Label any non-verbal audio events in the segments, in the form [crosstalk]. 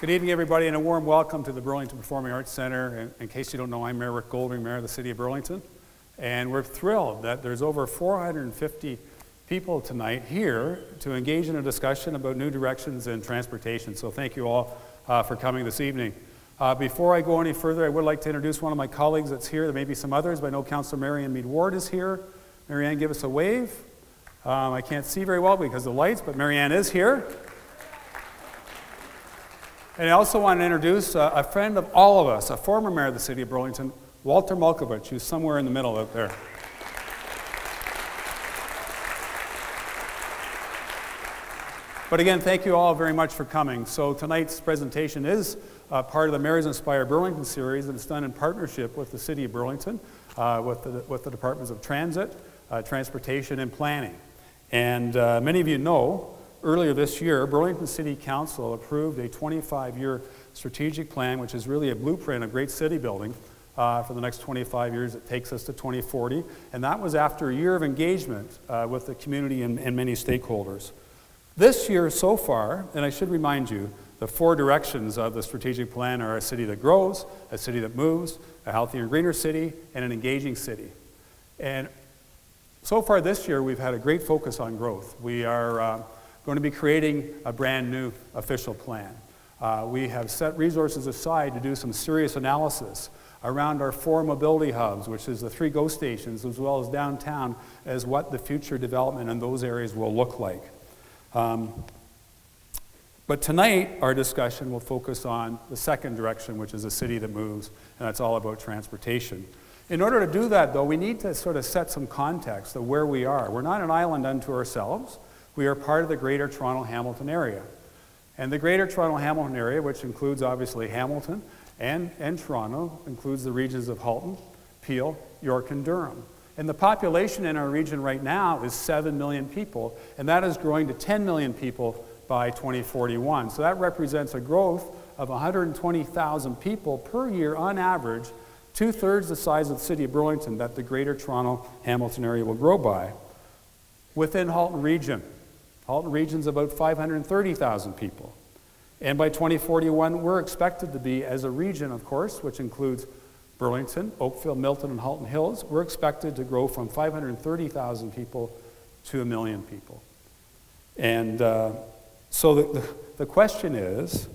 Good evening, everybody, and a warm welcome to the Burlington Performing Arts Center. In, in case you don't know, I'm Rick Goldring, Mayor of the City of Burlington. And we're thrilled that there's over 450 people tonight here to engage in a discussion about new directions in transportation. So thank you all uh, for coming this evening. Uh, before I go any further, I would like to introduce one of my colleagues that's here. There may be some others, but I know Councillor Marianne Meed Ward is here. Marianne, give us a wave. Um, I can't see very well because of the lights, but Marianne is here. And I also want to introduce uh, a friend of all of us, a former mayor of the city of Burlington, Walter Mulkewich, who's somewhere in the middle out there. But again, thank you all very much for coming. So tonight's presentation is uh, part of the Mayors Inspire Burlington series, and it's done in partnership with the City of Burlington, uh, with, the, with the Departments of Transit, uh, Transportation, and Planning. And uh, many of you know Earlier this year, Burlington City Council approved a 25-year strategic plan, which is really a blueprint of great city building uh, for the next 25 years. It takes us to 2040, and that was after a year of engagement uh, with the community and, and many stakeholders. This year so far, and I should remind you, the four directions of the strategic plan are a city that grows, a city that moves, a healthier and greener city, and an engaging city. And so far this year, we've had a great focus on growth. We are uh, going to be creating a brand new official plan. Uh, we have set resources aside to do some serious analysis around our four mobility hubs, which is the three GO stations, as well as downtown, as what the future development in those areas will look like. Um, but tonight, our discussion will focus on the second direction, which is a city that moves, and that's all about transportation. In order to do that, though, we need to sort of set some context of where we are. We're not an island unto ourselves. We are part of the Greater Toronto Hamilton area. And the Greater Toronto Hamilton area, which includes obviously Hamilton and, and Toronto, includes the regions of Halton, Peel, York, and Durham. And the population in our region right now is 7 million people, and that is growing to 10 million people by 2041. So that represents a growth of 120,000 people per year on average, two thirds the size of the city of Burlington that the Greater Toronto Hamilton area will grow by. Within Halton Region, Halton Region's about 530,000 people. And by 2041, we're expected to be, as a region, of course, which includes Burlington, Oakville, Milton, and Halton Hills, we're expected to grow from 530,000 people to a million people. And uh, so the, the, the question is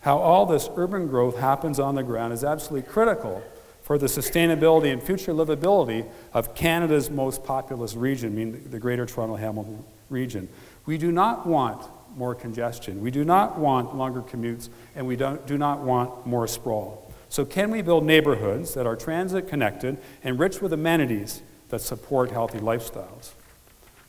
how all this urban growth happens on the ground is absolutely critical for the sustainability and future livability of Canada's most populous region, I mean the Greater Toronto Hamilton region. We do not want more congestion. We do not want longer commutes, and we don't, do not want more sprawl. So, can we build neighborhoods that are transit connected and rich with amenities that support healthy lifestyles?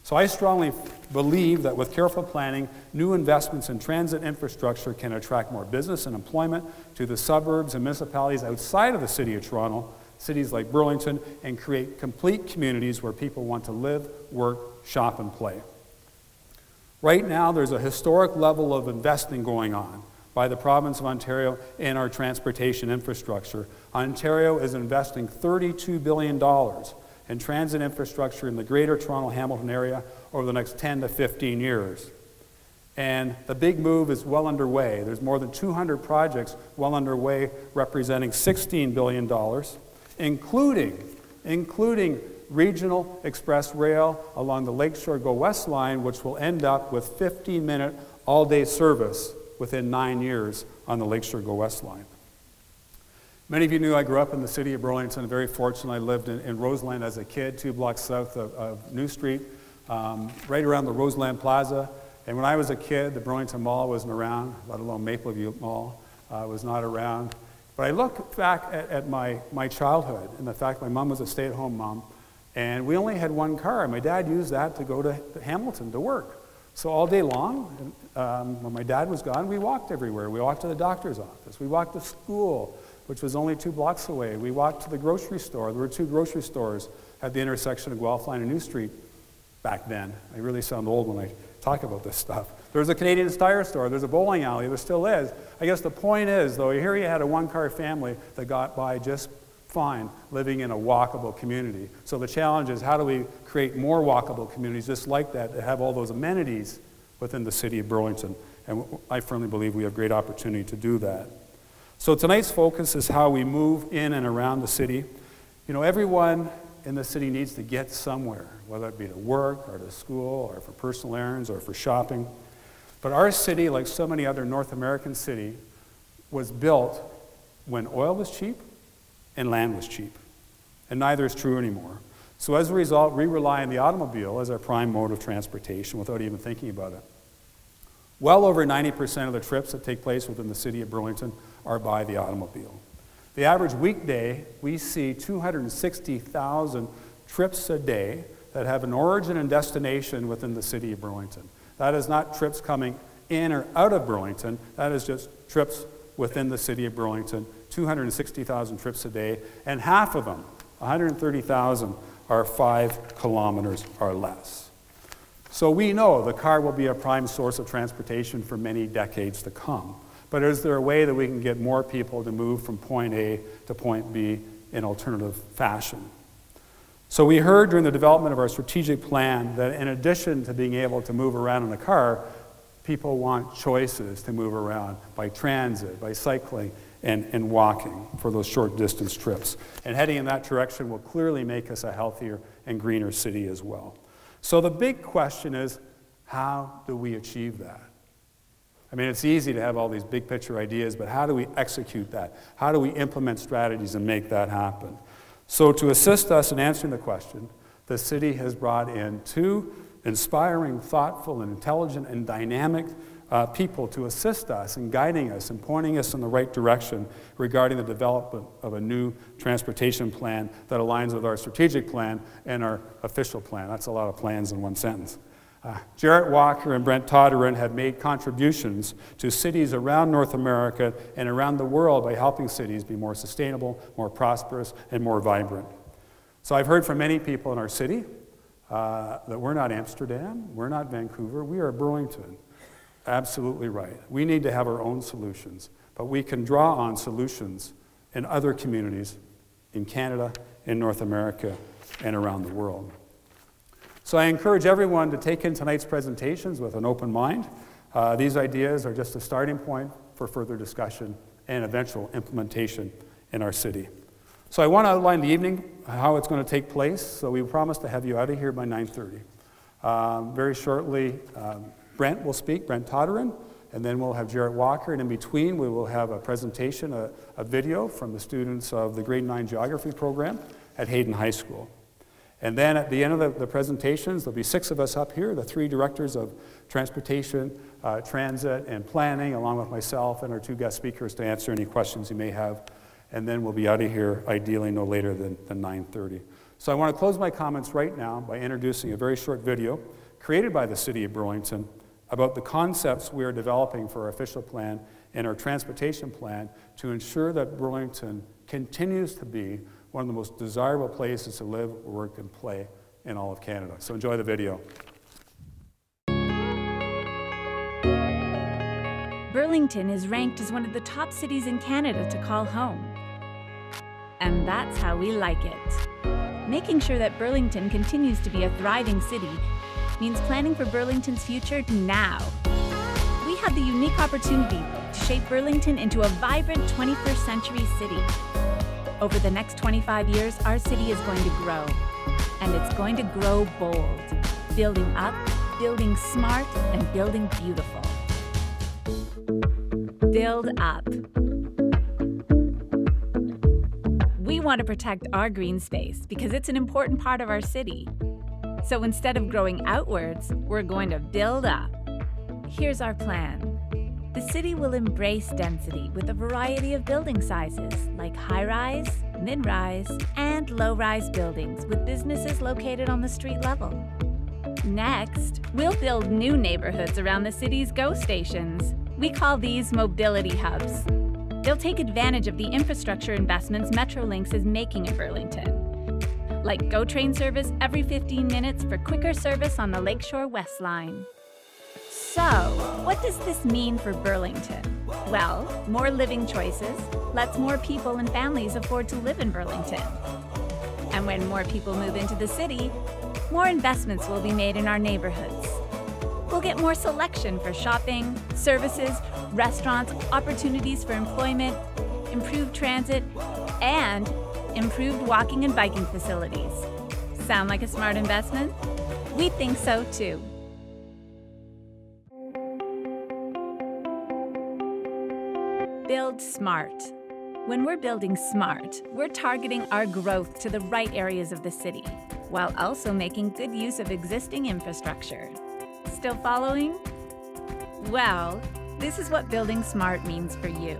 So, I strongly believe that with careful planning, new investments in transit infrastructure can attract more business and employment to the suburbs and municipalities outside of the City of Toronto, cities like Burlington, and create complete communities where people want to live, work, shop, and play. Right now, there's a historic level of investing going on by the province of Ontario in our transportation infrastructure. Ontario is investing $32 billion in transit infrastructure in the Greater Toronto Hamilton area over the next 10 to 15 years. And the big move is well underway. There's more than 200 projects well underway representing $16 billion, including, including regional express rail along the Lakeshore Go West line, which will end up with 15 minute all day service within nine years on the Lakeshore Go West line. Many of you knew I grew up in the city of Burlington. Very fortunate, I lived in, in Roseland as a kid, two blocks south of, of New Street, um, right around the Roseland Plaza. And when I was a kid, the Burlington Mall wasn't around, let alone Maple View Mall uh, was not around. But I look back at, at, my, my childhood and the fact my mom was a stay at home mom. And we only had one car. My dad used that to go to Hamilton to work. So all day long, um, when my dad was gone, we walked everywhere. We walked to the doctor's office. We walked to school, which was only two blocks away. We walked to the grocery store. There were two grocery stores at the intersection of Guelph Line and New Street back then. I really sound old when I talk about this stuff. There was a Canadian Tire store. There's a bowling alley. There still is. I guess the point is, though, here you had a one-car family that got by just living in a walkable community. So the challenge is how do we create more walkable communities just like that that have all those amenities within the city of Burlington And I firmly believe we have great opportunity to do that. So tonight's focus is how we move in and around the city. You know, everyone in the city needs to get somewhere, whether it be to work or to school or for personal errands or for shopping. But our city, like so many other North American cities, was built when oil was cheap and land was cheap. And neither is true anymore. So as a result, we rely on the automobile as our prime mode of transportation without even thinking about it. Well over 90% of the trips that take place within the city of Burlington are by the automobile. The average weekday, we see 260,000 trips a day that have an origin and destination within the city of Burlington. That is not trips coming in or out of Burlington, that is just trips within the city of Burlington, 260,000 trips a day, and half of them, 130,000, are five kilometers or less. So we know the car will be a prime source of transportation for many decades to come. But is there a way that we can get more people to move from point A to point B in alternative fashion? So we heard during the development of our strategic plan that in addition to being able to move around in a car, people want choices to move around by transit, by cycling, and, and walking for those short distance trips. And heading in that direction will clearly make us a healthier and greener city as well. So the big question is how do we achieve that? I mean, it's easy to have all these big picture ideas, but how do we execute that? How do we implement strategies and make that happen? So, to assist us in answering the question, the city has brought in two inspiring, thoughtful, and intelligent and dynamic uh, people to assist us in guiding us and pointing us in the right direction regarding the development of a new transportation plan that aligns with our strategic plan and our official plan. That's a lot of plans in one sentence. Uh, Jarrett Walker and Brent Toderian have made contributions to cities around North America and around the world by helping cities be more sustainable, more prosperous, and more vibrant. So I've heard from many people in our city uh, that we're not Amsterdam, we're not Vancouver, we are Burlington. Absolutely right. We need to have our own solutions, but we can draw on solutions in other communities in Canada, in North America, and around the world. So I encourage everyone to take in tonight's presentations with an open mind. Uh, these ideas are just a starting point for further discussion and eventual implementation in our city. So I want to outline the evening, how it's going to take place. So we promise to have you out of here by 9.30. Um, very shortly, um, Brent will speak, Brent Toderian, and then we'll have Jarrett Walker, and in between we will have a presentation, a, a video from the students of the grade 9 geography program at Hayden High School. And then at the end of the, the, presentations, there'll be six of us up here, the three directors of transportation, uh, transit, and planning, along with myself and our two guest speakers to answer any questions you may have. And then we'll be out of here ideally no later than, than 9.30. So I want to close my comments right now by introducing a very short video created by the City of Burlington about the concepts we are developing for our official plan and our transportation plan to ensure that Burlington continues to be one of the most desirable places to live, work, and play in all of Canada. So enjoy the video. Burlington is ranked as one of the top cities in Canada to call home. And that's how we like it. Making sure that Burlington continues to be a thriving city means planning for Burlington's future now. We have the unique opportunity to shape Burlington into a vibrant 21st century city over the next 25 years, our city is going to grow. And it's going to grow bold, building up, building smart, and building beautiful. Build up. We want to protect our green space because it's an important part of our city. So instead of growing outwards, we're going to build up. Here's our plan. The city will embrace density with a variety of building sizes like high rise, mid rise, and low rise buildings with businesses located on the street level. Next, we'll build new neighborhoods around the city's GO stations. We call these mobility hubs. They'll take advantage of the infrastructure investments Metrolinx is making in Burlington, like GO train service every 15 minutes for quicker service on the Lakeshore West Line. So, what does this mean for Burlington? Well, more living choices lets more people and families afford to live in Burlington. And when more people move into the city, more investments will be made in our neighborhoods. We'll get more selection for shopping, services, restaurants, opportunities for employment, improved transit, and improved walking and biking facilities. Sound like a smart investment? We think so too. Build smart. When we're building smart, we're targeting our growth to the right areas of the city, while also making good use of existing infrastructure. Still following? Well, this is what building smart means for you.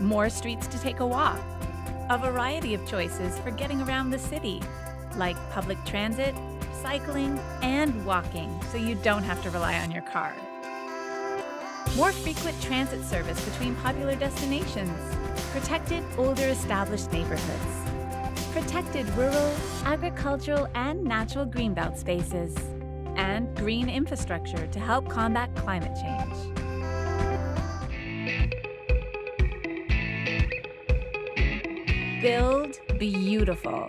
More streets to take a walk, a variety of choices for getting around the city, like public transit, cycling, and walking, so you don't have to rely on your car. More frequent transit service between popular destinations, protected older established neighborhoods, protected rural, agricultural, and natural greenbelt spaces, and green infrastructure to help combat climate change. Build beautiful.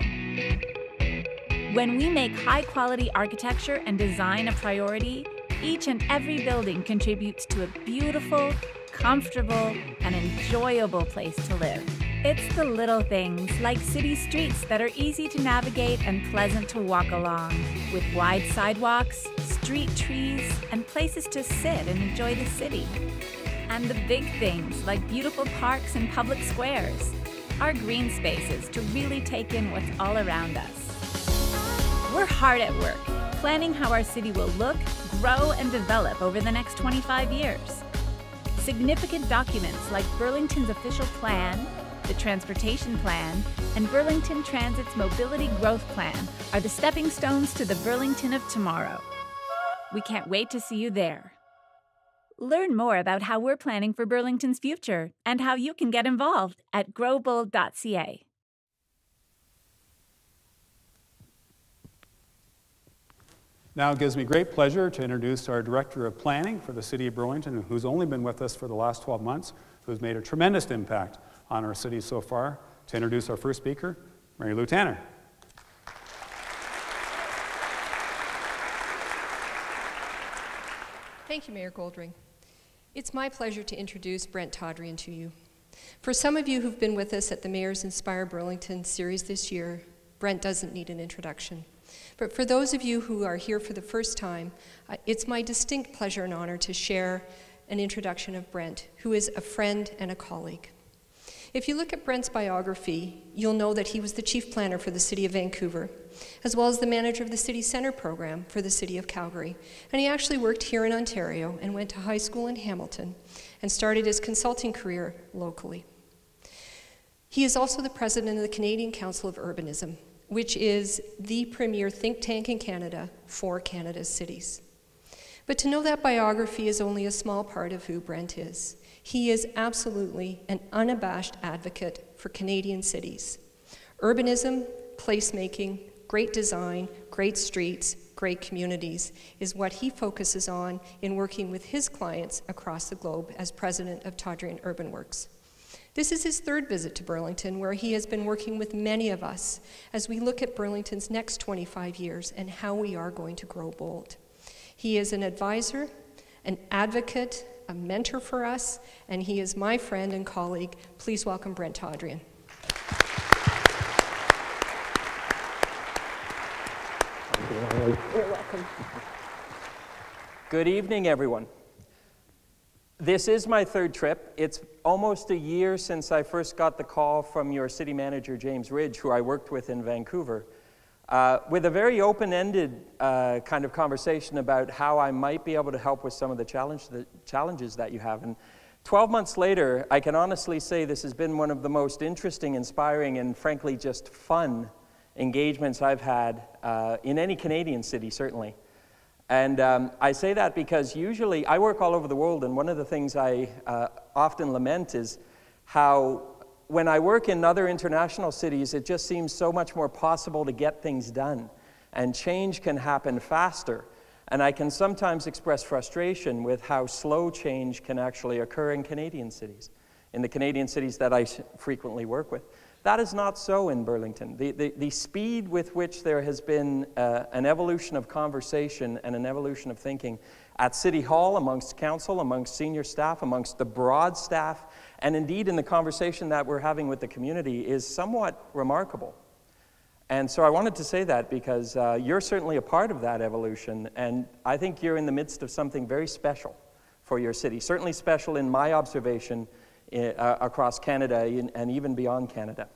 When we make high quality architecture and design a priority, each and every building contributes to a beautiful, comfortable, and enjoyable place to live. It's the little things like city streets that are easy to navigate and pleasant to walk along, with wide sidewalks, street trees, and places to sit and enjoy the city. And the big things like beautiful parks and public squares, our green spaces to really take in what's all around us. We're hard at work, planning how our city will look, grow, and develop over the next 25 years. Significant documents like Burlington's official plan, the Transportation Plan, and Burlington Transit's Mobility Growth Plan are the stepping stones to the Burlington of tomorrow. We can't wait to see you there. Learn more about how we're planning for Burlington's future and how you can get involved at growbold.ca. Now it gives me great pleasure to introduce our Director of Planning for the City of Burlington, who's only been with us for the last 12 months, who's made a tremendous impact on our city so far. To introduce our first speaker, Mary Lou Tanner. Thank you, Mayor Goldring. It's my pleasure to introduce Brent Toderian to you. For some of you who've been with us at the Mayor's Inspire Burlington series this year, Brent doesn't need an introduction. But for those of you who are here for the first time, it's my distinct pleasure and honor to share an introduction of Brent, who is a friend and a colleague. If you look at Brent's biography, you'll know that he was the chief planner for the City of Vancouver, as well as the manager of the City Centre program for the City of Calgary. And he actually worked here in Ontario and went to high school in Hamilton and started his consulting career locally. He is also the president of the Canadian Council of Urbanism, which is the premier think tank in Canada for Canada's cities. But to know that biography is only a small part of who Brent is. He is absolutely an unabashed advocate for Canadian cities. Urbanism, placemaking, great design, great streets, great communities is what he focuses on in working with his clients across the globe as president of Toderian Urban Works. This is his third visit to Burlington, where he has been working with many of us as we look at Burlington's next 25 years and how we are going to grow bold. He is an advisor, an advocate, a mentor for us, and he is my friend and colleague. Please welcome Brent Toderian. You're welcome. Good evening, everyone. This is my third trip. It's almost a year since I first got the call from your city manager, James Ridge, who I worked with in Vancouver uh, with a very open-ended uh, kind of conversation about how I might be able to help with some of the, challenge, the challenges that you have. And 12 months later, I can honestly say this has been one of the most interesting, inspiring, and frankly just fun engagements I've had uh, in any Canadian city, certainly. And um, I say that because usually I work all over the world, and one of the things I uh, often lament is how when I work in other international cities, it just seems so much more possible to get things done. And change can happen faster. And I can sometimes express frustration with how slow change can actually occur in Canadian cities, in the Canadian cities that I frequently work with. That is not so in Burlington. The, the, the speed with which there has been uh, an evolution of conversation and an evolution of thinking at City Hall, amongst council, amongst senior staff, amongst the broad staff, and indeed in the conversation that we're having with the community is somewhat remarkable. And so I wanted to say that because uh, you're certainly a part of that evolution, and I think you're in the midst of something very special for your city. Certainly special in my observation uh, across Canada and even beyond Canada.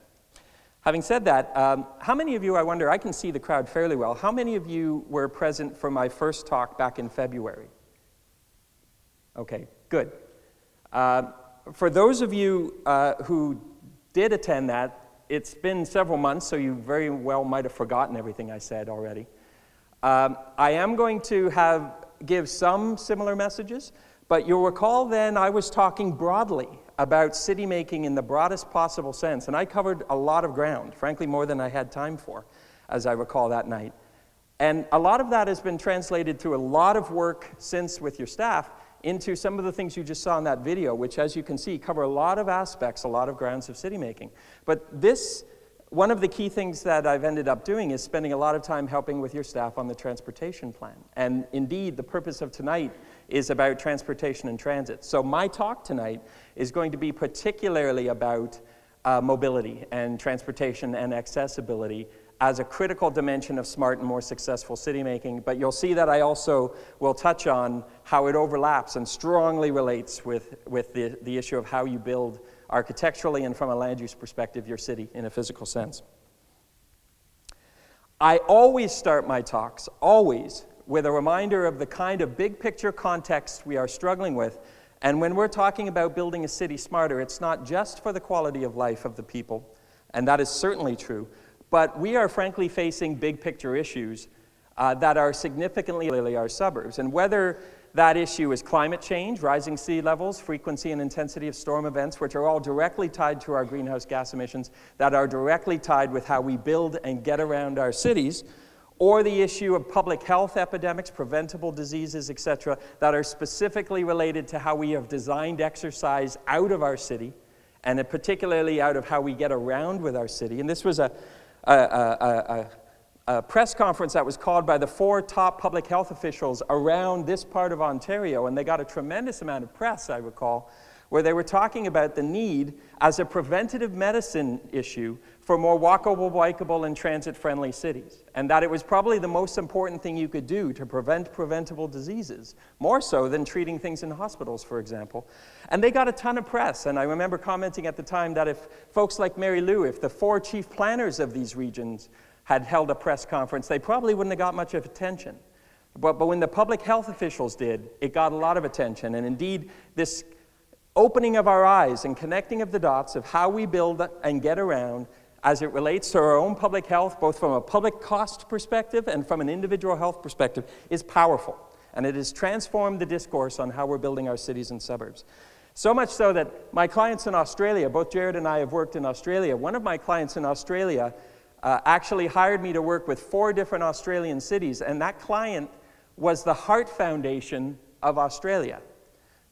Having said that, um, how many of you, I wonder, I can see the crowd fairly well, how many of you were present for my first talk back in February? Okay, good. Uh, for those of you uh, who did attend that, it's been several months, so you very well might have forgotten everything I said already. Um, I am going to have give some similar messages, but you'll recall then I was talking broadly about city making in the broadest possible sense, and I covered a lot of ground, frankly, more than I had time for, as I recall that night. And a lot of that has been translated through a lot of work since with your staff into some of the things you just saw in that video, which, as you can see, cover a lot of aspects, a lot of grounds of city making. But this, one of the key things that I've ended up doing is spending a lot of time helping with your staff on the transportation plan. And indeed, the purpose of tonight is about transportation and transit. So my talk tonight is going to be particularly about uh, mobility and transportation and accessibility as a critical dimension of smart and more successful city making. But you'll see that I also will touch on how it overlaps and strongly relates with, with the, the issue of how you build architecturally and from a land use perspective your city in a physical sense. I always start my talks, always, with a reminder of the kind of big picture context we are struggling with. And when we're talking about building a city smarter, it's not just for the quality of life of the people, and that is certainly true, but we are frankly facing big picture issues uh, that are significantly our suburbs. And whether that issue is climate change, rising sea levels, frequency and intensity of storm events, which are all directly tied to our greenhouse gas emissions, that are directly tied with how we build and get around our cities, or the issue of public health epidemics, preventable diseases, etc., that are specifically related to how we have designed exercise out of our city, and particularly out of how we get around with our city. And this was a, a, a, a, press conference that was called by the four top public health officials around this part of Ontario, and they got a tremendous amount of press, I recall, where they were talking about the need as a preventative medicine issue for more walkable, bikeable, and transit friendly cities. And that it was probably the most important thing you could do to prevent preventable diseases, more so than treating things in hospitals, for example. And they got a ton of press. And I remember commenting at the time that if folks like Mary Lou, if the four chief planners of these regions had held a press conference, they probably wouldn't have got much of attention. But, but when the public health officials did, it got a lot of attention. And indeed, this opening of our eyes and connecting of the dots of how we build and get around as it relates to our own public health, both from a public cost perspective and from an individual health perspective, is powerful. And it has transformed the discourse on how we're building our cities and suburbs. So much so that my clients in Australia, both Jarrett and I have worked in Australia. One of my clients in Australia uh, actually hired me to work with four different Australian cities, and that client was the Heart Foundation of Australia.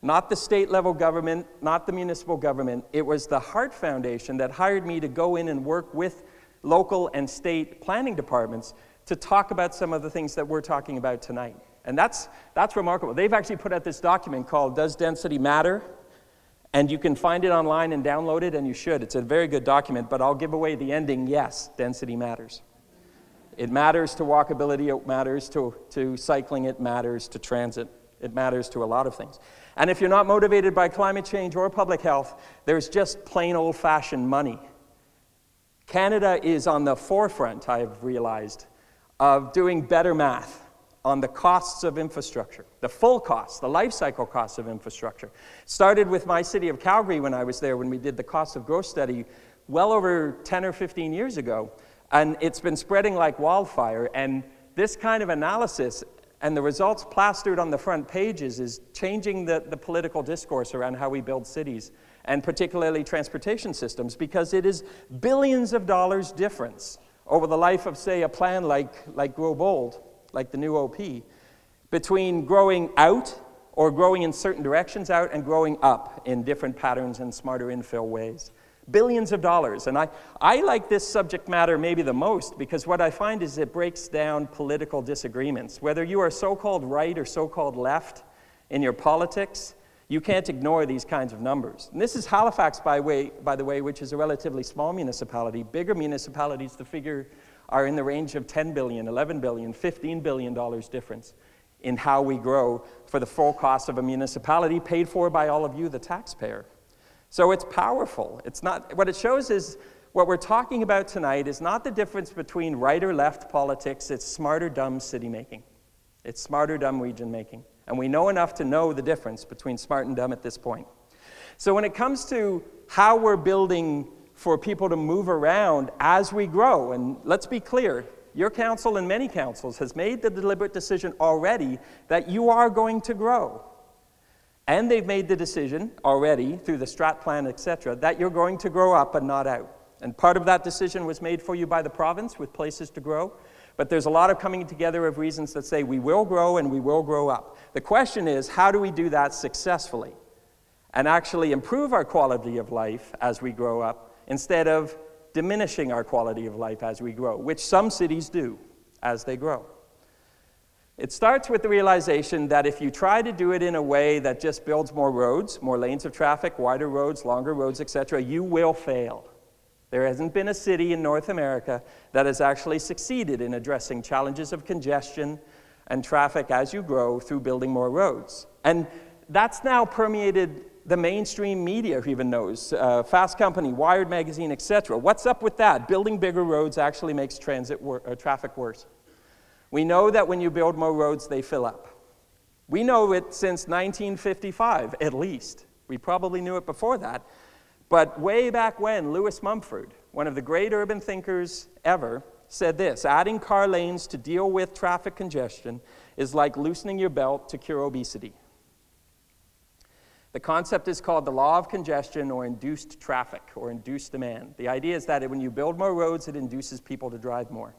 Not the state level government, not the municipal government. It was the Heart Foundation that hired me to go in and work with local and state planning departments to talk about some of the things that we're talking about tonight. And that's, that's remarkable. They've actually put out this document called Does Density Matter? And you can find it online and download it, and you should. It's a very good document, but I'll give away the ending yes, density matters. It matters to walkability, it matters to, to cycling, it matters to transit, it matters to a lot of things. And if you're not motivated by climate change or public health, there's just plain old fashioned money. Canada is on the forefront, I've realized, of doing better math on the costs of infrastructure, the full costs, the life cycle costs of infrastructure. Started with my city of Calgary when I was there when we did the cost of growth study well over 10 or 15 years ago. And it's been spreading like wildfire. And this kind of analysis and the results plastered on the front pages is changing the, the political discourse around how we build cities, and particularly transportation systems, because it is billions of dollars difference over the life of, say, a plan like, like Grow Bold, like the new OP, between growing out or growing in certain directions out and growing up in different patterns and smarter infill ways. Billions of dollars. And I, I like this subject matter maybe the most because what I find is it breaks down political disagreements. Whether you are so called right or so called left in your politics, you can't ignore these kinds of numbers. And this is Halifax, by, way, by the way, which is a relatively small municipality. Bigger municipalities, the figure are in the range of 10 billion, 11 billion, 15 billion dollars difference in how we grow for the full cost of a municipality paid for by all of you, the taxpayer. So it's powerful. It's not, what it shows is what we're talking about tonight is not the difference between right or left politics, it's smart or dumb city making. It's smart or dumb region making. And we know enough to know the difference between smart and dumb at this point. So when it comes to how we're building for people to move around as we grow, and let's be clear, your council and many councils has made the deliberate decision already that you are going to grow. And they've made the decision already through the strat plan, etc., that you're going to grow up and not out. And part of that decision was made for you by the province with places to grow. But there's a lot of coming together of reasons that say we will grow and we will grow up. The question is, how do we do that successfully and actually improve our quality of life as we grow up instead of diminishing our quality of life as we grow, which some cities do as they grow? It starts with the realization that if you try to do it in a way that just builds more roads, more lanes of traffic, wider roads, longer roads, etc., you will fail. There hasn't been a city in North America that has actually succeeded in addressing challenges of congestion and traffic as you grow through building more roads. And that's now permeated the mainstream media who even knows. Uh, Fast Company, Wired Magazine, etc. What's up with that? Building bigger roads actually makes transit wor- uh, traffic worse. We know that when you build more roads, they fill up. We know it since 1955, at least. We probably knew it before that. But way back when, Lewis Mumford, one of the great urban thinkers ever, said this adding car lanes to deal with traffic congestion is like loosening your belt to cure obesity. The concept is called the law of congestion or induced traffic or induced demand. The idea is that when you build more roads, it induces people to drive more.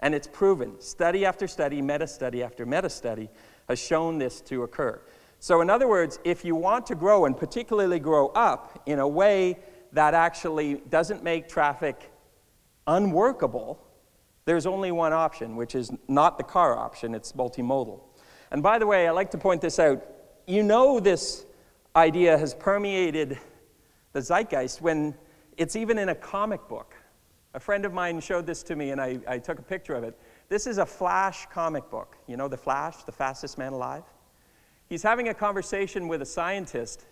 And it's proven. Study after study, meta study after meta study has shown this to occur. So, in other words, if you want to grow and particularly grow up in a way that actually doesn't make traffic unworkable, there's only one option, which is not the car option, it's multimodal. And by the way, I like to point this out. You know, this idea has permeated the zeitgeist when it's even in a comic book. A friend of mine showed this to me, and I, I took a picture of it. This is a Flash comic book. You know, The Flash, the fastest man alive? He's having a conversation with a scientist,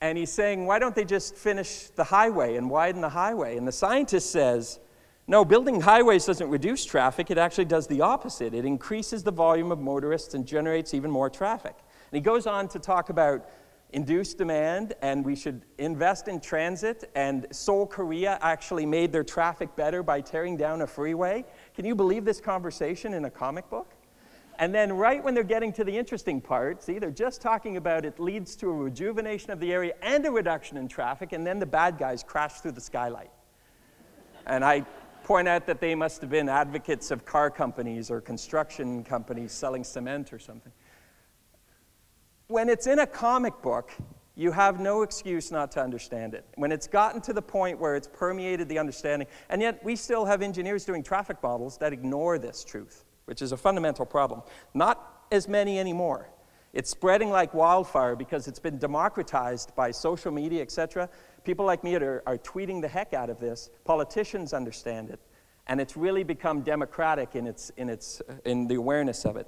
and he's saying, Why don't they just finish the highway and widen the highway? And the scientist says, No, building highways doesn't reduce traffic, it actually does the opposite. It increases the volume of motorists and generates even more traffic. And he goes on to talk about induced demand and we should invest in transit. And Seoul, Korea actually made their traffic better by tearing down a freeway. Can you believe this conversation in a comic book? And then, right when they're getting to the interesting part, see, they're just talking about it leads to a rejuvenation of the area and a reduction in traffic, and then the bad guys crash through the skylight. And I point out that they must have been advocates of car companies or construction companies selling cement or something when it's in a comic book, you have no excuse not to understand it. When it's gotten to the point where it's permeated the understanding, and yet we still have engineers doing traffic models that ignore this truth, which is a fundamental problem. Not as many anymore. It's spreading like wildfire because it's been democratized by social media, etc. People like me are, are tweeting the heck out of this. Politicians understand it. And it's really become democratic in, its, in, its, in the awareness of it.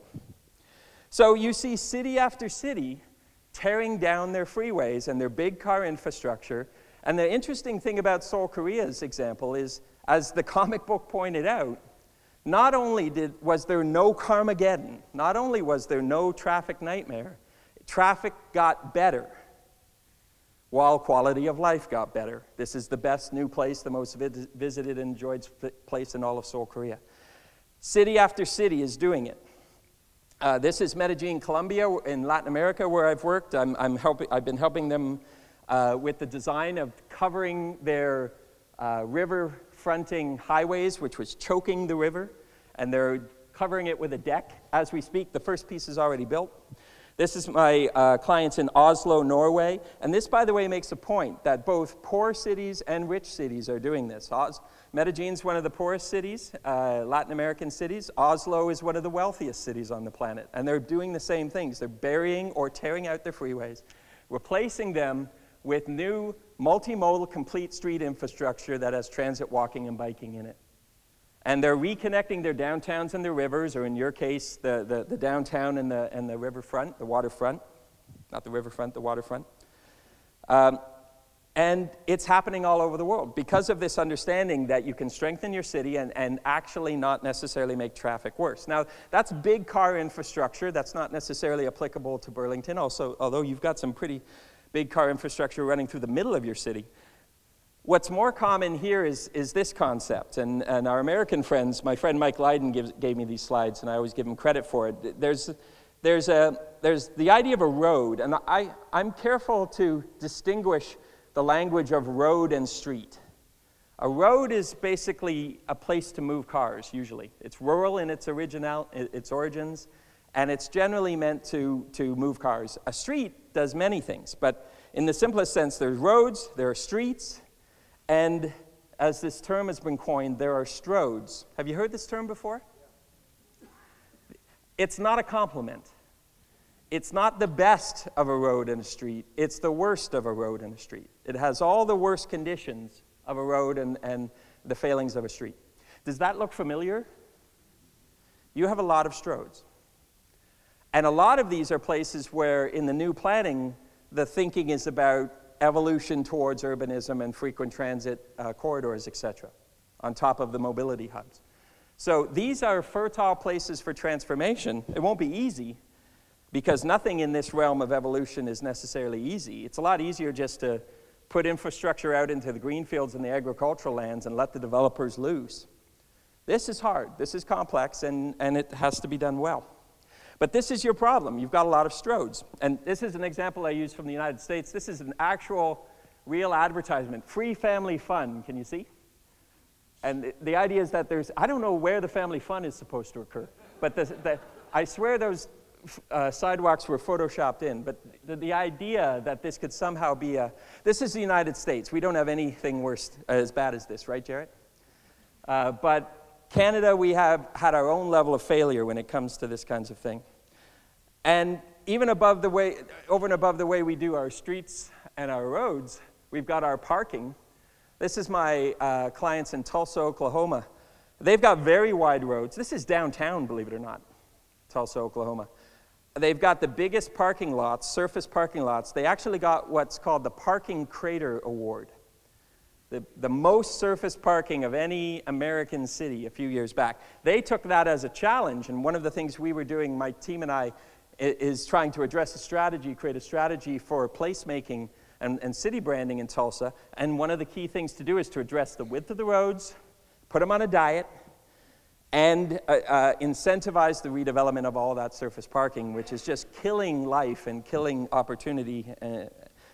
So you see city after city tearing down their freeways and their big car infrastructure. And the interesting thing about Seoul, Korea's example is, as the [laughs] comic book pointed out, not only did, was there no Carmageddon, not only was there no traffic nightmare, traffic got better while quality of life got better. This is the best new place, the most visited and enjoyed place in all of Seoul, Korea. City after city is doing it. Uh, this is Medellin, Colombia, in Latin America, where I've worked. I'm, I'm helping, I've been helping them uh, with the design of covering their uh, river fronting highways, which was choking the river, and they're covering it with a deck. As we speak, the first piece is already built. This is my uh, clients in Oslo, Norway. And this, by the way, makes a point that both poor cities and rich cities are doing this. Os- is one of the poorest cities, uh, Latin American cities. Oslo is one of the wealthiest cities on the planet. And they're doing the same things. They're burying or tearing out their freeways, replacing them with new multimodal complete street infrastructure that has transit, walking, and biking in it. And they're reconnecting their downtowns and their rivers, or in your case, the, the, the downtown and the, and the riverfront, the waterfront. Not the riverfront, the waterfront. Um, and it's happening all over the world because of this understanding that you can strengthen your city and, and actually not necessarily make traffic worse. Now, that's big car infrastructure. That's not necessarily applicable to Burlington, also, although you've got some pretty big car infrastructure running through the middle of your city. What's more common here is, is this concept, and, and our American friends, my friend Mike Lydon gives, gave me these slides, and I always give him credit for it. There's, there's, a, there's the idea of a road, and I, I'm careful to distinguish the language of road and street. A road is basically a place to move cars, usually. It's rural in its, original, its origins, and it's generally meant to, to move cars. A street does many things, but in the simplest sense, there's roads, there are streets, and as this term has been coined, there are stroads. Have you heard this term before? It's not a compliment. It's not the best of a road and a street, it's the worst of a road and a street. It has all the worst conditions of a road and, and the failings of a street. Does that look familiar? You have a lot of stroads. And a lot of these are places where, in the new planning, the thinking is about evolution towards urbanism and frequent transit uh, corridors, etc., on top of the mobility hubs. So these are fertile places for transformation. It won't be easy because nothing in this realm of evolution is necessarily easy. It's a lot easier just to put infrastructure out into the green fields and the agricultural lands and let the developers loose. This is hard, this is complex, and, and it has to be done well. But this is your problem. You've got a lot of stroads. And this is an example I use from the United States. This is an actual, real advertisement. Free family fun. Can you see? And the idea is that there's, I don't know where the family fun is supposed to occur, but the, the, I swear those uh, sidewalks were photoshopped in. But the, the, idea that this could somehow be a, this is the United States. We don't have anything worse, as bad as this, right, Jarrett? Uh, but Canada, we have had our own level of failure when it comes to this kinds of thing. And even above the way, over and above the way we do our streets and our roads, we've got our parking. This is my uh, clients in Tulsa, Oklahoma. They've got very wide roads. This is downtown, believe it or not, Tulsa, Oklahoma. They've got the biggest parking lots, surface parking lots. They actually got what's called the Parking Crater Award the, the most surface parking of any American city a few years back. They took that as a challenge, and one of the things we were doing, my team and I, is trying to address a strategy, create a strategy for placemaking and, and city branding in Tulsa. And one of the key things to do is to address the width of the roads, put them on a diet, and uh, uh, incentivize the redevelopment of all that surface parking, which is just killing life and killing opportunity uh,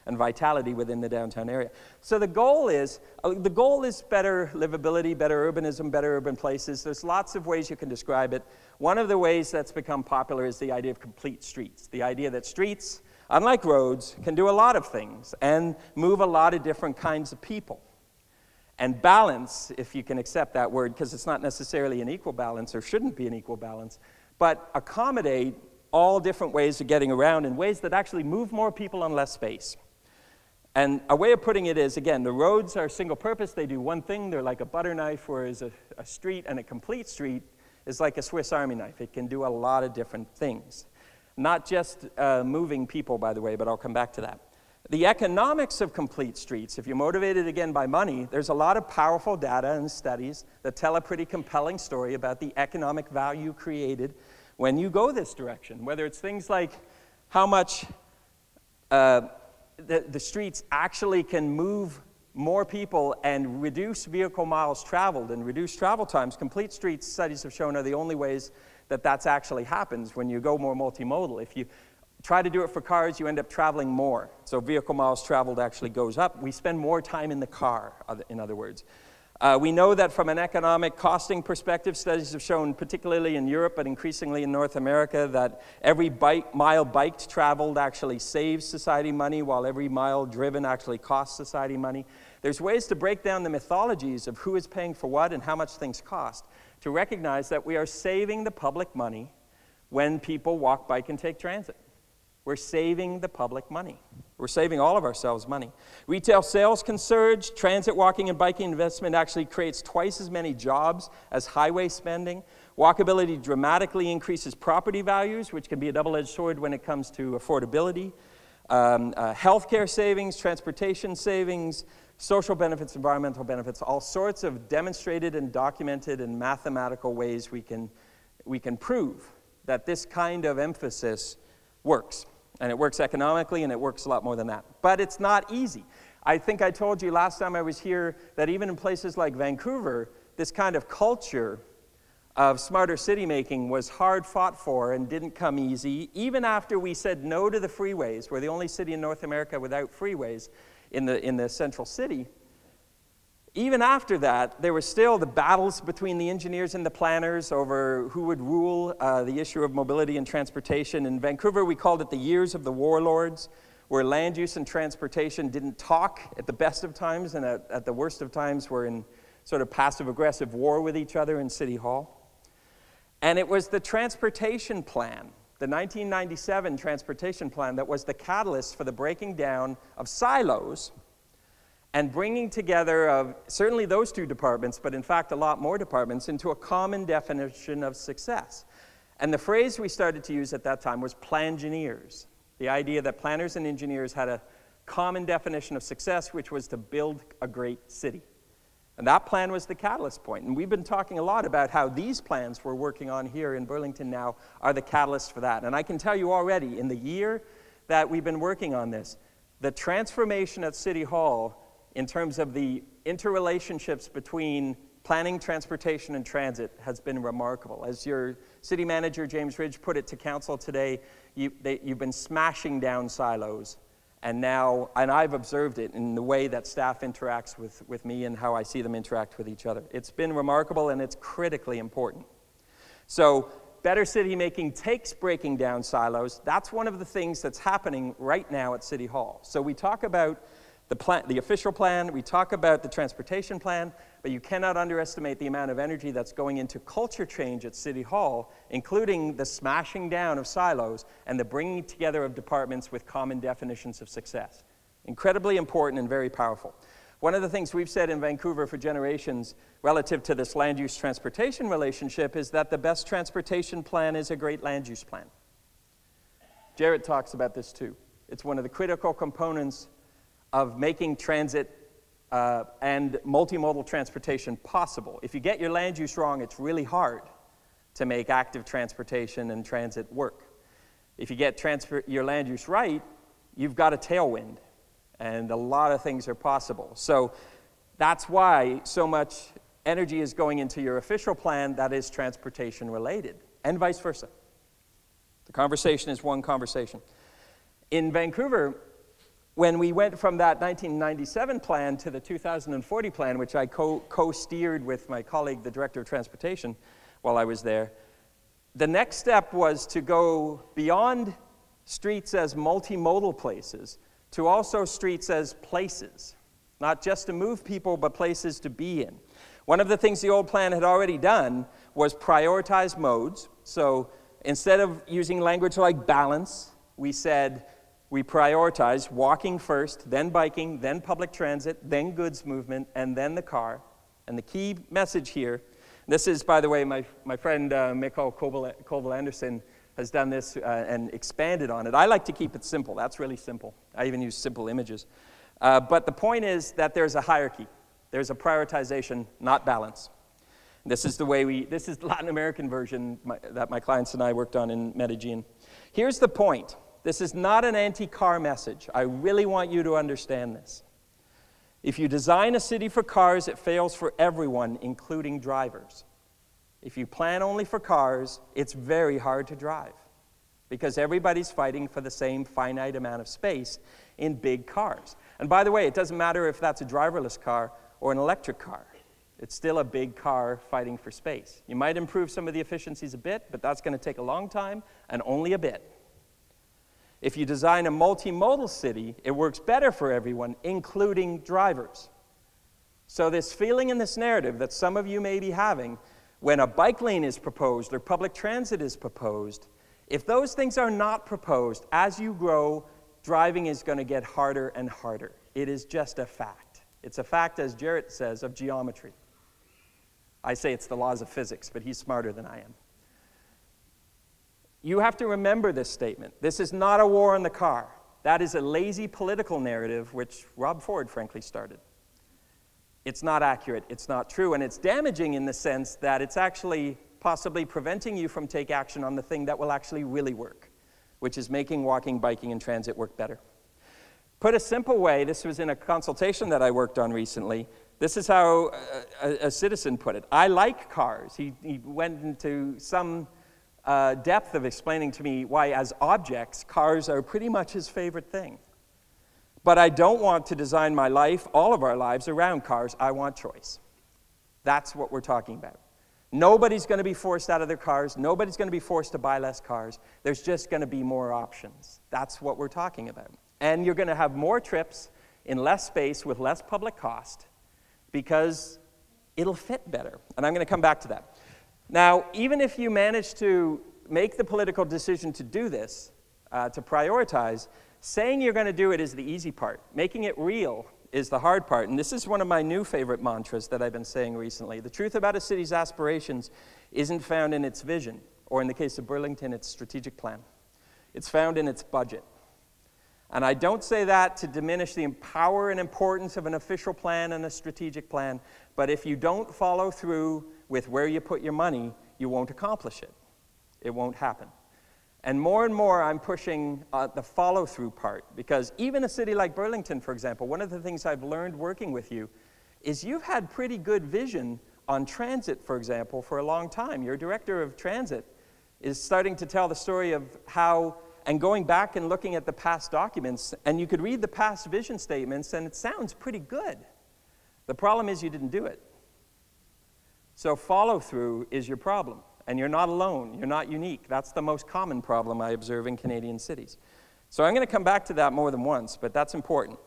and vitality within the downtown area. So the goal is, uh, the goal is better livability, better urbanism, better urban places. There's lots of ways you can describe it. One of the ways that's become popular is the idea of complete streets. The idea that streets, unlike roads, can do a lot of things and move a lot of different kinds of people. And balance, if you can accept that word, because it's not necessarily an equal balance or shouldn't be an equal balance, but accommodate all different ways of getting around in ways that actually move more people on less space. And a way of putting it is again, the roads are single purpose, they do one thing, they're like a butter knife, whereas a, a street and a complete street is like a Swiss Army knife. It can do a lot of different things. Not just uh, moving people, by the way, but I'll come back to that. The economics of complete streets, if you're motivated again by money, there's a lot of powerful data and studies that tell a pretty compelling story about the economic value created when you go this direction. Whether it's things like how much uh, the, the streets actually can move more people and reduce vehicle miles traveled and reduce travel times. Complete streets, studies have shown, are the only ways that that's actually happens when you go more multimodal. If you try to do it for cars, you end up traveling more. So vehicle miles traveled actually goes up. We spend more time in the car, in other words. Uh, we know that from an economic costing perspective, studies have shown, particularly in Europe, but increasingly in North America, that every bike, mile biked traveled actually saves society money, while every mile driven actually costs society money. There's ways to break down the mythologies of who is paying for what and how much things cost to recognize that we are saving the public money when people walk, bike, and take transit. We're saving the public money. We're saving all of ourselves money. Retail sales can surge. Transit, walking, and biking investment actually creates twice as many jobs as highway spending. Walkability dramatically increases property values, which can be a double edged sword when it comes to affordability. Um, uh, healthcare savings, transportation savings, social benefits, environmental benefits, all sorts of demonstrated and documented and mathematical ways we can, we can prove that this kind of emphasis works. And it works economically, and it works a lot more than that. But it's not easy. I think I told you last time I was here that even in places like Vancouver, this kind of culture of smarter city making was hard fought for and didn't come easy. Even after we said no to the freeways, we're the only city in North America without freeways in the, in the central city, even after that, there were still the battles between the engineers and the planners over who would rule uh, the issue of mobility and transportation. In Vancouver, we called it the years of the warlords, where land use and transportation didn't talk at the best of times and at, at the worst of times were in sort of passive aggressive war with each other in City Hall. And it was the transportation plan, the 1997 transportation plan, that was the catalyst for the breaking down of silos and bringing together of certainly those two departments, but in fact a lot more departments, into a common definition of success. And the phrase we started to use at that time was plangineers, the idea that planners and engineers had a common definition of success, which was to build a great city. And that plan was the catalyst point. And we've been talking a lot about how these plans we're working on here in Burlington now are the catalyst for that. And I can tell you already, in the year that we've been working on this, the transformation at City Hall in terms of the interrelationships between planning, transportation, and transit has been remarkable. As your city manager, James Ridge, put it to council today, you, have been smashing down silos. And now, and I've observed it in the way that staff interacts with, with me and how I see them interact with each other. It's been remarkable and it's critically important. So, better city making takes breaking down silos. That's one of the things that's happening right now at City Hall. So, we talk about the, plan, the official plan, we talk about the transportation plan, but you cannot underestimate the amount of energy that's going into culture change at City Hall, including the smashing down of silos and the bringing together of departments with common definitions of success. Incredibly important and very powerful. One of the things we've said in Vancouver for generations relative to this land use transportation relationship is that the best transportation plan is a great land use plan. Jarrett talks about this too. It's one of the critical components of making transit uh, and multimodal transportation possible. If you get your land use wrong, it's really hard to make active transportation and transit work. If you get your land use right, you've got a tailwind, and a lot of things are possible. So that's why so much energy is going into your official plan that is transportation related, and vice versa. The conversation is one conversation. In Vancouver, when we went from that 1997 plan to the 2040 plan, which I co steered with my colleague, the Director of Transportation, while I was there, the next step was to go beyond streets as multimodal places to also streets as places, not just to move people, but places to be in. One of the things the old plan had already done was prioritize modes. So instead of using language like balance, we said we prioritize walking first, then biking, then public transit, then goods movement, and then the car. And the key message here this is, by the way, my, my friend uh, Mikael Colville-Andersen has done this uh, and expanded on it. I like to keep it simple. That's really simple. I even use simple images. Uh, but the point is that there's a hierarchy, there's a prioritization, not balance. This is the way we, this is the Latin American version my, that my clients and I worked on in Medellin. Here's the point this is not an anti car message. I really want you to understand this. If you design a city for cars, it fails for everyone, including drivers. If you plan only for cars, it's very hard to drive because everybody's fighting for the same finite amount of space in big cars. And by the way, it doesn't matter if that's a driverless car or an electric car. It's still a big car fighting for space. You might improve some of the efficiencies a bit, but that's going to take a long time and only a bit. If you design a multimodal city, it works better for everyone, including drivers. So, this feeling in this narrative that some of you may be having when a bike lane is proposed or public transit is proposed, if those things are not proposed, as you grow, driving is going to get harder and harder. It is just a fact. It's a fact, as Jarrett says, of geometry. I say it's the laws of physics, but he's smarter than I am. You have to remember this statement. This is not a war on the car. That is a lazy political narrative which Rob Ford, frankly, started. It's not accurate, it's not true, and it's damaging in the sense that it's actually possibly preventing you from take action on the thing that will actually really work, which is making walking, biking, and transit work better. Put a simple way, this was in a consultation that I worked on recently. This is how a, a, a citizen put it. I like cars. He, he went into some uh, depth of explaining to me why, as objects, cars are pretty much his favorite thing. But I don't want to design my life, all of our lives, around cars. I want choice. That's what we're talking about. Nobody's going to be forced out of their cars. Nobody's going to be forced to buy less cars. There's just going to be more options. That's what we're talking about. And you're going to have more trips in less space with less public cost because it'll fit better. And I'm going to come back to that. Now, even if you manage to make the political decision to do this, uh, to prioritize, saying you're going to do it is the easy part. Making it real is the hard part. And this is one of my new favorite mantras that I've been saying recently. The truth about a city's aspirations isn't found in its vision, or in the case of Burlington, its strategic plan. It's found in its budget. And I don't say that to diminish the power and importance of an official plan and a strategic plan, but if you don't follow through with where you put your money, you won't accomplish it. It won't happen. And more and more, I'm pushing uh, the follow through part because even a city like Burlington, for example, one of the things I've learned working with you is you've had pretty good vision on transit, for example, for a long time. Your director of transit is starting to tell the story of how and going back and looking at the past documents, and you could read the past vision statements, and it sounds pretty good. The problem is you didn't do it. So, follow through is your problem. And you're not alone, you're not unique. That's the most common problem I observe in Canadian cities. So, I'm going to come back to that more than once, but that's important.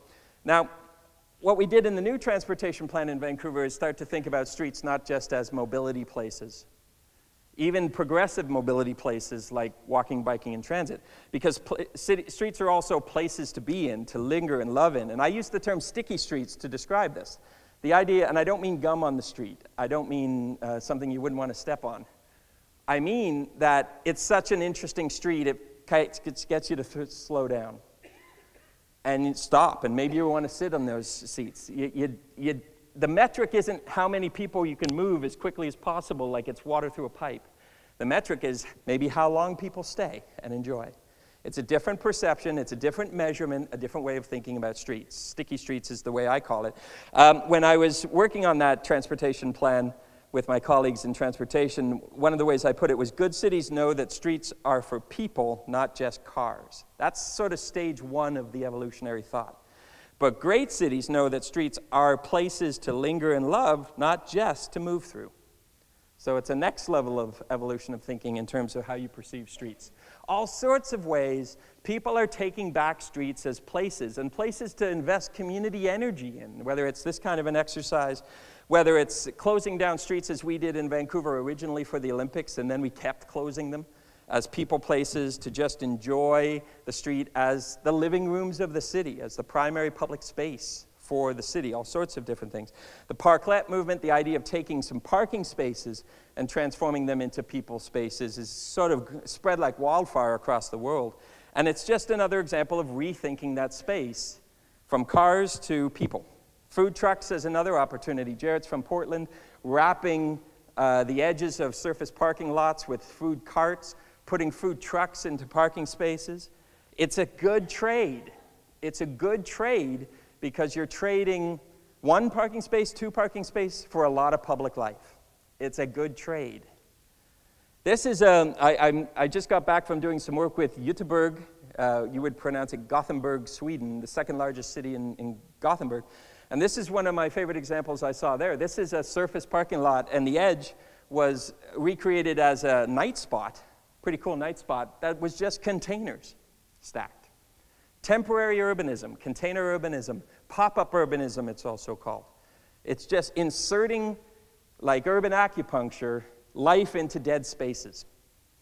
Now, what we did in the new transportation plan in Vancouver is start to think about streets not just as mobility places, even progressive mobility places like walking, biking, and transit. Because city, streets are also places to be in, to linger and love in. And I use the term sticky streets to describe this. The idea, and I don't mean gum on the street, I don't mean uh, something you wouldn't want to step on. I mean that it's such an interesting street, it gets you to slow down and stop, and maybe you want to sit on those seats. You, you, you the metric isn't how many people you can move as quickly as possible, like it's water through a pipe. The metric is maybe how long people stay and enjoy. It's a different perception, it's a different measurement, a different way of thinking about streets. Sticky streets is the way I call it. Um, when I was working on that transportation plan with my colleagues in transportation, one of the ways I put it was good cities know that streets are for people, not just cars. That's sort of stage one of the evolutionary thought. But great cities know that streets are places to linger and love, not just to move through. So it's a next level of evolution of thinking in terms of how you perceive streets. All sorts of ways people are taking back streets as places and places to invest community energy in, whether it's this kind of an exercise, whether it's closing down streets as we did in Vancouver originally for the Olympics and then we kept closing them as people places to just enjoy the street as the living rooms of the city, as the primary public space for the city, all sorts of different things. The parklet movement, the idea of taking some parking spaces and transforming them into people spaces, is sort of spread like wildfire across the world. And it's just another example of rethinking that space from cars to people. Food trucks is another opportunity. Jarrett's from Portland, wrapping uh, the edges of surface parking lots with food carts putting food trucks into parking spaces. It's a good trade. It's a good trade because you're trading one parking space, two parking space for a lot of public life. It's a good trade. This is, um, I, I, just got back from doing some work with Göteborg. Uh, you would pronounce it Gothenburg, Sweden, the second largest city in, in Gothenburg. And this is one of my favorite examples I saw there. This is a surface parking lot, and the edge was recreated as a night spot, pretty cool night spot, that was just containers stacked. Temporary urbanism, container urbanism, pop up urbanism, it's also called. It's just inserting, like urban acupuncture, life into dead spaces.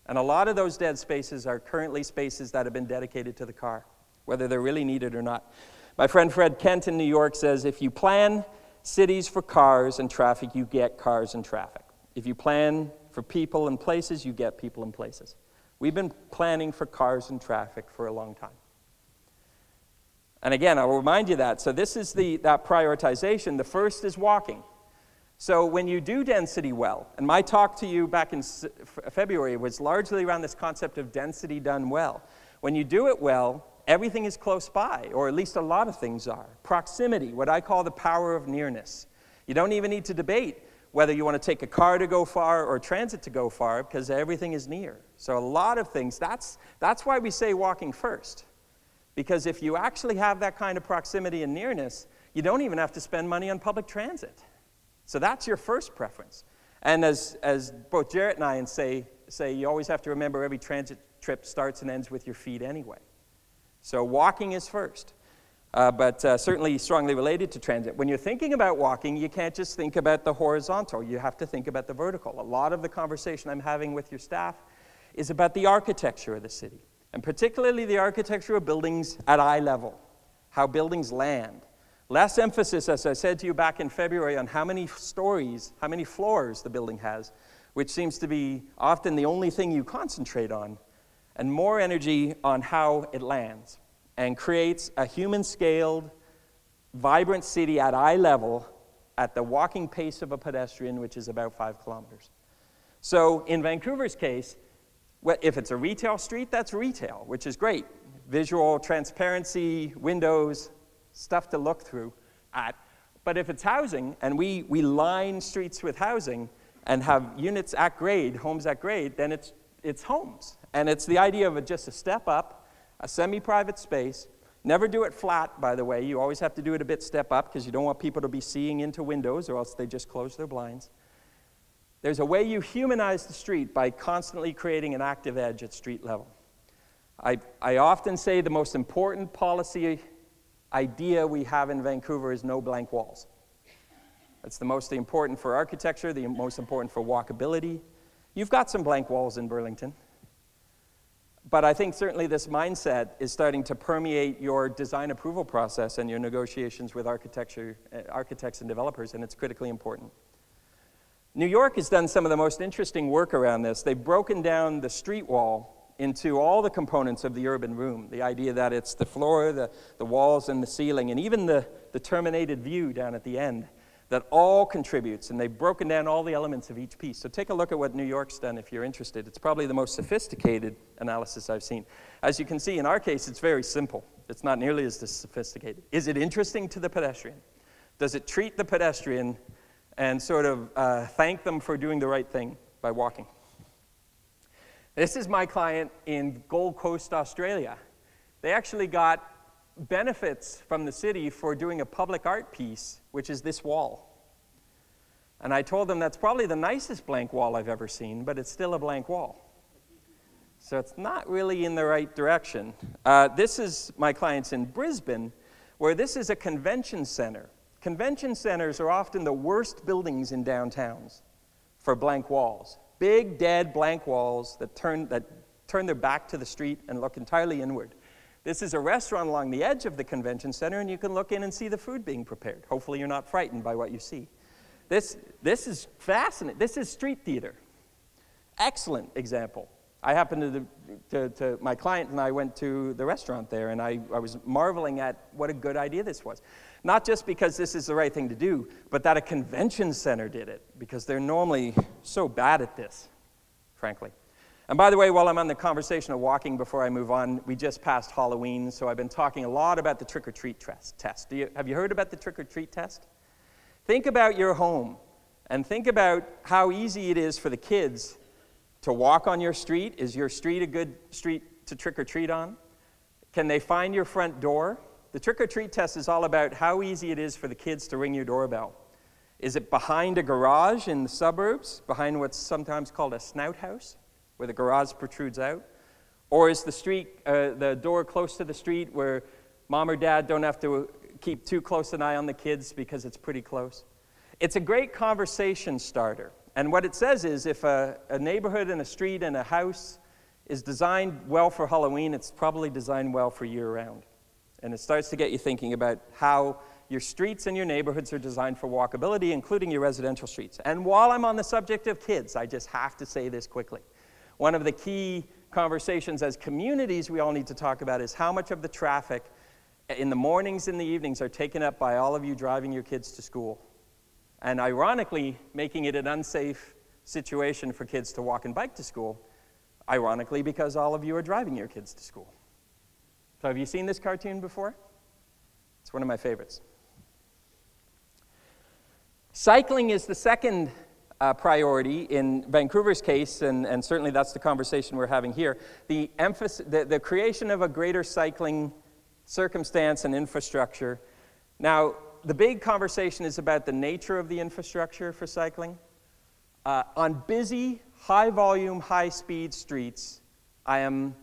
And a lot of those dead spaces are currently spaces that have been dedicated to the car, whether they're really needed or not. My friend Fred Kent in New York says if you plan cities for cars and traffic, you get cars and traffic. If you plan for people and places, you get people and places. We've been planning for cars and traffic for a long time. And again, I'll remind you that. So this is the, that prioritization. The first is walking. So when you do density well, and my talk to you back in February was largely around this concept of density done well. When you do it well, everything is close by, or at least a lot of things are. Proximity, what I call the power of nearness. You don't even need to debate whether you want to take a car to go far or transit to go far because everything is near. So a lot of things, that's, that's why we say walking first. Because if you actually have that kind of proximity and nearness, you don't even have to spend money on public transit. So that's your first preference. And as, as both Jarrett and I say, say, you always have to remember every transit trip starts and ends with your feet anyway. So walking is first, uh, but uh, certainly strongly related to transit. When you're thinking about walking, you can't just think about the horizontal, you have to think about the vertical. A lot of the conversation I'm having with your staff is about the architecture of the city, and particularly the architecture of buildings at eye level, how buildings land. Less emphasis, as I said to you back in February, on how many stories, how many floors the building has, which seems to be often the only thing you concentrate on, and more energy on how it lands and creates a human scaled, vibrant city at eye level at the walking pace of a pedestrian, which is about five kilometers. So, in Vancouver's case, if it's a retail street, that's retail, which is great. Visual transparency, windows, stuff to look through at. But if it's housing, and we, we line streets with housing and have units at grade, homes at grade, then it's, it's homes. And it's the idea of a, just a step up, a semi private space. Never do it flat, by the way. You always have to do it a bit step up because you don't want people to be seeing into windows or else they just close their blinds. There's a way you humanize the street by constantly creating an active edge at street level. I, I often say the most important policy idea we have in Vancouver is no blank walls. That's the most important for architecture, the most important for walkability. You've got some blank walls in Burlington. But I think certainly this mindset is starting to permeate your design approval process and your negotiations with architecture, uh, architects and developers, and it's critically important. New York has done some of the most interesting work around this. They've broken down the street wall into all the components of the urban room. The idea that it's the floor, the, the walls, and the ceiling, and even the, the terminated view down at the end that all contributes, and they've broken down all the elements of each piece. So take a look at what New York's done if you're interested. It's probably the most sophisticated analysis I've seen. As you can see, in our case, it's very simple. It's not nearly as sophisticated. Is it interesting to the pedestrian? Does it treat the pedestrian and sort of uh, thank them for doing the right thing by walking? This is my client in Gold Coast, Australia. They actually got benefits from the city for doing a public art piece, which is this wall. And I told them that's probably the nicest blank wall I've ever seen, but it's still a blank wall. So it's not really in the right direction. Uh, this is my clients in Brisbane, where this is a convention center. Convention centers are often the worst buildings in downtowns for blank walls. Big, dead, blank walls that turn, that turn their back to the street and look entirely inward. This is a restaurant along the edge of the convention center, and you can look in and see the food being prepared. Hopefully, you're not frightened by what you see. This, this is fascinating. This is street theater. Excellent example. I happened to, to, to, my client and I went to the restaurant there, and I, I was marveling at what a good idea this was. Not just because this is the right thing to do, but that a convention center did it, because they're normally so bad at this, frankly. And by the way, while I'm on the conversation of walking before I move on, we just passed Halloween, so I've been talking a lot about the trick or treat test. You, have you heard about the trick or treat test? Think about your home and think about how easy it is for the kids to walk on your street. Is your street a good street to trick or treat on? Can they find your front door? The trick or treat test is all about how easy it is for the kids to ring your doorbell. Is it behind a garage in the suburbs, behind what's sometimes called a snout house, where the garage protrudes out? Or is the street, uh, the door close to the street where mom or dad don't have to keep too close an eye on the kids because it's pretty close? It's a great conversation starter. And what it says is if a, a neighborhood and a street and a house is designed well for Halloween, it's probably designed well for year round. And it starts to get you thinking about how your streets and your neighborhoods are designed for walkability, including your residential streets. And while I'm on the subject of kids, I just have to say this quickly. One of the key conversations as communities we all need to talk about is how much of the traffic in the mornings and the evenings are taken up by all of you driving your kids to school and ironically making it an unsafe situation for kids to walk and bike to school, ironically because all of you are driving your kids to school. So have you seen this cartoon before? It's one of my favorites. Cycling is the second uh, priority in Vancouver's case, and, and certainly that's the conversation we're having here. The, emphasis, the, the creation of a greater cycling circumstance and infrastructure. Now, the big conversation is about the nature of the infrastructure for cycling. Uh, on busy, high volume, high speed streets, I am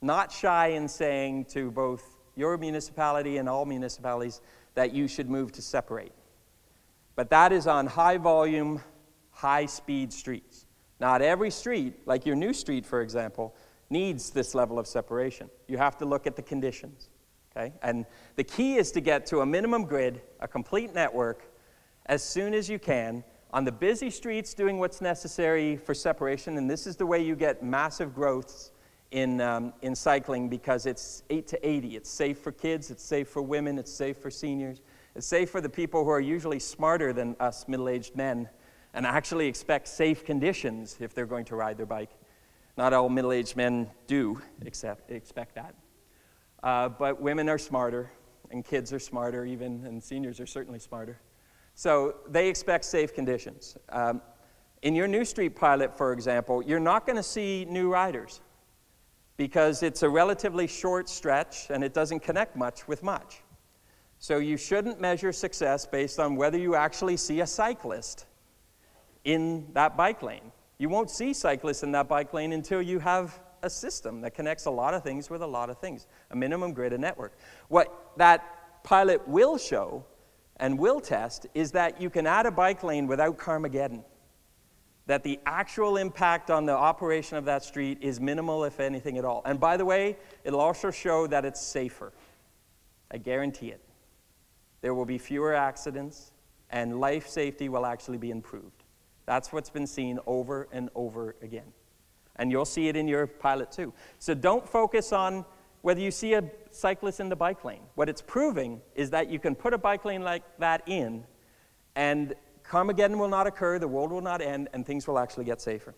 not shy in saying to both your municipality and all municipalities that you should move to separate. But that is on high volume, high speed streets. Not every street, like your new street, for example, needs this level of separation. You have to look at the conditions. Okay? And the key is to get to a minimum grid, a complete network, as soon as you can on the busy streets doing what's necessary for separation. And this is the way you get massive growths in, um, in cycling because it's 8 to 80. It's safe for kids, it's safe for women, it's safe for seniors. It's safe for the people who are usually smarter than us middle aged men and actually expect safe conditions if they're going to ride their bike. Not all middle aged men do accept, expect that. Uh, but women are smarter, and kids are smarter, even, and seniors are certainly smarter. So they expect safe conditions. Um, in your new street pilot, for example, you're not going to see new riders because it's a relatively short stretch and it doesn't connect much with much. So you shouldn't measure success based on whether you actually see a cyclist in that bike lane. You won't see cyclists in that bike lane until you have a system that connects a lot of things with a lot of things, a minimum grid, a network. What that pilot will show and will test is that you can add a bike lane without Carmageddon. That the actual impact on the operation of that street is minimal, if anything at all. And by the way, it'll also show that it's safer. I guarantee it. There will be fewer accidents, and life safety will actually be improved. That's what's been seen over and over again. And you'll see it in your pilot too. So don't focus on whether you see a cyclist in the bike lane. What it's proving is that you can put a bike lane like that in, and Carmageddon will not occur, the world will not end, and things will actually get safer.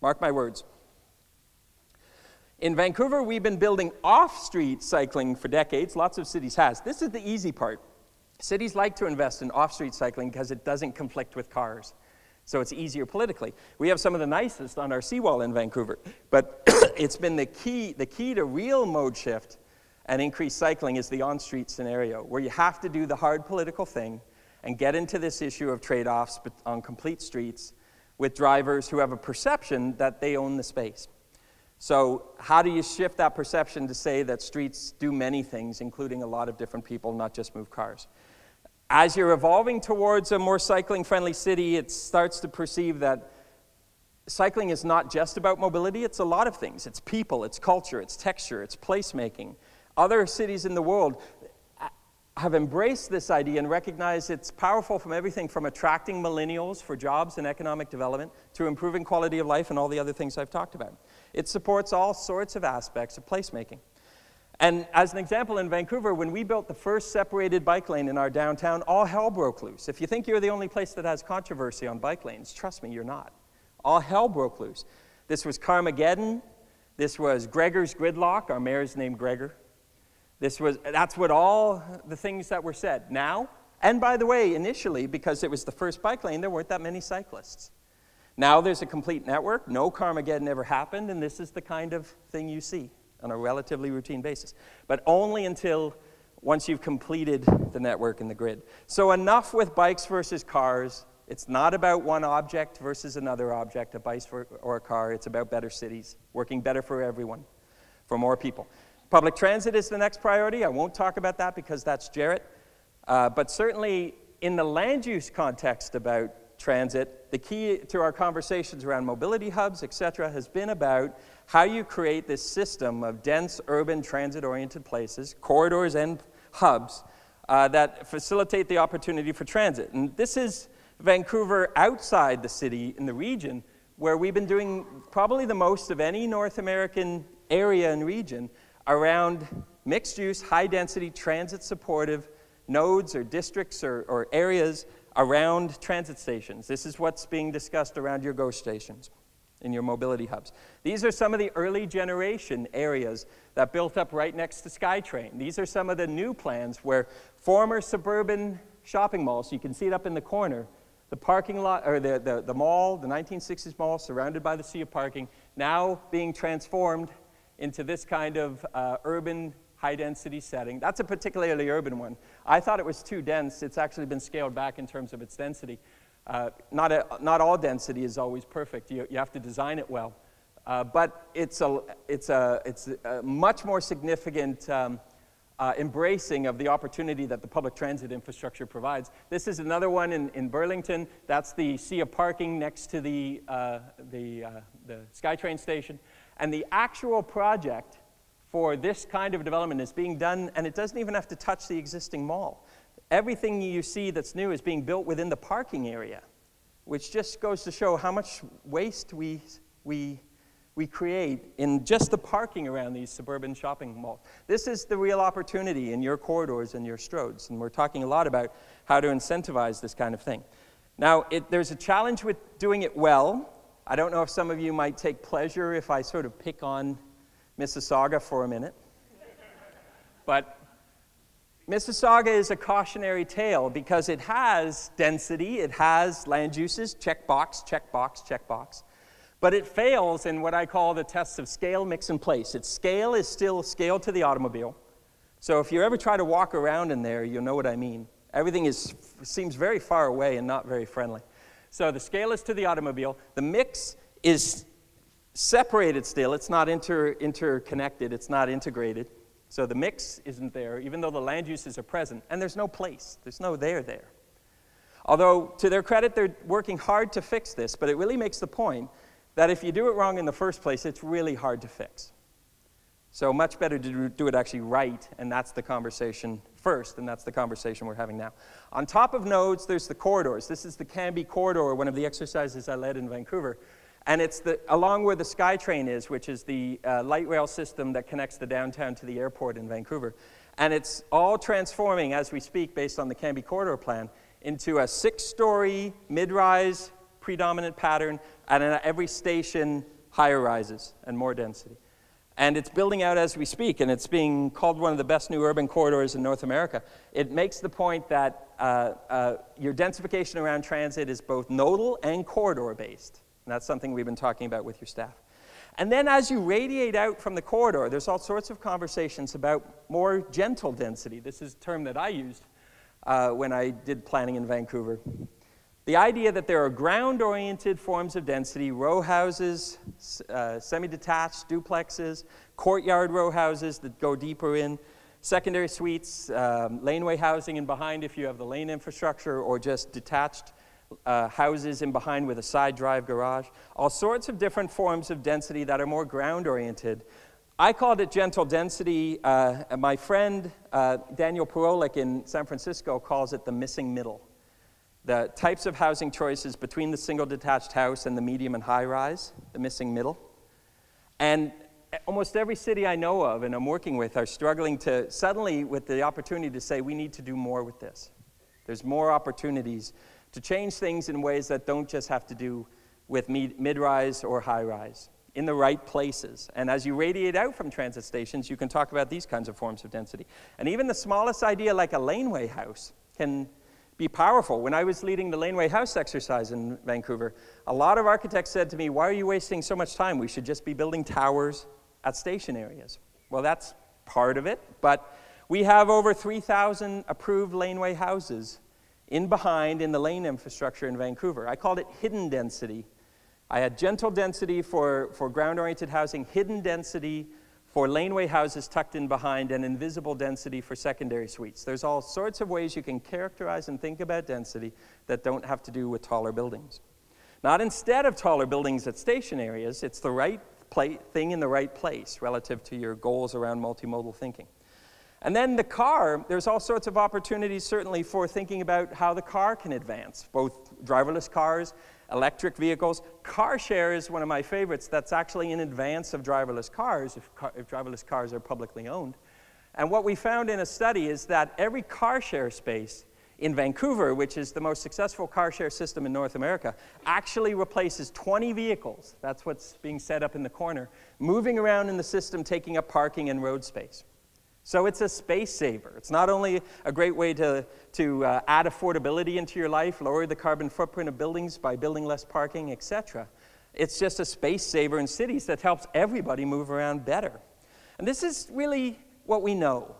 Mark my words. In Vancouver, we've been building off-street cycling for decades. Lots of cities has. This is the easy part. Cities like to invest in off-street cycling because it doesn't conflict with cars so it's easier politically. We have some of the nicest on our seawall in Vancouver, but [coughs] it's been the key, the key to real mode shift and increased cycling is the on-street scenario, where you have to do the hard political thing and get into this issue of trade-offs on complete streets with drivers who have a perception that they own the space. So how do you shift that perception to say that streets do many things, including a lot of different people, not just move cars? as you're evolving towards a more cycling friendly city, it starts to perceive that cycling is not just about mobility, it's a lot of things. It's people, it's culture, it's texture, it's placemaking. Other cities in the world have embraced this idea and recognize it's powerful from everything from attracting millennials for jobs and economic development to improving quality of life and all the other things I've talked about. It supports all sorts of aspects of placemaking. And as an example, in Vancouver, when we built the first separated bike lane in our downtown, all hell broke loose. If you think you're the only place that has controversy on bike lanes, trust me, you're not. All hell broke loose. This was Carmageddon. This was Gregor's Gridlock. Our mayor's named Gregor. This was, that's what all the things that were said. Now, and by the way, initially, because it was the first bike lane, there weren't that many cyclists. Now there's a complete network. No Carmageddon ever happened, and this is the kind of thing you see on a relatively routine basis. But only until once you've completed the network and the grid. So, enough with bikes versus cars. It's not about one object versus another object, a bike or a car. It's about better cities, working better for everyone, for more people. Public transit is the next priority. I won't talk about that because that's Jarrett. Uh, but certainly, in the land use context about transit, the key to our conversations around mobility hubs, et cetera, has been about how you create this system of dense urban transit oriented places, corridors and hubs, uh, that facilitate the opportunity for transit. And this is Vancouver outside the city in the region where we've been doing probably the most of any North American area and region around mixed use, high density, transit supportive nodes or districts or, or areas around transit stations. This is what's being discussed around your GO stations in your mobility hubs. These are some of the early generation areas that built up right next to SkyTrain. These are some of the new plans where former suburban shopping malls, you can see it up in the corner, the parking lot, or the, the, the mall, the 1960s mall, surrounded by the sea of parking, now being transformed into this kind of uh, urban high density setting. That's a particularly urban one. I thought it was too dense. It's actually been scaled back in terms of its density. Uh, not, a, not all density is always perfect. You, you have to design it well. Uh, but it's a, it's a, it's a much more significant um, uh, embracing of the opportunity that the public transit infrastructure provides. This is another one in, in Burnaby. That's the sea of parking next to the, uh, the, uh, the SkyTrain station. And the actual project for this kind of development is being done, and it doesn't even have to touch the existing mall. Everything you see that's new is being built within the parking area, which just goes to show how much waste we, we we create in just the parking around these suburban shopping malls. This is the real opportunity in your corridors and your stroads, and we're talking a lot about how to incentivize this kind of thing. Now, it, there's a challenge with doing it well. I don't know if some of you might take pleasure if I sort of pick on Mississauga for a minute. but Mississauga is a cautionary tale because it has density, it has land uses, checkbox, checkbox, check box, check box. But it fails in what I call the tests of scale, mix, and place. Its scale is still scale to the automobile. So if you ever try to walk around in there, you'll know what I mean. Everything is, seems very far away and not very friendly. So the scale is to the automobile. The mix is separated still. It's not inter, interconnected. It's not integrated. So the mix isn't there, even though the land uses are present. And there's no place. There's no there there. Although, to their credit, they're working hard to fix this, but it really makes the point that if you do it wrong in the first place, it's really hard to fix. So much better to do it actually right, and that's the conversation first, and that's the conversation we're having now. On top of nodes, there's the corridors. This is the Cambie corridor, one of the exercises I led in Vancouver. And it's the, along where the SkyTrain is, which is the uh, light rail system that connects the downtown to the airport in Vancouver. And it's all transforming as we speak, based on the Cambie corridor plan, into a six story mid rise predominant pattern, and at every station, higher rises and more density. And it's building out as we speak, and it's being called one of the best new urban corridors in North America. It makes the point that uh, uh, your densification around transit is both nodal and corridor based. And that's something we've been talking about with your staff. And then as you radiate out from the corridor, there's all sorts of conversations about more gentle density. This is a term that I used uh, when I did planning in Vancouver. The idea that there are ground oriented forms of density, row houses, uh, semi detached duplexes, courtyard row houses that go deeper in, secondary suites, um, laneway housing in behind if you have the lane infrastructure, or just detached uh, houses in behind with a side drive garage. All sorts of different forms of density that are more ground oriented. I called it gentle density. Uh, my friend uh, Daniel Parolek in San Francisco calls it the missing middle the types of housing choices between the single detached house and the medium and high rise, the missing middle. And almost every city I know of and I'm working with are struggling to suddenly, with the opportunity to say, we need to do more with this. There's more opportunities to change things in ways that don't just have to do with mid rise or high rise in the right places. And as you radiate out from transit stations, you can talk about these kinds of forms of density. And even the smallest idea, like a laneway house, can be powerful. When I was leading the laneway house exercise in Vancouver, a lot of architects said to me, Why are you wasting so much time? We should just be building towers at station areas. Well, that's part of it, but We have over 3,000 approved laneway houses in behind in the lane infrastructure in Vancouver. I called it hidden density. I had gentle density for, for ground oriented housing, hidden density for laneway houses tucked in behind, and invisible density for secondary suites. There's all sorts of ways you can characterize and think about density that don't have to do with taller buildings. Not instead of taller buildings at station areas, it's the right thing in the right place relative to your goals around multimodal thinking. And then the car, there's all sorts of opportunities certainly for thinking about how the car can advance, both driverless cars, electric vehicles. Car share is one of my favorites that's actually in advance of driverless cars, if, car, if driverless cars are publicly owned. And what we found in a study is that every car share space in Vancouver, which is the most successful car share system in North America, actually replaces 20 vehicles, that's what's being set up in the corner, moving around in the system, taking up parking and road space. So it's a space saver. It's not only a great way to, to uh, add affordability into your life, lower the carbon footprint of buildings by building less parking, etc. It's just a space saver in cities that helps everybody move around better. And this is really what we know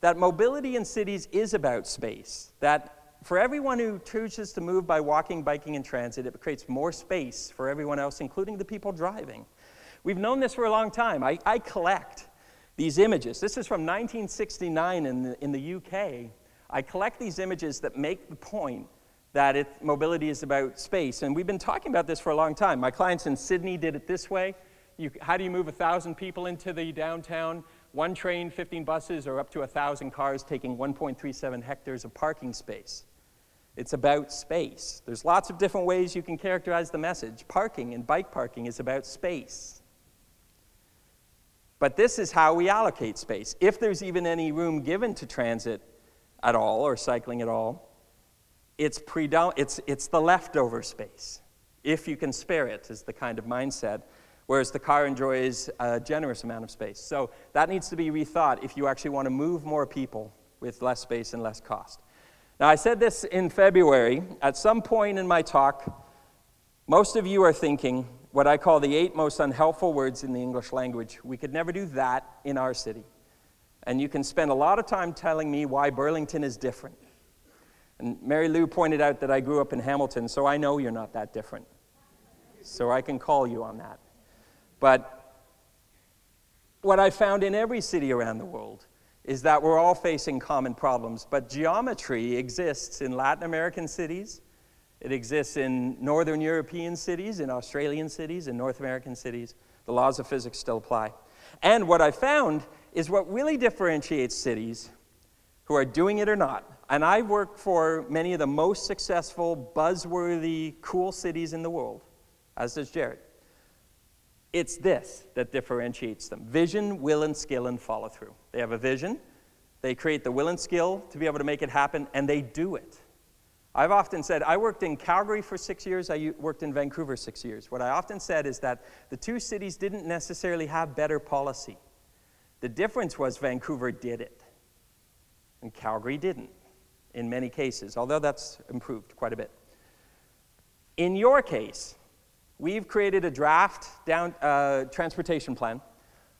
that mobility in cities is about space, that for everyone who chooses to move by walking, biking, and transit, it creates more space for everyone else, including the people driving. We've known this for a long time. I, I collect these images. This is from 1969 in the, in the UK. I collect these images that make the point that it, mobility is about space. And we've been talking about this for a long time. My clients in Sydney did it this way. You, how do you move 1,000 people into the downtown? One train, 15 buses, or up to 1,000 cars taking 1.37 hectares of parking space. It's about space. There's lots of different ways you can characterize the message. Parking and bike parking is about space. But this is how we allocate space. If there's even any room given to transit at all or cycling at all, it's, it's, it's the leftover space. If you can spare it, is the kind of mindset whereas the car enjoys a generous amount of space. So that needs to be rethought if you actually want to move more people with less space and less cost. Now, I said this in February. At some point in my talk, most of you are thinking what I call the eight most unhelpful words in the English language. We could never do that in our city. And you can spend a lot of time telling me why Burlington is different. And Mary Lou pointed out that I grew up in Hamilton, so I know you're not that different. So I can call you on that. But what I found in every city around the world is that we're all facing common problems, but geometry exists in Latin American cities, it exists in Northern European cities, in Australian cities, in North American cities. The laws of physics still apply. And what I found is what really differentiates cities who are doing it or not. And I work for many of the most successful, buzzworthy, cool cities in the world, as does Jarrett. It's this that differentiates them vision, will, and skill, and follow through. They have a vision, they create the will and skill to be able to make it happen, and they do it. I've often said, I worked in Calgary for six years, I worked in Vancouver six years. What I often said is that the two cities didn't necessarily have better policy. The difference was Vancouver did it, and Calgary didn't in many cases, although that's improved quite a bit. In your case, we've created a draft down, uh, transportation plan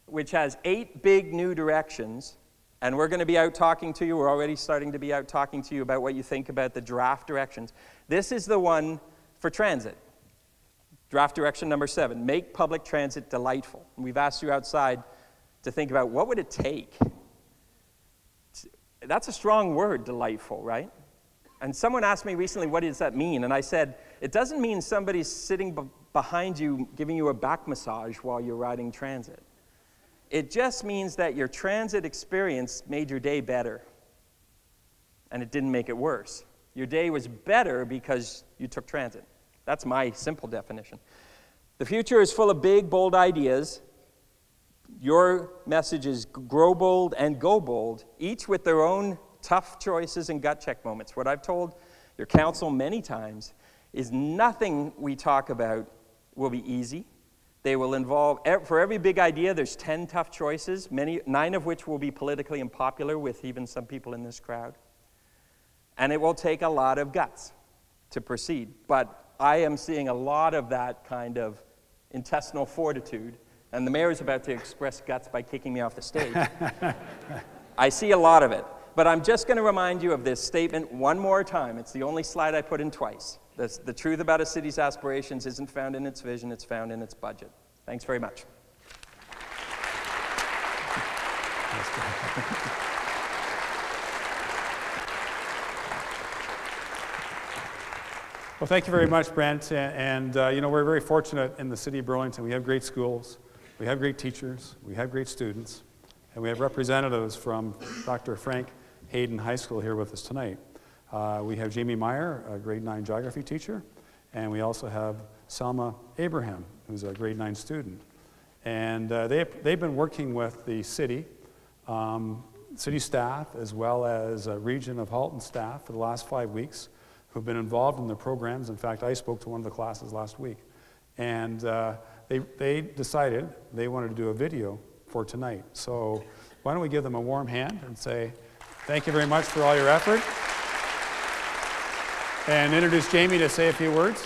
which has eight big new directions. And we're going to be out talking to you. We're already starting to be out talking to you about what you think about the draft directions. This is the one for transit. Draft direction number seven make public transit delightful. And we've asked you outside to think about what would it take? That's a strong word, delightful, right? And someone asked me recently, what does that mean? And I said, it doesn't mean somebody's sitting behind you giving you a back massage while you're riding transit. It just means that your transit experience made your day better, and it didn't make it worse. Your day was better because you took transit. That's my simple definition. The future is full of big, bold ideas. Your message is grow bold and go bold, each with their own tough choices and gut check moments. What I've told your council many times is nothing we talk about will be easy. They will involve, for every big idea, there's 10 tough choices, many, nine of which will be politically unpopular with even some people in this crowd. And it will take a lot of guts to proceed. But I am seeing a lot of that kind of intestinal fortitude. And the mayor is about to express guts by kicking me off the stage. [laughs] I see a lot of it. But I'm just going to remind you of this statement one more time. It's the only slide I put in twice. The, the truth about a city's aspirations isn't found in its vision, it's found in its budget. Thanks very much. Well, thank you very much, Brent. And, uh, you know, we're very fortunate in the city of Burlington. We have great schools, we have great teachers, we have great students, and we have representatives from Dr. Frank Hayden High School here with us tonight. Uh, we have Jamie Meyer, a grade 9 geography teacher, and we also have Selma Abraham, who's a grade 9 student. And uh, they, they've been working with the city, um, city staff, as well as a region of Halton staff for the last five weeks who've been involved in the programs. In fact, I spoke to one of the classes last week. And uh, they, they decided they wanted to do a video for tonight. So why don't we give them a warm hand and say, thank you very much for all your effort. And introduce Jamie to say a few words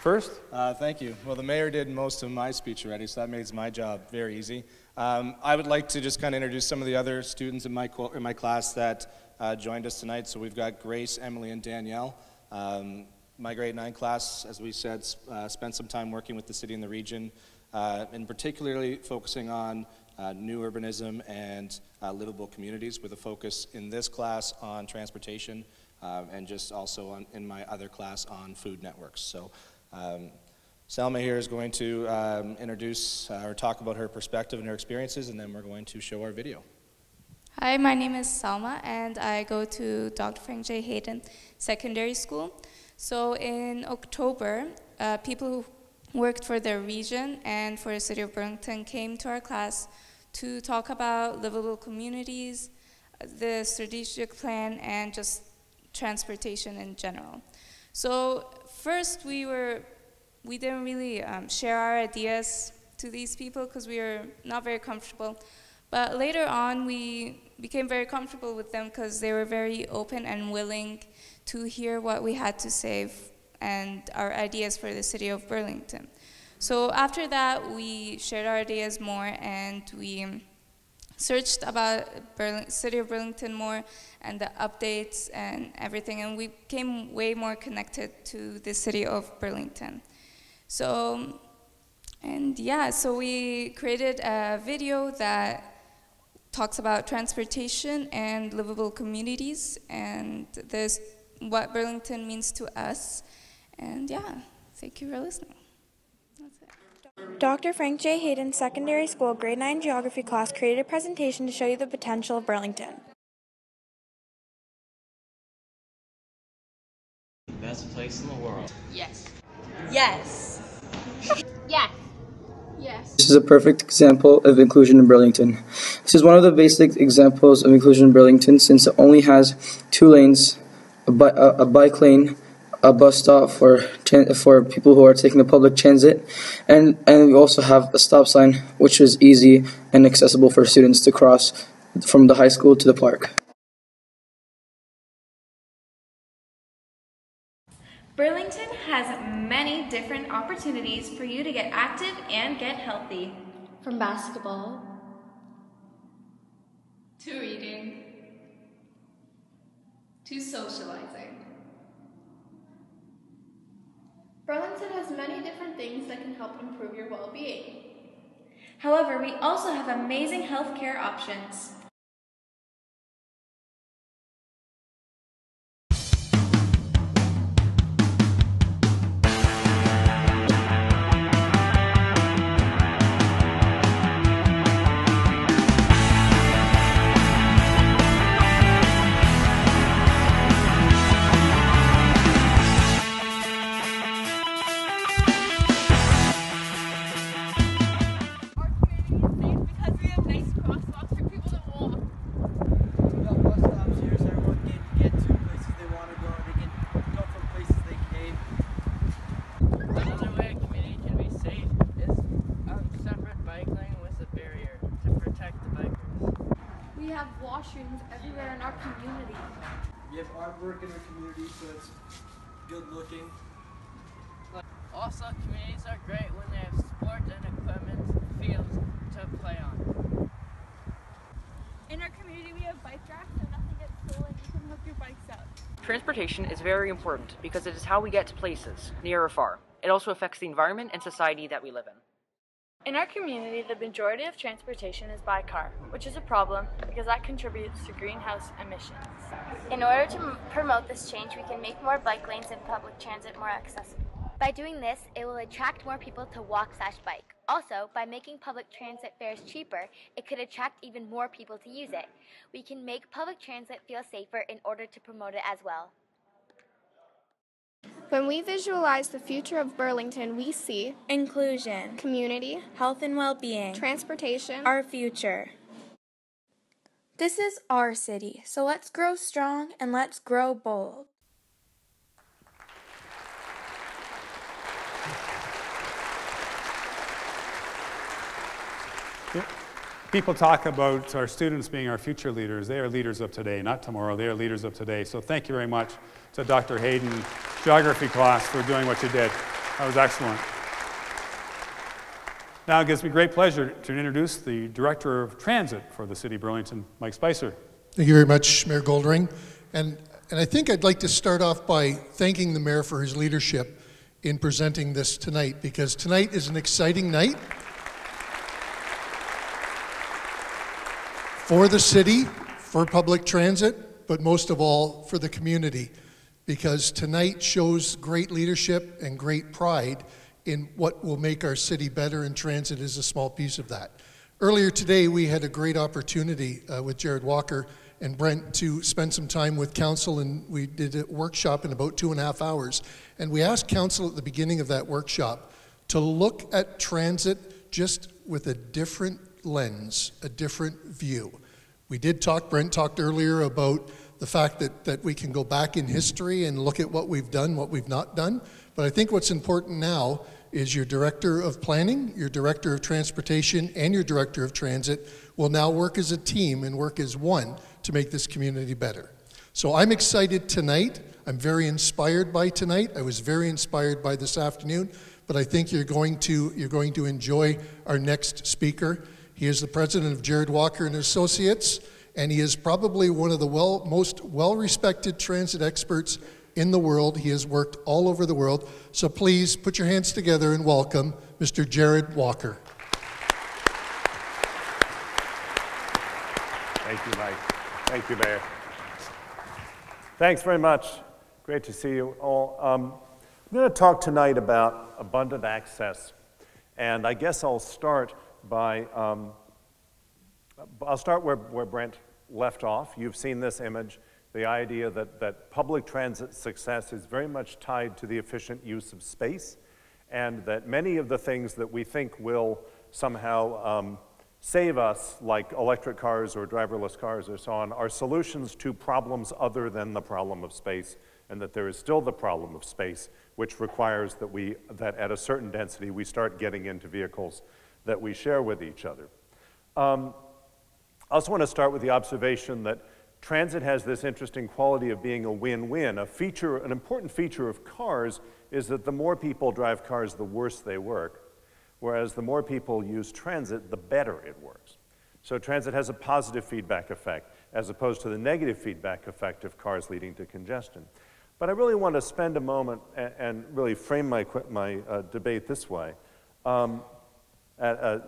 first. Uh, thank you. Well, the mayor did most of my speech already, so that makes my job very easy. Um, I would like to just kind of introduce some of the other students in my, in my class that uh, joined us tonight. So we've got Grace, Emily, and Danielle. Um, my grade 9 class, as we said, uh, spent some time working with the city and the region, uh, and particularly focusing on uh, new urbanism and uh, livable communities with a focus in this class on transportation um, and just also on, in my other class on food networks. So um, Selma here is going to um, introduce uh, or talk about her perspective and her experiences, and then we're going to show our video. Hi, my name is Salma, and I go to Dr. Frank J. Hayden Secondary School. So in October, uh, people who worked for their region and for the city of Burlington came to our class to talk about livable communities, the strategic plan, and just transportation in general. So first, we were we didn't really um, share our ideas to these people because we were not very comfortable. But later on, we became very comfortable with them because they were very open and willing to hear what we had to say and our ideas for the city of Burlington. So after that, we shared our ideas more and we searched about Burling city of Burlington more and the updates and everything, and we became way more connected to the city of Burlington. So, and yeah, so we created a video that talks about transportation and livable communities and this what Burlington means to us. And yeah, thank you for listening. Dr. Frank J. Hayden Secondary School Grade 9 Geography class created a presentation to show you the potential of Burlington. Best place in the world. Yes. Yes. [laughs] yes. Yes. This is a perfect example of inclusion in Burlington. This is one of the basic examples of inclusion in Burlington since it only has two lanes, a, bi- a, a bike lane, a bus stop for for people who are taking the public transit, and and we also have a stop sign which is easy and accessible for students to cross from the high school to the park. Burlington has many different opportunities for you to get active and get healthy. From basketball to reading to socializing. Burlington has many different things that can help improve your well being. However, we also have amazing healthcare options. hard work in our community, so it's good looking. Also, communities are great when they have sports and equipment fields to play on. In our community, we have bike racks so nothing gets stolen. You can hook your bikes up. Transportation is very important because it is how we get to places, near or far. It also affects the environment and society that we live in. In our community, the majority of transportation is by car, which is a problem because that contributes to greenhouse emissions. In order to promote this change, we can make more bike lanes and public transit more accessible. By doing this, it will attract more people to walk slash bike. Also, by making public transit fares cheaper, it could attract even more people to use it. We can make public transit feel safer in order to promote it as well. When we visualize the future of Burlington, we see inclusion, community, health and well being, transportation, our future. This is our city, so let's grow strong and let's grow bold. People talk about our students being our future leaders. They are leaders of today, not tomorrow. They are leaders of today. So thank you very much to Dr. Hayden, geography class, for doing what you did. That was excellent. Now it gives me great pleasure to introduce the Director of Transit for the City of Burlington, Mike Spicer. Thank you very much, Mayor Goldring. And, and I think I'd like to start off by thanking the Mayor for his leadership in presenting this tonight, because tonight is an exciting night. for the city, for public transit, but most of all for the community, because tonight shows great leadership and great pride in what will make our city better, and transit is a small piece of that. Earlier today, we had a great opportunity uh, with Jarrett Walker and Brent to spend some time with council, and we did a workshop in about two and a half hours. And we asked council at the beginning of that workshop to look at transit just with a different lens, a different view. We did talk, Brent talked earlier about the fact that, that we can go back in history and look at what we've done, what we've not done. But I think what's important now is your director of planning, your director of transportation, and your director of transit will now work as a team and work as one to make this community better. So I'm excited tonight. I'm very inspired by tonight. I was very inspired by this afternoon, but I think you're going to, you're going to enjoy our next speaker. He is the president of Jarrett Walker and Associates, and he is probably one of the well, most well-respected transit experts in the world. He has worked all over the world. So please put your hands together and welcome Mr. Jarrett Walker. Thank you, Mike. Thank you, Mayor. Thanks very much. Great to see you all. Um, I'm going to talk tonight about abundant access. And I guess I'll start by, um, I'll start where, where Brent left off. You've seen this image, the idea that, that public transit success is very much tied to the efficient use of space, and that many of the things that we think will somehow um, save us, like electric cars or driverless cars or so on, are solutions to problems other than the problem of space, and that there is still the problem of space, which requires that we, that at a certain density, we start getting into vehicles that we share with each other. Um, I also want to start with the observation that transit has this interesting quality of being a win-win. A feature, an important feature of cars is that the more people drive cars, the worse they work, whereas the more people use transit, the better it works. So transit has a positive feedback effect as opposed to the negative feedback effect of cars leading to congestion. But I really want to spend a moment and, and really frame my, my uh, debate this way. Um, at, uh,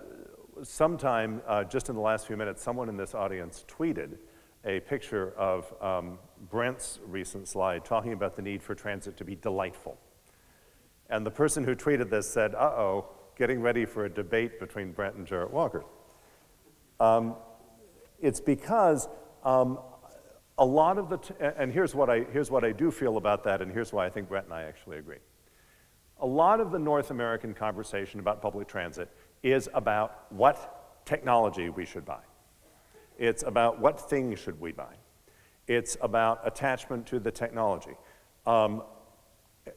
sometime, uh, just in the last few minutes, someone in this audience tweeted a picture of um, Brent's recent slide talking about the need for transit to be delightful. And the person who tweeted this said, uh-oh, getting ready for a debate between Brent and Jarrett Walker. Um, it's because um, a lot of the, and here's what, I, here's what I do feel about that, and here's why I think Brent and I actually agree. A lot of the North American conversation about public transit is about what technology we should buy. It's about what things should we buy. It's about attachment to the technology. Um,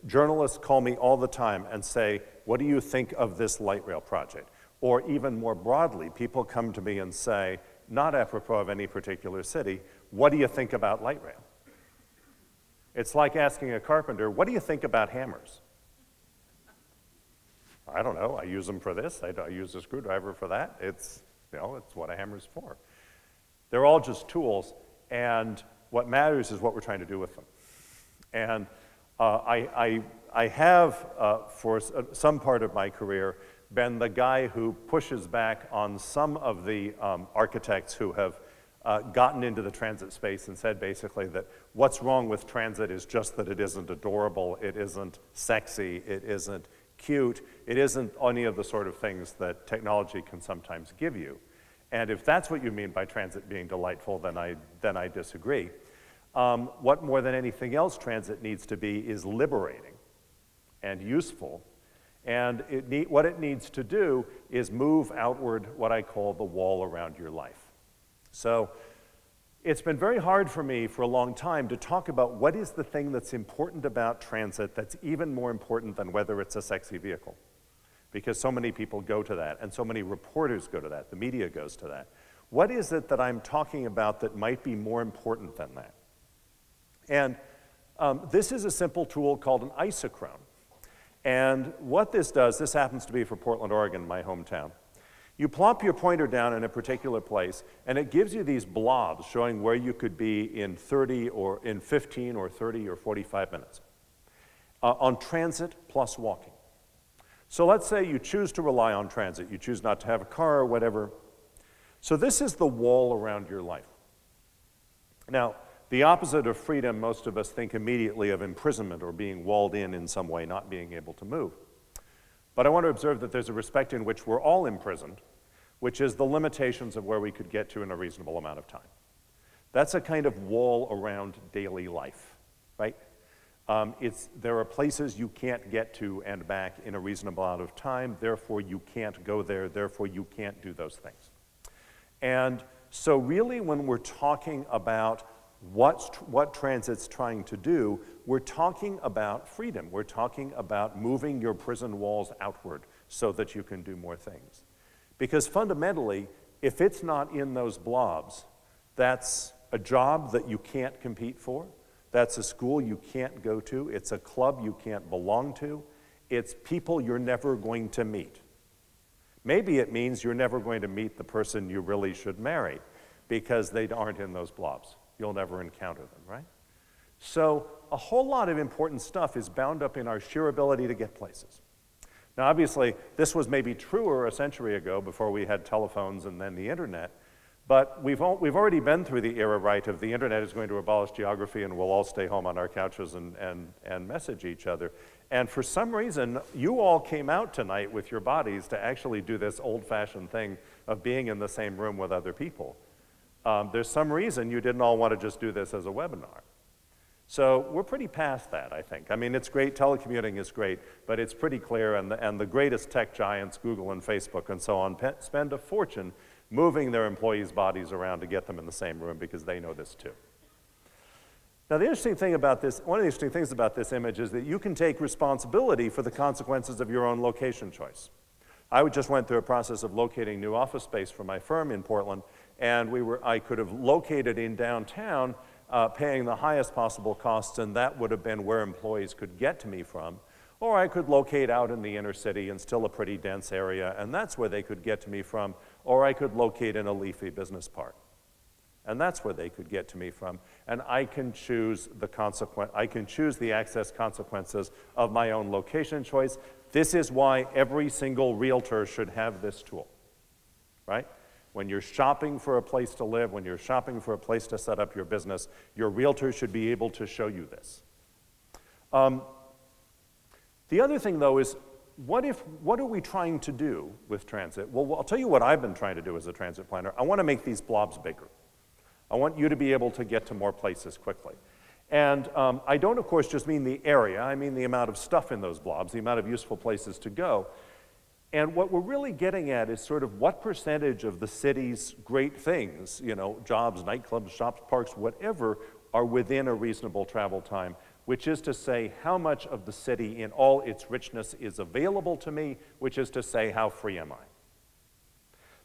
journalists call me all the time and say, what do you think of this light rail project? Or even more broadly, people come to me and say, not apropos of any particular city, what do you think about light rail? It's like asking a carpenter, what do you think about hammers? I don't know, I use them for this, I, I use a screwdriver for that. It's, you know, it's what a hammer's for. They're all just tools, and what matters is what we're trying to do with them. And uh, I, I, I, have, uh, for uh, some part of my career, been the guy who pushes back on some of the um, architects who have uh, gotten into the transit space and said basically that what's wrong with transit is just that it isn't adorable, it isn't sexy, it isn't cute, it isn't any of the sort of things that technology can sometimes give you. And if that's what you mean by transit being delightful, then I, then I disagree. Um, what more than anything else transit needs to be is liberating and useful. And it need, what it needs to do is move outward what I call the wall around your life. So it's been very hard for me for a long time to talk about what is the thing that's important about transit that's even more important than whether it's a sexy vehicle. Because so many people go to that, and so many reporters go to that, the media goes to that. What is it that I'm talking about that might be more important than that? And um, this is a simple tool called an isochrone. And what this does, this happens to be for Portland, Oregon, my hometown. You plop your pointer down in a particular place, and it gives you these blobs showing where you could be in 30 or in 15 or 30 or 45 minutes uh, on transit plus walking. So let's say you choose to rely on transit. You choose not to have a car or whatever. So this is the wall around your life. Now, the opposite of freedom, most of us think immediately of imprisonment or being walled in in some way, not being able to move. But I want to observe that there's a respect in which we're all imprisoned, which is the limitations of where we could get to in a reasonable amount of time. That's a kind of wall around daily life, right? Um, it's, there are places you can't get to and back in a reasonable amount of time, therefore you can't go there, therefore you can't do those things. And so really when we're talking about what's, what transit's trying to do, we're talking about freedom. We're talking about moving your prison walls outward so that you can do more things. Because fundamentally, if it's not in those blobs, that's a job that you can't compete for. That's a school you can't go to. It's a club you can't belong to. It's people you're never going to meet. Maybe it means you're never going to meet the person you really should marry because they aren't in those blobs you'll never encounter them, right? So a whole lot of important stuff is bound up in our sheer ability to get places. Now, obviously, this was maybe truer a century ago before we had telephones and then the internet, but we've, we've already been through the era, right, of the internet is going to abolish geography and we'll all stay home on our couches and, and, and message each other. And for some reason, you all came out tonight with your bodies to actually do this old-fashioned thing of being in the same room with other people um, there's some reason you didn't all want to just do this as a webinar. So we're pretty past that, I think. I mean, it's great, telecommuting is great, but it's pretty clear, and the, and the greatest tech giants, Google and Facebook and so on, spend a fortune moving their employees' bodies around to get them in the same room because they know this too. Now, the interesting thing about this, one of the interesting things about this image is that you can take responsibility for the consequences of your own location choice. I just went through a process of locating new office space for my firm in Portland, and we were, I could have located in downtown uh, paying the highest possible costs, and that would have been where employees could get to me from. Or I could locate out in the inner city in still a pretty dense area, and that's where they could get to me from. Or I could locate in a leafy business park. And that's where they could get to me from. And I can choose the consequent, I can choose the access consequences of my own location choice. This is why every single realtor should have this tool, right? When you're shopping for a place to live, when you're shopping for a place to set up your business, your realtor should be able to show you this. Um, the other thing, though, is what if, what are we trying to do with transit? Well, I'll tell you what I've been trying to do as a transit planner. I want to make these blobs bigger. I want you to be able to get to more places quickly. And um, I don't, of course, just mean the area. I mean the amount of stuff in those blobs, the amount of useful places to go. And what we're really getting at is sort of what percentage of the city's great things, you know, jobs, nightclubs, shops, parks, whatever, are within a reasonable travel time, which is to say how much of the city in all its richness is available to me, which is to say how free am I.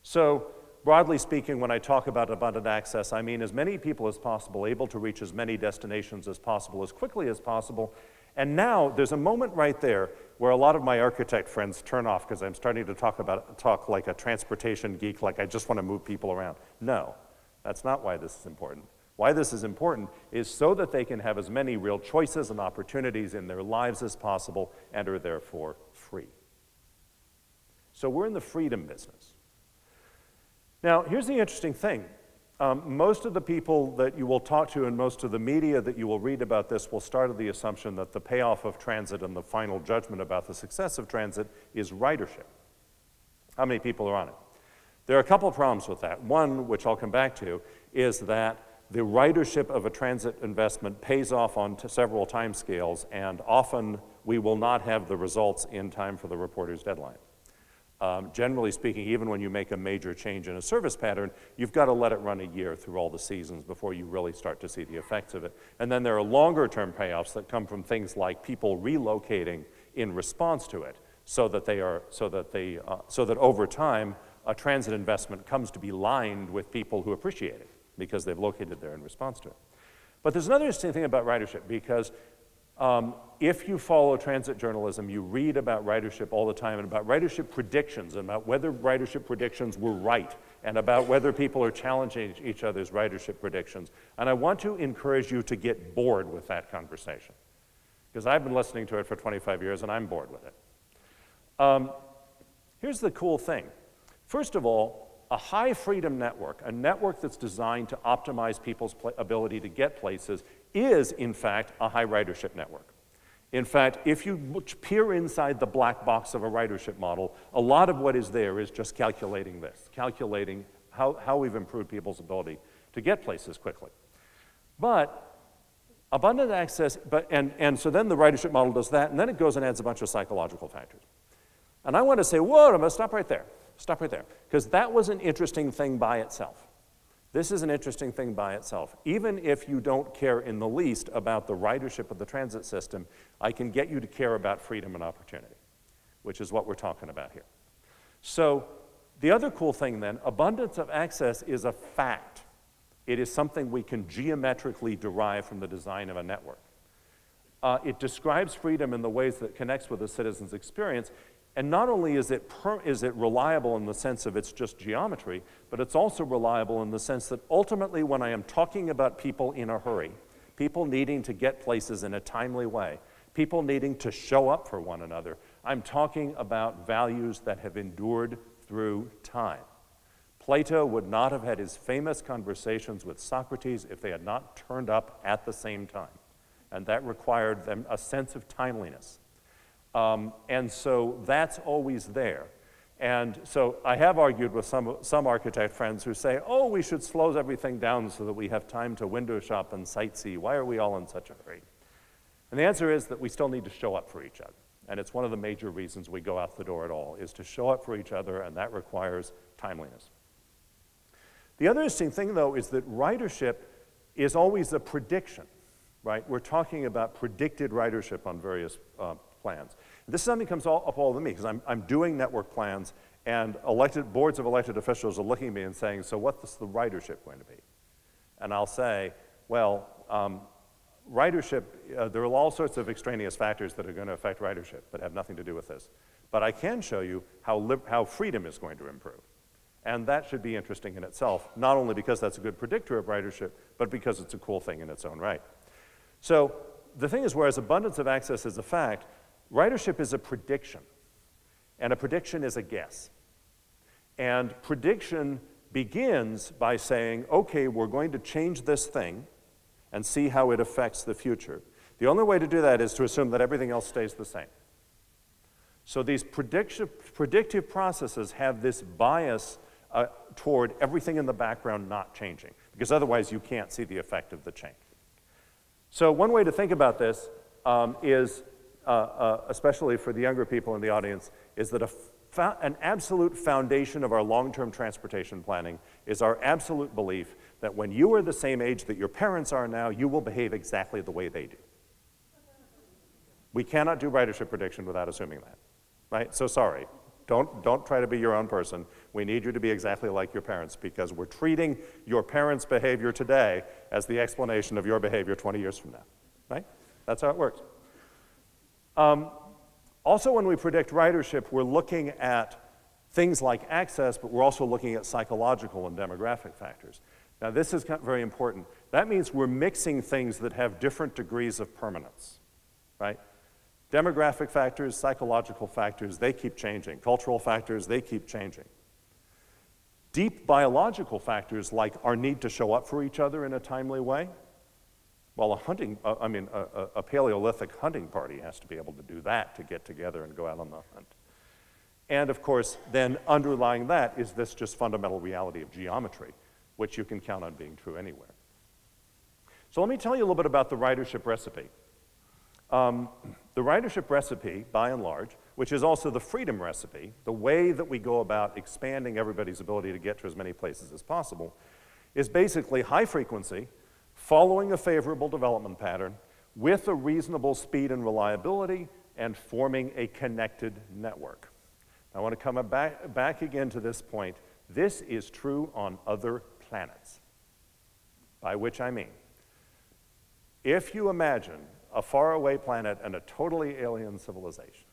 So broadly speaking, when I talk about abundant access, I mean as many people as possible able to reach as many destinations as possible, as quickly as possible, and now there's a moment right there where a lot of my architect friends turn off because I'm starting to talk about talk like a transportation geek, like I just want to move people around. No, that's not why this is important. Why this is important is so that they can have as many real choices and opportunities in their lives as possible and are therefore free. So we're in the freedom business. Now, here's the interesting thing. Um, most of the people that you will talk to and most of the media that you will read about this will start with the assumption that the payoff of transit and the final judgment about the success of transit is ridership. How many people are on it? There are a couple of problems with that. One, which I'll come back to, is that the ridership of a transit investment pays off on several time scales, and often we will not have the results in time for the reporter's deadline. Um, generally speaking, even when you make a major change in a service pattern, you've got to let it run a year through all the seasons before you really start to see the effects of it. And then there are longer term payoffs that come from things like people relocating in response to it so that they are, so that they, uh, so that over time, a transit investment comes to be lined with people who appreciate it because they've located there in response to it. But there's another interesting thing about ridership because um, if you follow transit journalism, you read about ridership all the time and about ridership predictions and about whether ridership predictions were right and about whether people are challenging each other's ridership predictions. And I want to encourage you to get bored with that conversation because I've been listening to it for 25 years and I'm bored with it. Um, here's the cool thing. First of all, a high freedom network, a network that's designed to optimize people's ability to get places, is in fact a high ridership network. In fact, if you peer inside the black box of a ridership model, a lot of what is there is just calculating this, calculating how, how we've improved people's ability to get places quickly. But abundant access, but, and, and so then the ridership model does that, and then it goes and adds a bunch of psychological factors. And I want to say, whoa, I'm going to stop right there. Stop right there. Because that was an interesting thing by itself. This is an interesting thing by itself. Even if you don't care in the least about the ridership of the transit system, I can get you to care about freedom and opportunity, which is what we're talking about here. So, the other cool thing then, abundance of access is a fact. It is something we can geometrically derive from the design of a network. Uh, it describes freedom in the ways that connects with the citizen's experience, and not only is it, is it reliable in the sense of it's just geometry, but it's also reliable in the sense that ultimately, when I am talking about people in a hurry, people needing to get places in a timely way, people needing to show up for one another, I'm talking about values that have endured through time. Plato would not have had his famous conversations with Socrates if they had not turned up at the same time. And that required them a sense of timeliness. Um, and so that's always there. And so I have argued with some, some architect friends who say, oh, we should slow everything down so that we have time to window shop and sightsee. Why are we all in such a hurry? And the answer is that we still need to show up for each other. And it's one of the major reasons we go out the door at all, is to show up for each other, and that requires timeliness. The other interesting thing, though, is that ridership is always a prediction, right? We're talking about predicted ridership on various uh, plans. This is something comes all, up all to me because I'm, I'm doing network plans and elected boards of elected officials are looking at me and saying, so what's the ridership going to be? And I'll say, well, um, ridership, uh, there are all sorts of extraneous factors that are going to affect ridership that have nothing to do with this. But I can show you how, how freedom is going to improve. And that should be interesting in itself, not only because that's a good predictor of ridership, but because it's a cool thing in its own right. So the thing is, whereas abundance of access is a fact, Ridership is a prediction, and a prediction is a guess. And prediction begins by saying, okay, we're going to change this thing and see how it affects the future. The only way to do that is to assume that everything else stays the same. So these predictive processes have this bias uh, toward everything in the background not changing, because otherwise you can't see the effect of the change. So one way to think about this um, is uh, uh, especially for the younger people in the audience, is that an absolute foundation of our long-term transportation planning is our absolute belief that when you are the same age that your parents are now, you will behave exactly the way they do. We cannot do ridership prediction without assuming that, right? So sorry. Don't, don't try to be your own person. We need you to be exactly like your parents because we're treating your parents' behavior today as the explanation of your behavior 20 years from now, right? That's how it works. Um, also, when we predict ridership, we're looking at things like access, but we're also looking at psychological and demographic factors. Now, this is very important. That means we're mixing things that have different degrees of permanence, right? Demographic factors, psychological factors, they keep changing. Cultural factors, they keep changing. Deep biological factors like our need to show up for each other in a timely way, well, a hunting, uh, I mean, a, a, Paleolithic hunting party has to be able to do that to get together and go out on the hunt. And of course, then underlying that is this just fundamental reality of geometry, which you can count on being true anywhere. So let me tell you a little bit about the ridership recipe. Um, the ridership recipe, by and large, which is also the freedom recipe, the way that we go about expanding everybody's ability to get to as many places as possible, is basically high frequency, following a favorable development pattern, with a reasonable speed and reliability, and forming a connected network. I want to come back, back again to this point. This is true on other planets, by which I mean, if you imagine a faraway planet and a totally alien civilization,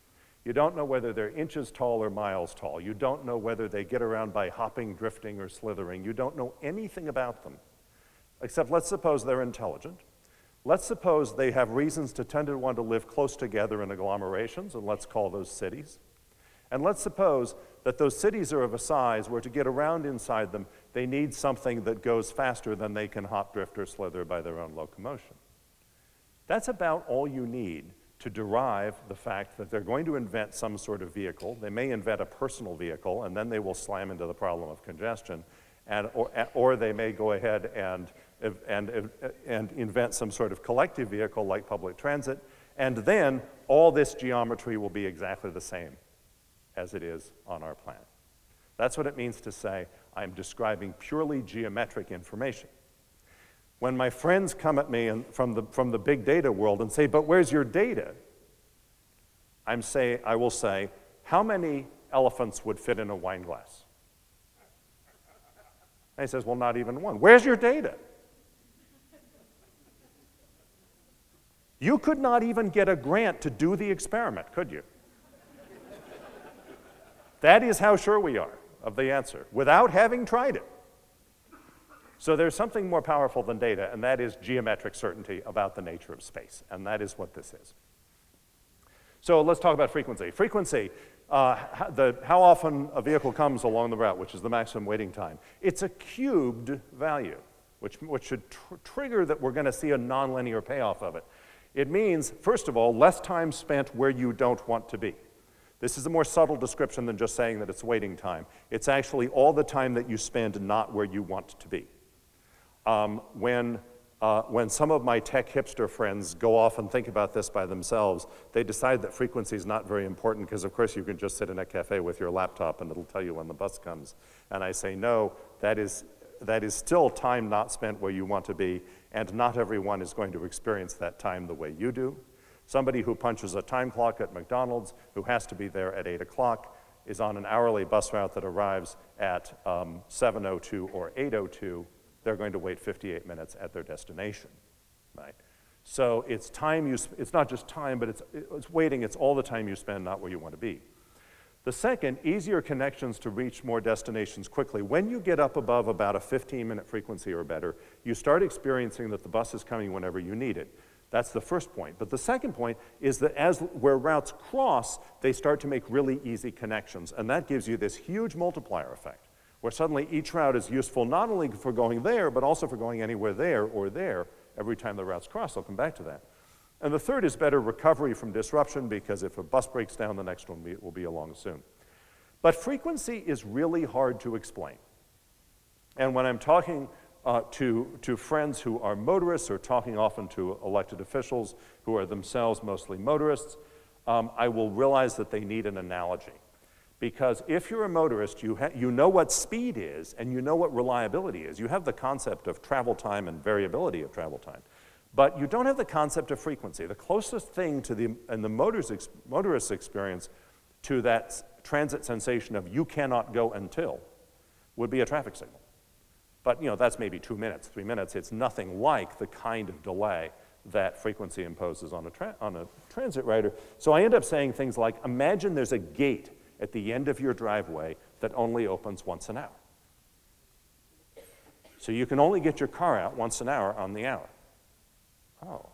you don't know whether they're inches tall or miles tall. You don't know whether they get around by hopping, drifting, or slithering. You don't know anything about them, except let's suppose they're intelligent. Let's suppose they have reasons to tend to want to live close together in agglomerations, and let's call those cities. And let's suppose that those cities are of a size where to get around inside them, they need something that goes faster than they can hop, drift, or slither by their own locomotion. That's about all you need to derive the fact that they're going to invent some sort of vehicle. They may invent a personal vehicle, and then they will slam into the problem of congestion. And, or, or they may go ahead and, and, and invent some sort of collective vehicle like public transit, and then all this geometry will be exactly the same as it is on our planet. That's what it means to say I'm describing purely geometric information. When my friends come at me and from, the, from the big data world and say, but where's your data? I'm say, I will say, how many elephants would fit in a wine glass? And he says, well, not even one. Where's your data? You could not even get a grant to do the experiment, could you? that is how sure we are of the answer, without having tried it. So there's something more powerful than data, and that is geometric certainty about the nature of space, and that is what this is. So let's talk about frequency. Frequency, uh, the, how often a vehicle comes along the route, which is the maximum waiting time. It's a cubed value, which, which should tr trigger that we're going to see a nonlinear payoff of it. It means, first of all, less time spent where you don't want to be. This is a more subtle description than just saying that it's waiting time. It's actually all the time that you spend not where you want to be. Um, when, uh, when some of my tech hipster friends go off and think about this by themselves, they decide that frequency is not very important because, of course, you can just sit in a cafe with your laptop and it'll tell you when the bus comes. And I say, no, that is, that is still time not spent where you want to be, and not everyone is going to experience that time the way you do. Somebody who punches a time clock at McDonald's, who has to be there at 8 o'clock, is on an hourly bus route that arrives at um, 7.02 or 8.02, they're going to wait 58 minutes at their destination, right? So it's time you, it's not just time, but it's, it's waiting, it's all the time you spend, not where you want to be. The second, easier connections to reach more destinations quickly. When you get up above about a 15 minute frequency or better, you start experiencing that the bus is coming whenever you need it. That's the first point. But the second point is that as where routes cross, they start to make really easy connections. And that gives you this huge multiplier effect where suddenly each route is useful not only for going there, but also for going anywhere there or there every time the routes cross. I'll come back to that. And the third is better recovery from disruption because if a bus breaks down, the next one will be along soon. But frequency is really hard to explain. And when I'm talking uh, to, to friends who are motorists or talking often to elected officials who are themselves mostly motorists, um, I will realize that they need an analogy. Because if you're a motorist, you, you know what speed is and you know what reliability is. You have the concept of travel time and variability of travel time. But you don't have the concept of frequency. The closest thing to the, in the motorist, ex, motorist experience to that transit sensation of you cannot go until would be a traffic signal. But you know, that's maybe two minutes, three minutes. It's nothing like the kind of delay that frequency imposes on a, on a transit rider. So I end up saying things like, imagine there's a gate at the end of your driveway that only opens once an hour. So you can only get your car out once an hour on the hour. Oh.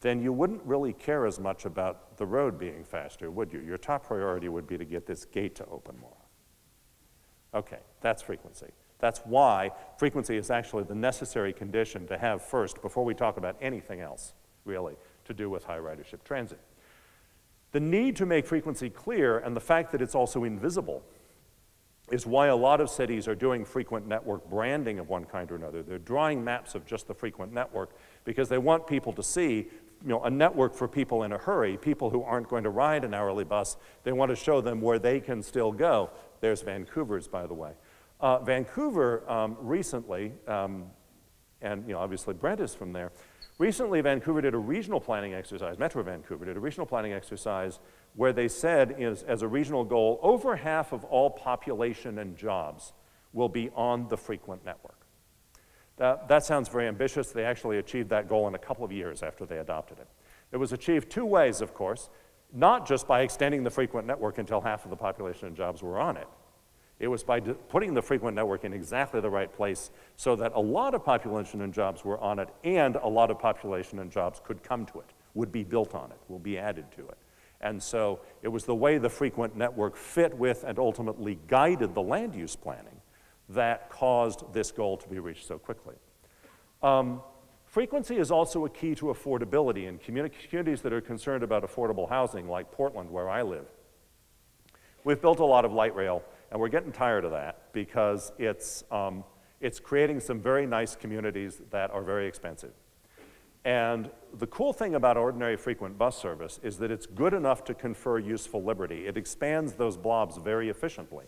Then you wouldn't really care as much about the road being faster, would you? Your top priority would be to get this gate to open more. Okay, that's frequency. That's why frequency is actually the necessary condition to have first before we talk about anything else, really, to do with high ridership transit. The need to make frequency clear and the fact that it's also invisible is why a lot of cities are doing frequent network branding of one kind or another. They're drawing maps of just the frequent network because they want people to see you know, a network for people in a hurry, people who aren't going to ride an hourly bus. They want to show them where they can still go. There's Vancouver's, by the way. Uh, Vancouver um, recently, um, and you know, obviously Brent is from there, recently Vancouver did a regional planning exercise, Metro Vancouver did a regional planning exercise where they said is, as a regional goal, over half of all population and jobs will be on the frequent network. That, that sounds very ambitious. They actually achieved that goal in a couple of years after they adopted it. It was achieved two ways, of course, not just by extending the frequent network until half of the population and jobs were on it. It was by putting the frequent network in exactly the right place so that a lot of population and jobs were on it and a lot of population and jobs could come to it, would be built on it, will be added to it. And so it was the way the frequent network fit with and ultimately guided the land use planning that caused this goal to be reached so quickly. Um, frequency is also a key to affordability in communi communities that are concerned about affordable housing, like Portland, where I live. We've built a lot of light rail, and we're getting tired of that because it's, um, it's creating some very nice communities that are very expensive. And the cool thing about ordinary frequent bus service is that it's good enough to confer useful liberty. It expands those blobs very efficiently.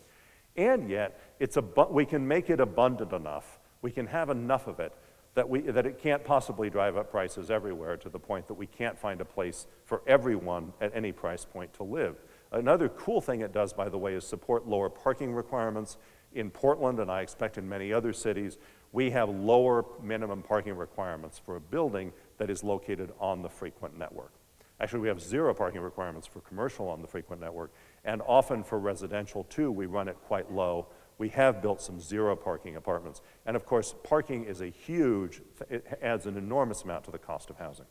And yet, it's we can make it abundant enough, we can have enough of it that, we, that it can't possibly drive up prices everywhere to the point that we can't find a place for everyone at any price point to live. Another cool thing it does, by the way, is support lower parking requirements. In Portland, and I expect in many other cities, we have lower minimum parking requirements for a building that is located on the frequent network. Actually, we have zero parking requirements for commercial on the frequent network, and often for residential too, we run it quite low. We have built some zero parking apartments. And of course, parking is a huge, it adds an enormous amount to the cost of housing.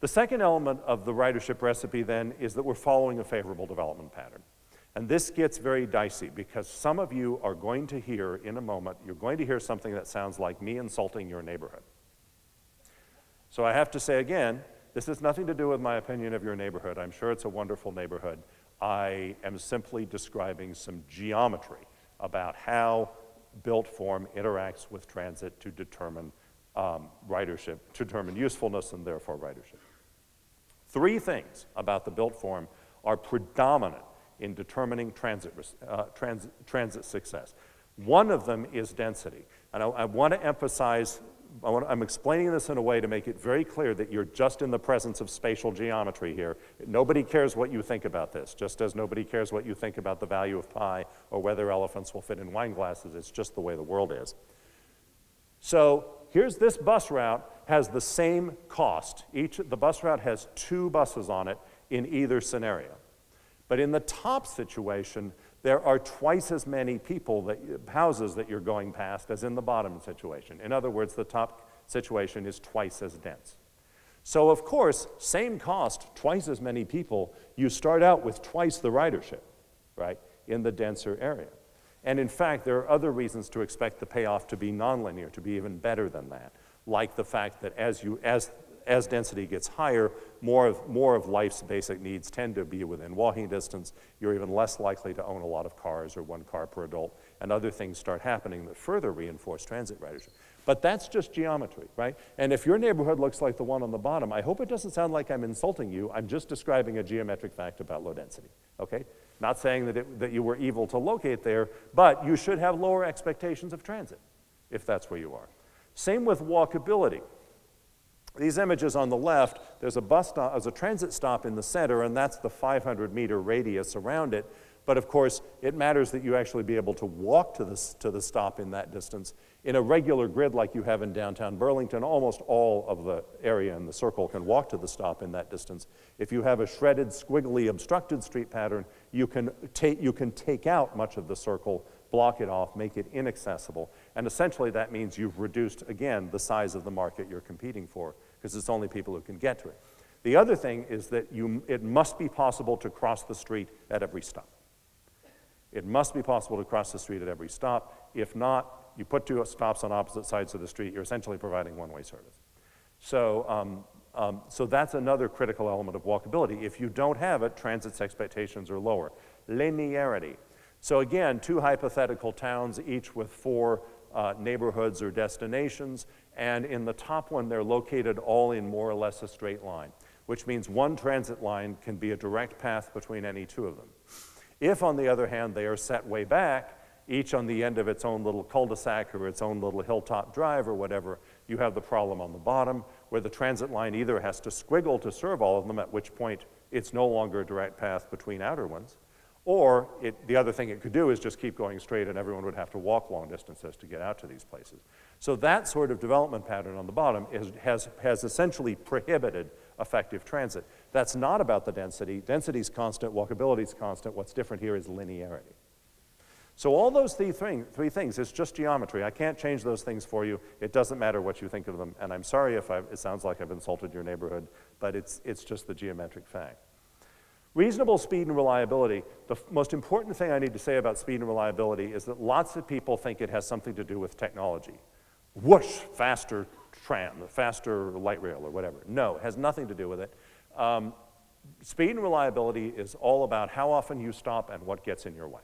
The second element of the ridership recipe then is that we're following a favorable development pattern. And this gets very dicey because some of you are going to hear in a moment, you're going to hear something that sounds like me insulting your neighborhood. So I have to say again, this has nothing to do with my opinion of your neighborhood. I'm sure it's a wonderful neighborhood. I am simply describing some geometry about how built form interacts with transit to determine um, ridership, to determine usefulness and therefore ridership. Three things about the built form are predominant in determining transit, uh, transit, transit success. One of them is density. And I, I want to emphasize I am explaining this in a way to make it very clear that you're just in the presence of spatial geometry here. Nobody cares what you think about this, just as nobody cares what you think about the value of pi or whether elephants will fit in wine glasses. It's just the way the world is. So here's this bus route has the same cost. Each, the bus route has two buses on it in either scenario. But in the top situation, there are twice as many people, that, houses that you're going past as in the bottom situation. In other words, the top situation is twice as dense. So of course, same cost, twice as many people, you start out with twice the ridership, right, in the denser area. And in fact, there are other reasons to expect the payoff to be nonlinear, to be even better than that, like the fact that as, you, as as density gets higher, more of, more of life's basic needs tend to be within walking distance. You're even less likely to own a lot of cars or one car per adult, and other things start happening that further reinforce transit ridership. But that's just geometry, right? And if your neighborhood looks like the one on the bottom, I hope it doesn't sound like I'm insulting you. I'm just describing a geometric fact about low density, okay? Not saying that, it, that you were evil to locate there, but you should have lower expectations of transit if that's where you are. Same with walkability. These images on the left, there's a bus stop, there's a transit stop in the center, and that's the 500 meter radius around it. But of course, it matters that you actually be able to walk to the, to the stop in that distance. In a regular grid like you have in downtown Burlington, almost all of the area in the circle can walk to the stop in that distance. If you have a shredded, squiggly, obstructed street pattern, you can, take, you can take out much of the circle block it off, make it inaccessible. And essentially that means you've reduced, again, the size of the market you're competing for, because it's only people who can get to it. The other thing is that you, it must be possible to cross the street at every stop. It must be possible to cross the street at every stop. If not, you put two stops on opposite sides of the street, you're essentially providing one-way service. So, um, um, so that's another critical element of walkability. If you don't have it, transit's expectations are lower. Linearity. So again, two hypothetical towns, each with four uh, neighborhoods or destinations, and in the top one, they're located all in more or less a straight line, which means one transit line can be a direct path between any two of them. If, on the other hand, they are set way back, each on the end of its own little cul-de-sac or its own little hilltop drive or whatever, you have the problem on the bottom where the transit line either has to squiggle to serve all of them, at which point it's no longer a direct path between outer ones, or it, the other thing it could do is just keep going straight and everyone would have to walk long distances to get out to these places. So that sort of development pattern on the bottom is, has, has essentially prohibited effective transit. That's not about the density. Density is constant, walkability is constant. What's different here is linearity. So all those three, thing, three things, it's just geometry. I can't change those things for you. It doesn't matter what you think of them. And I'm sorry if I've, it sounds like I've insulted your neighborhood, but it's, it's just the geometric fact. Reasonable speed and reliability. The most important thing I need to say about speed and reliability is that lots of people think it has something to do with technology. Whoosh, faster tram, faster light rail or whatever. No, it has nothing to do with it. Um, speed and reliability is all about how often you stop and what gets in your way.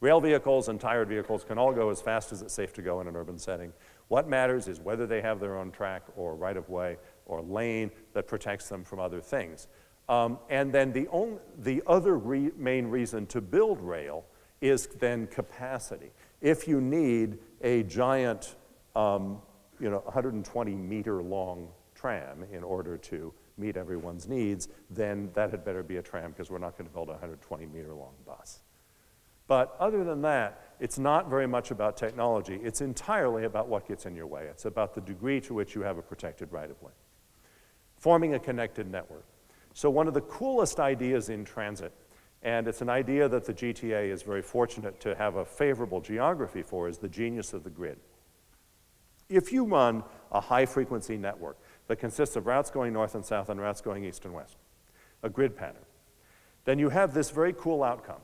Rail vehicles and tired vehicles can all go as fast as it's safe to go in an urban setting. What matters is whether they have their own track or right-of-way or lane that protects them from other things. Um, and then the, only, the other re main reason to build rail is then capacity. If you need a giant, um, you know, 120 meter long tram in order to meet everyone's needs, then that had better be a tram because we're not going to build a 120 meter long bus. But other than that, it's not very much about technology. It's entirely about what gets in your way. It's about the degree to which you have a protected right-of-way. Forming a connected network. So one of the coolest ideas in transit, and it's an idea that the GTA is very fortunate to have a favorable geography for, is the genius of the grid. If you run a high-frequency network that consists of routes going north and south and routes going east and west, a grid pattern, then you have this very cool outcome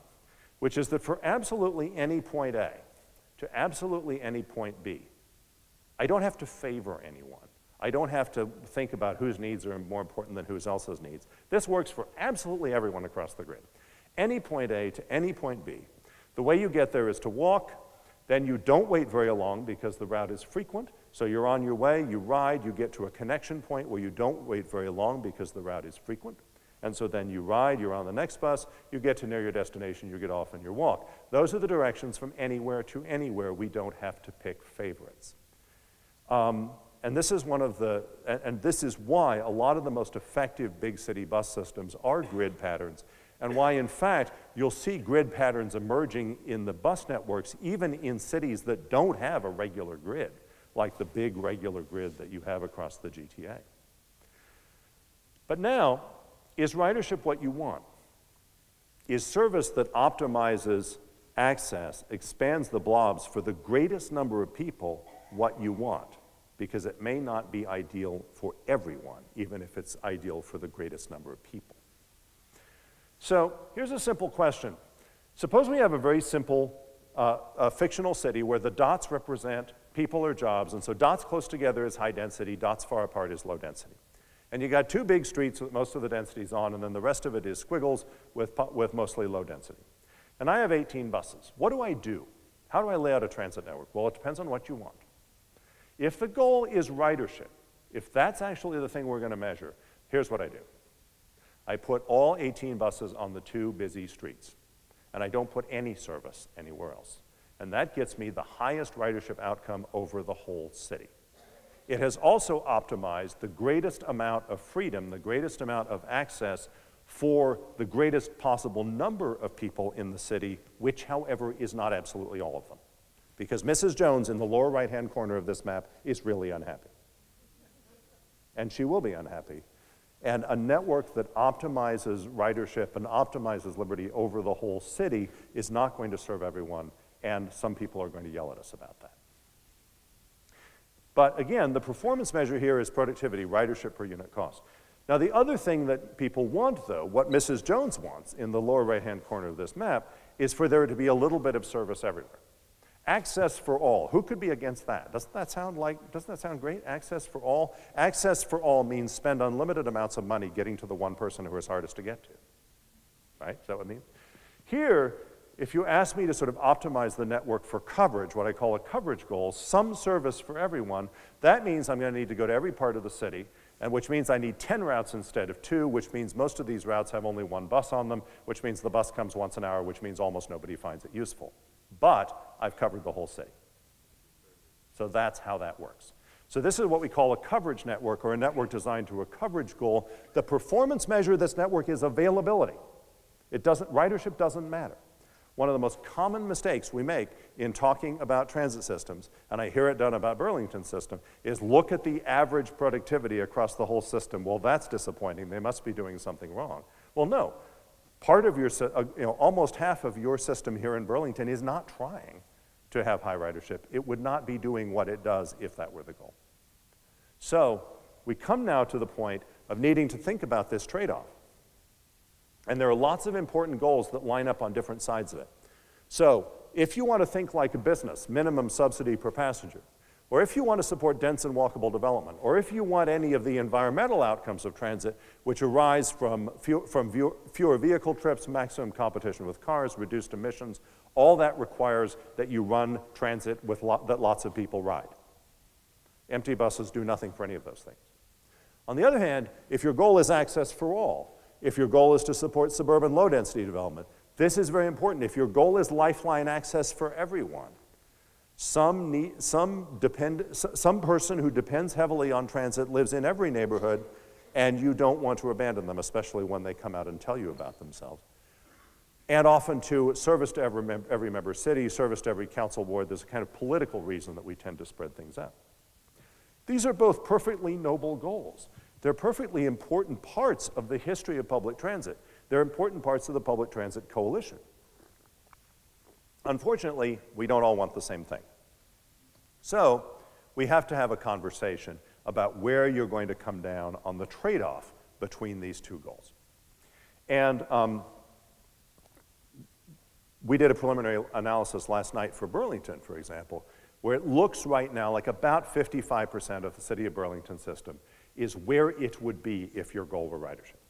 which is that for absolutely any point A to absolutely any point B, I don't have to favor anyone. I don't have to think about whose needs are more important than whose else's needs. This works for absolutely everyone across the grid. Any point A to any point B. The way you get there is to walk, then you don't wait very long because the route is frequent. So you're on your way, you ride, you get to a connection point where you don't wait very long because the route is frequent. And so then you ride, you're on the next bus, you get to near your destination, you get off and you walk. Those are the directions from anywhere to anywhere. We don't have to pick favorites. Um, and this is one of the, and, this is why a lot of the most effective big city bus systems are grid patterns, and why, in fact, you'll see grid patterns emerging in the bus networks, even in cities that don't have a regular grid, like the big regular grid that you have across the GTA. But now, is ridership what you want? Is service that optimizes access, expands the blobs for the greatest number of people what you want? Because it may not be ideal for everyone, even if it's ideal for the greatest number of people. So here's a simple question. Suppose we have a very simple uh, a fictional city where the dots represent people or jobs, and so dots close together is high density, dots far apart is low density. And you got two big streets with most of the densities on, and then the rest of it is squiggles with, with mostly low density. And I have 18 buses. What do I do? How do I lay out a transit network? Well, it depends on what you want. If the goal is ridership, if that's actually the thing we're going to measure, here's what I do. I put all 18 buses on the two busy streets, and I don't put any service anywhere else. And that gets me the highest ridership outcome over the whole city. It has also optimized the greatest amount of freedom, the greatest amount of access for the greatest possible number of people in the city, which, however, is not absolutely all of them. Because Mrs. Jones in the lower right-hand corner of this map is really unhappy. And she will be unhappy And a network that optimizes ridership and optimizes liberty over the whole city is not going to serve everyone, and some people are going to yell at us about that. But again, the performance measure here is productivity, ridership per unit cost. Now, the other thing that people want, though, what Mrs. Jones wants in the lower right-hand corner of this map, is for there to be a little bit of service everywhere. Access for all. Who could be against that? Doesn't that sound like, doesn't that sound great? Access for all? Access for all means spend unlimited amounts of money getting to the one person who is hardest to get to. Right? Is that what it means? Here, if you ask me to sort of optimize the network for coverage, what I call a coverage goal, some service for everyone, that means I'm going to need to go to every part of the city, and which means I need 10 routes instead of two, which means most of these routes have only one bus on them, which means the bus comes once an hour, which means almost nobody finds it useful. But I've covered the whole city. So that's how that works. So this is what we call a coverage network or a network designed to a coverage goal. The performance measure of this network is availability. It doesn't, ridership doesn't matter. One of the most common mistakes we make in talking about transit systems, and I hear it done about Burlington system, is look at the average productivity across the whole system. Well, that's disappointing. They must be doing something wrong. Well, no. Part of your, you know, almost half of your system here in Burlington is not trying to have high ridership. It would not be doing what it does if that were the goal. So we come now to the point of needing to think about this trade-off. And there are lots of important goals that line up on different sides of it. So if you want to think like a business, minimum subsidy per passenger, or if you want to support dense and walkable development, or if you want any of the environmental outcomes of transit, which arise from, few, from fewer vehicle trips, maximum competition with cars, reduced emissions, all that requires that you run transit with lo that lots of people ride. Empty buses do nothing for any of those things. On the other hand, if your goal is access for all, if your goal is to support suburban low density development. This is very important. If your goal is lifeline access for everyone, some, need, some, depend, some person who depends heavily on transit lives in every neighborhood, and you don't want to abandon them, especially when they come out and tell you about themselves. And often, to service to every, mem every member city, service to every council ward, there's a kind of political reason that we tend to spread things out. These are both perfectly noble goals. They're perfectly important parts of the history of public transit. They're important parts of the public transit coalition. Unfortunately, we don't all want the same thing. So we have to have a conversation about where you're going to come down on the trade-off between these two goals. And um, we did a preliminary analysis last night for Burlington, for example, where it looks right now like about 55% of the city of Burlington system is where it would be if your goal were ridership.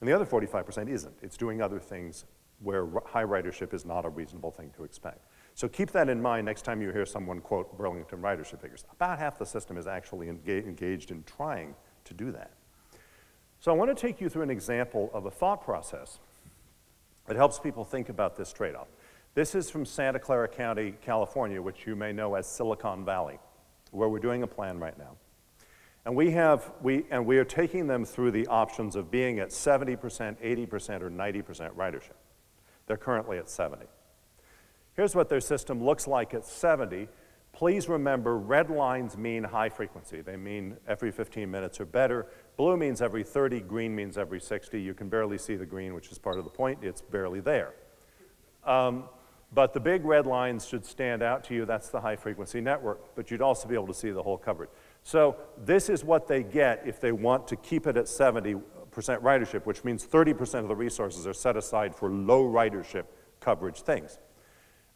And the other 45% isn't. It's doing other things where high ridership is not a reasonable thing to expect. So keep that in mind next time you hear someone quote Burlington ridership figures. About half the system is actually engaged in trying to do that. So I want to take you through an example of a thought process that helps people think about this trade-off. This is from Santa Clara County, California, which you may know as Silicon Valley, where we're doing a plan right now. And we, have, we, and we are taking them through the options of being at 70%, 80%, or 90% ridership. They're currently at 70. Here's what their system looks like at 70. Please remember, red lines mean high frequency. They mean every 15 minutes or better. Blue means every 30, green means every 60. You can barely see the green, which is part of the point. It's barely there. Um, but the big red lines should stand out to you. That's the high frequency network. But you'd also be able to see the whole coverage. So this is what they get if they want to keep it at 70% ridership, which means 30% of the resources are set aside for low ridership coverage things.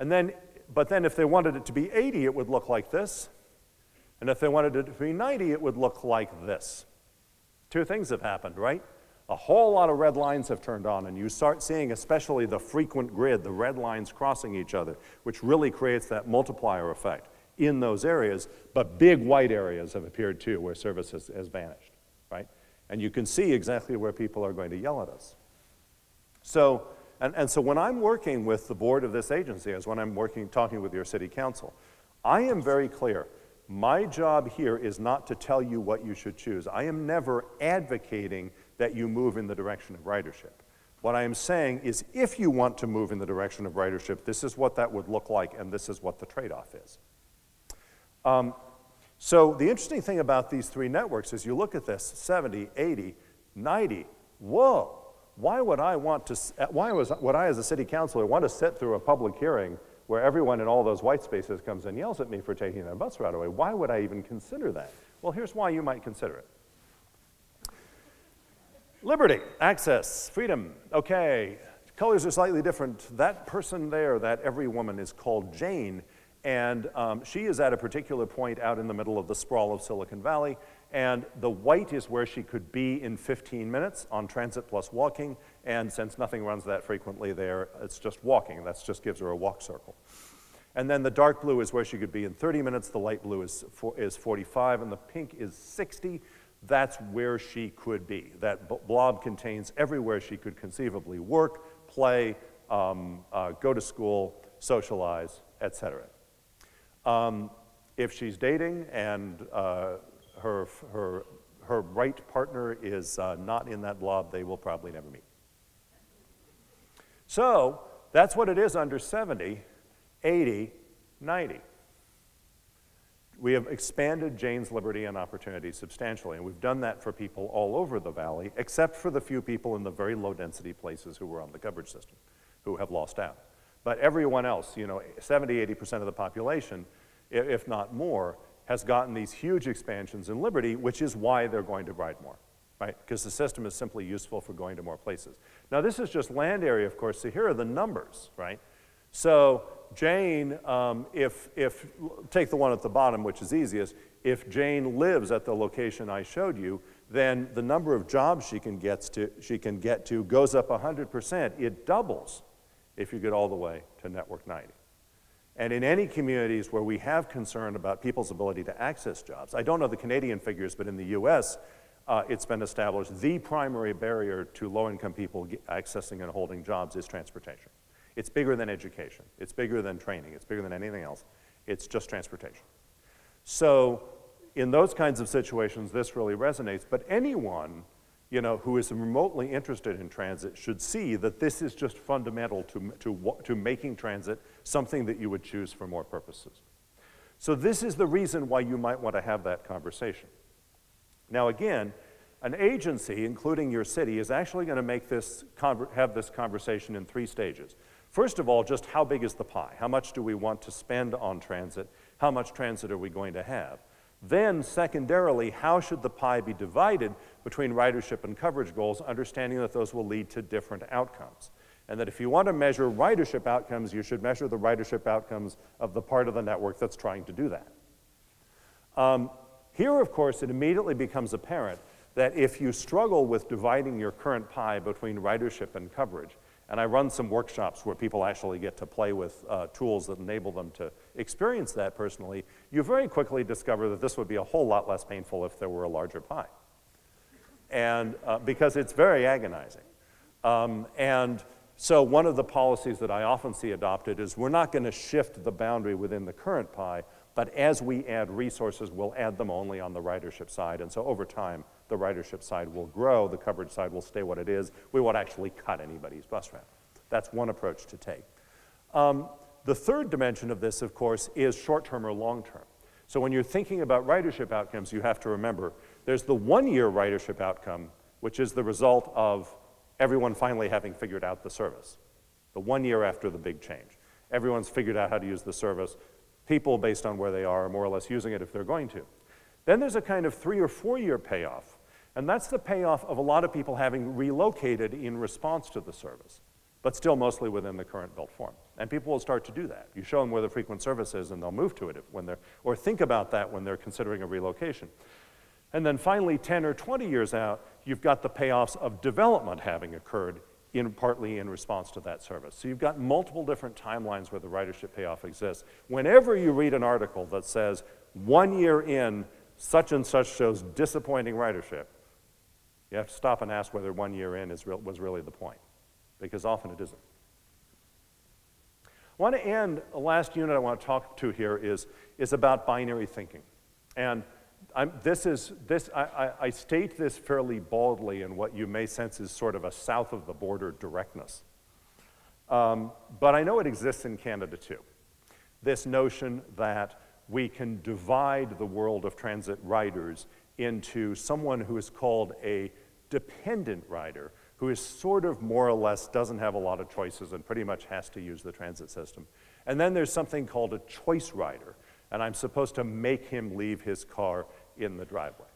And then, but then if they wanted it to be 80, it would look like this. And if they wanted it to be 90, it would look like this. Two things have happened, right? A whole lot of red lines have turned on, and you start seeing especially the frequent grid, the red lines crossing each other, which really creates that multiplier effect in those areas, but big white areas have appeared too where service has, has vanished, right? And you can see exactly where people are going to yell at us. So, and, and so when I'm working with the board of this agency, as when I'm working, talking with your city council, I am very clear. My job here is not to tell you what you should choose. I am never advocating that you move in the direction of ridership. What I am saying is if you want to move in the direction of ridership, this is what that would look like and this is what the trade-off is. Um, so the interesting thing about these three networks is you look at this, 70, 80, 90. Whoa, why would I want to, why was, would I as a city councilor want to sit through a public hearing where everyone in all those white spaces comes and yells at me for taking their bus route away? Why would I even consider that? Well, here's why you might consider it. Liberty, access, freedom. Okay, colors are slightly different. That person there, that every woman, is called Jane, and um, she is at a particular point out in the middle of the sprawl of Silicon Valley, and the white is where she could be in 15 minutes on transit plus walking, and since nothing runs that frequently there, it's just walking. That just gives her a walk circle. And then the dark blue is where she could be in 30 minutes, the light blue is, is 45, and the pink is 60 that's where she could be. That blob contains everywhere she could conceivably work, play, um, uh, go to school, socialize, etc. Um, if she's dating and uh, her, her, her right partner is uh, not in that blob, they will probably never meet. So that's what it is under 70, 80, 90 we have expanded Jane's liberty and opportunity substantially, and we've done that for people all over the valley, except for the few people in the very low density places who were on the coverage system, who have lost out. But everyone else, you know, 70, 80% of the population, if not more, has gotten these huge expansions in liberty, which is why they're going to ride more, right? Because the system is simply useful for going to more places. Now, this is just land area, of course, so here are the numbers, right? So Jane, um, if, if, take the one at the bottom, which is easiest, if Jane lives at the location I showed you, then the number of jobs she can, get to, she can get to goes up 100%. It doubles if you get all the way to Network 90. And in any communities where we have concern about people's ability to access jobs, I don't know the Canadian figures, but in the US, uh, it's been established the primary barrier to low income people accessing and holding jobs is transportation. It's bigger than education. It's bigger than training. It's bigger than anything else. It's just transportation. So in those kinds of situations, this really resonates. But anyone you know, who is remotely interested in transit should see that this is just fundamental to, to, to making transit something that you would choose for more purposes. So this is the reason why you might want to have that conversation. Now again, an agency, including your city, is actually going to make this, have this conversation in three stages. First of all, just how big is the pie? How much do we want to spend on transit? How much transit are we going to have? Then, secondarily, how should the pie be divided between ridership and coverage goals, understanding that those will lead to different outcomes? And that if you want to measure ridership outcomes, you should measure the ridership outcomes of the part of the network that's trying to do that. Um, here, of course, it immediately becomes apparent that if you struggle with dividing your current pie between ridership and coverage, and I run some workshops where people actually get to play with uh, tools that enable them to experience that personally, you very quickly discover that this would be a whole lot less painful if there were a larger pie. And uh, because it's very agonizing. Um, and so one of the policies that I often see adopted is we're not going to shift the boundary within the current pie, but as we add resources, we'll add them only on the ridership side. And so over time, the ridership side will grow, the coverage side will stay what it is. We won't actually cut anybody's bus route. That's one approach to take. Um, the third dimension of this, of course, is short-term or long-term. So when you're thinking about ridership outcomes, you have to remember there's the one-year ridership outcome, which is the result of everyone finally having figured out the service. The one year after the big change. Everyone's figured out how to use the service. People, based on where they are, are more or less using it if they're going to. Then there's a kind of three or four year payoff and that's the payoff of a lot of people having relocated in response to the service, but still mostly within the current built form. And people will start to do that. You show them where the frequent service is and they'll move to it when they're, or think about that when they're considering a relocation. And then finally, 10 or 20 years out, you've got the payoffs of development having occurred in, partly in response to that service. So you've got multiple different timelines where the ridership payoff exists. Whenever you read an article that says, one year in, such and such shows disappointing ridership, you have to stop and ask whether one year in is was really the point, because often it isn't. I want to end, the last unit I want to talk to here is, is about binary thinking. And I'm, this is, this, I, I, I state this fairly baldly in what you may sense is sort of a south of the border directness. Um, but I know it exists in Canada too. This notion that we can divide the world of transit riders into someone who is called a dependent rider who is sort of more or less doesn't have a lot of choices and pretty much has to use the transit system. And then there's something called a choice rider, and I'm supposed to make him leave his car in the driveway,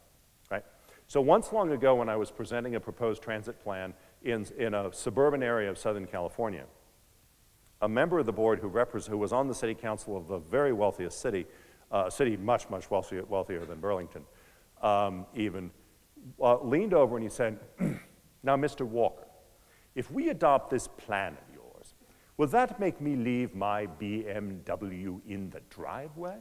right? So once long ago when I was presenting a proposed transit plan in, in a suburban area of Southern California, a member of the board who, who was on the city council of the very wealthiest city, uh, a city much, much wealthier, wealthier than Burlington, um, even, uh, leaned over and he said, [clears throat] now, Mr. Walker, if we adopt this plan of yours, will that make me leave my BMW in the driveway?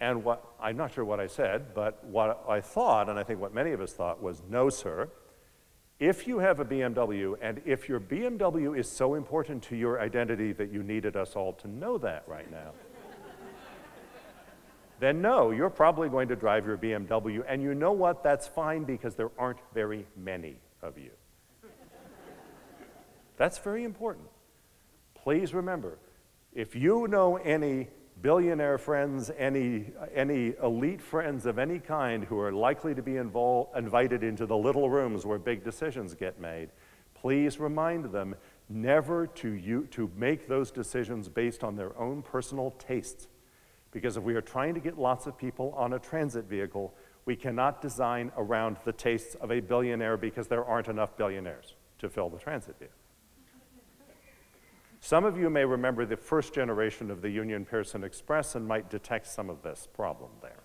And what, I'm not sure what I said, but what I thought, and I think what many of us thought, was no, sir. If you have a BMW, and if your BMW is so important to your identity that you needed us all to know that right now, [laughs] then no, you're probably going to drive your BMW. And you know what? That's fine because there aren't very many of you. [laughs] That's very important. Please remember, if you know any billionaire friends, any, any elite friends of any kind who are likely to be involved, invited into the little rooms where big decisions get made, please remind them never to, you, to make those decisions based on their own personal tastes. Because if we are trying to get lots of people on a transit vehicle, we cannot design around the tastes of a billionaire because there aren't enough billionaires to fill the transit vehicle. Some of you may remember the first generation of the Union Pearson Express and might detect some of this problem there.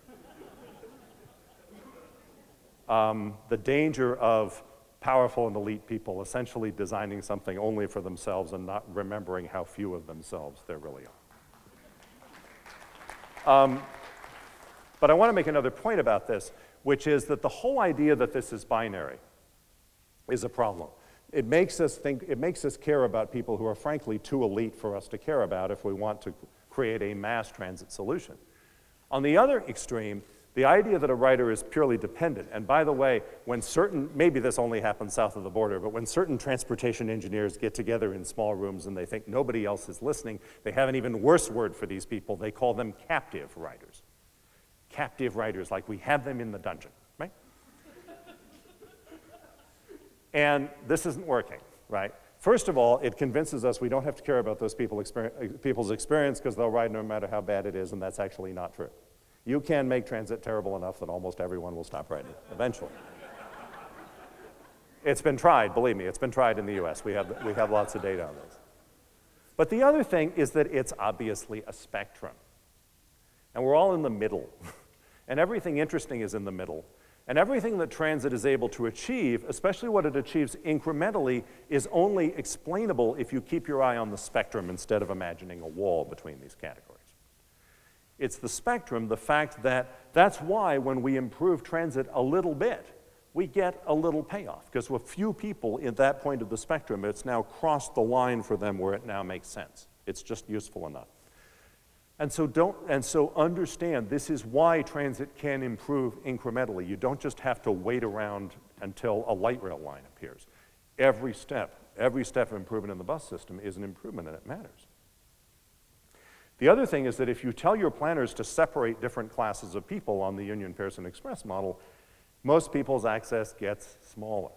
Um, the danger of powerful and elite people essentially designing something only for themselves and not remembering how few of themselves there really are. Um, but I want to make another point about this, which is that the whole idea that this is binary is a problem it makes us think, it makes us care about people who are frankly too elite for us to care about if we want to create a mass transit solution. On the other extreme, the idea that a rider is purely dependent, and by the way, when certain, maybe this only happens south of the border, but when certain transportation engineers get together in small rooms and they think nobody else is listening, they have an even worse word for these people. They call them captive riders. Captive riders, like we have them in the dungeon. And this isn't working, right? First of all, it convinces us we don't have to care about those people experience, eh, people's experience because they'll ride no matter how bad it is, and that's actually not true. You can make transit terrible enough that almost everyone will stop riding eventually. it's been tried, believe me, it's been tried in the US. We have, we have lots of data on this. But the other thing is that it's obviously a spectrum. And we're all in the middle. [laughs] and everything interesting is in the middle. And everything that transit is able to achieve, especially what it achieves incrementally, is only explainable if you keep your eye on the spectrum instead of imagining a wall between these categories. It's the spectrum, the fact that that's why when we improve transit a little bit, we get a little payoff. Because with few people at that point of the spectrum, it's now crossed the line for them where it now makes sense. It's just useful enough. And so, don't, and so understand this is why transit can improve incrementally. You don't just have to wait around until a light rail line appears. Every step, every step of improvement in the bus system is an improvement and it matters. The other thing is that if you tell your planners to separate different classes of people on the Union Pearson Express model, most people's access gets smaller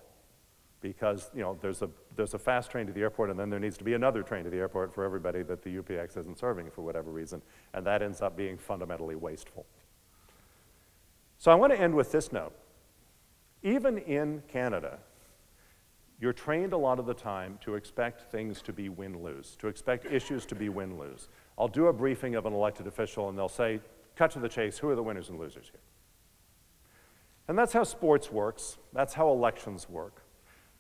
because you know, there's, a, there's a fast train to the airport and then there needs to be another train to the airport for everybody that the UPX isn't serving for whatever reason, and that ends up being fundamentally wasteful. So I want to end with this note. Even in Canada, you're trained a lot of the time to expect things to be win-lose, to expect issues to be win-lose. I'll do a briefing of an elected official and they'll say, cut to the chase, who are the winners and losers here? And that's how sports works. That's how elections work.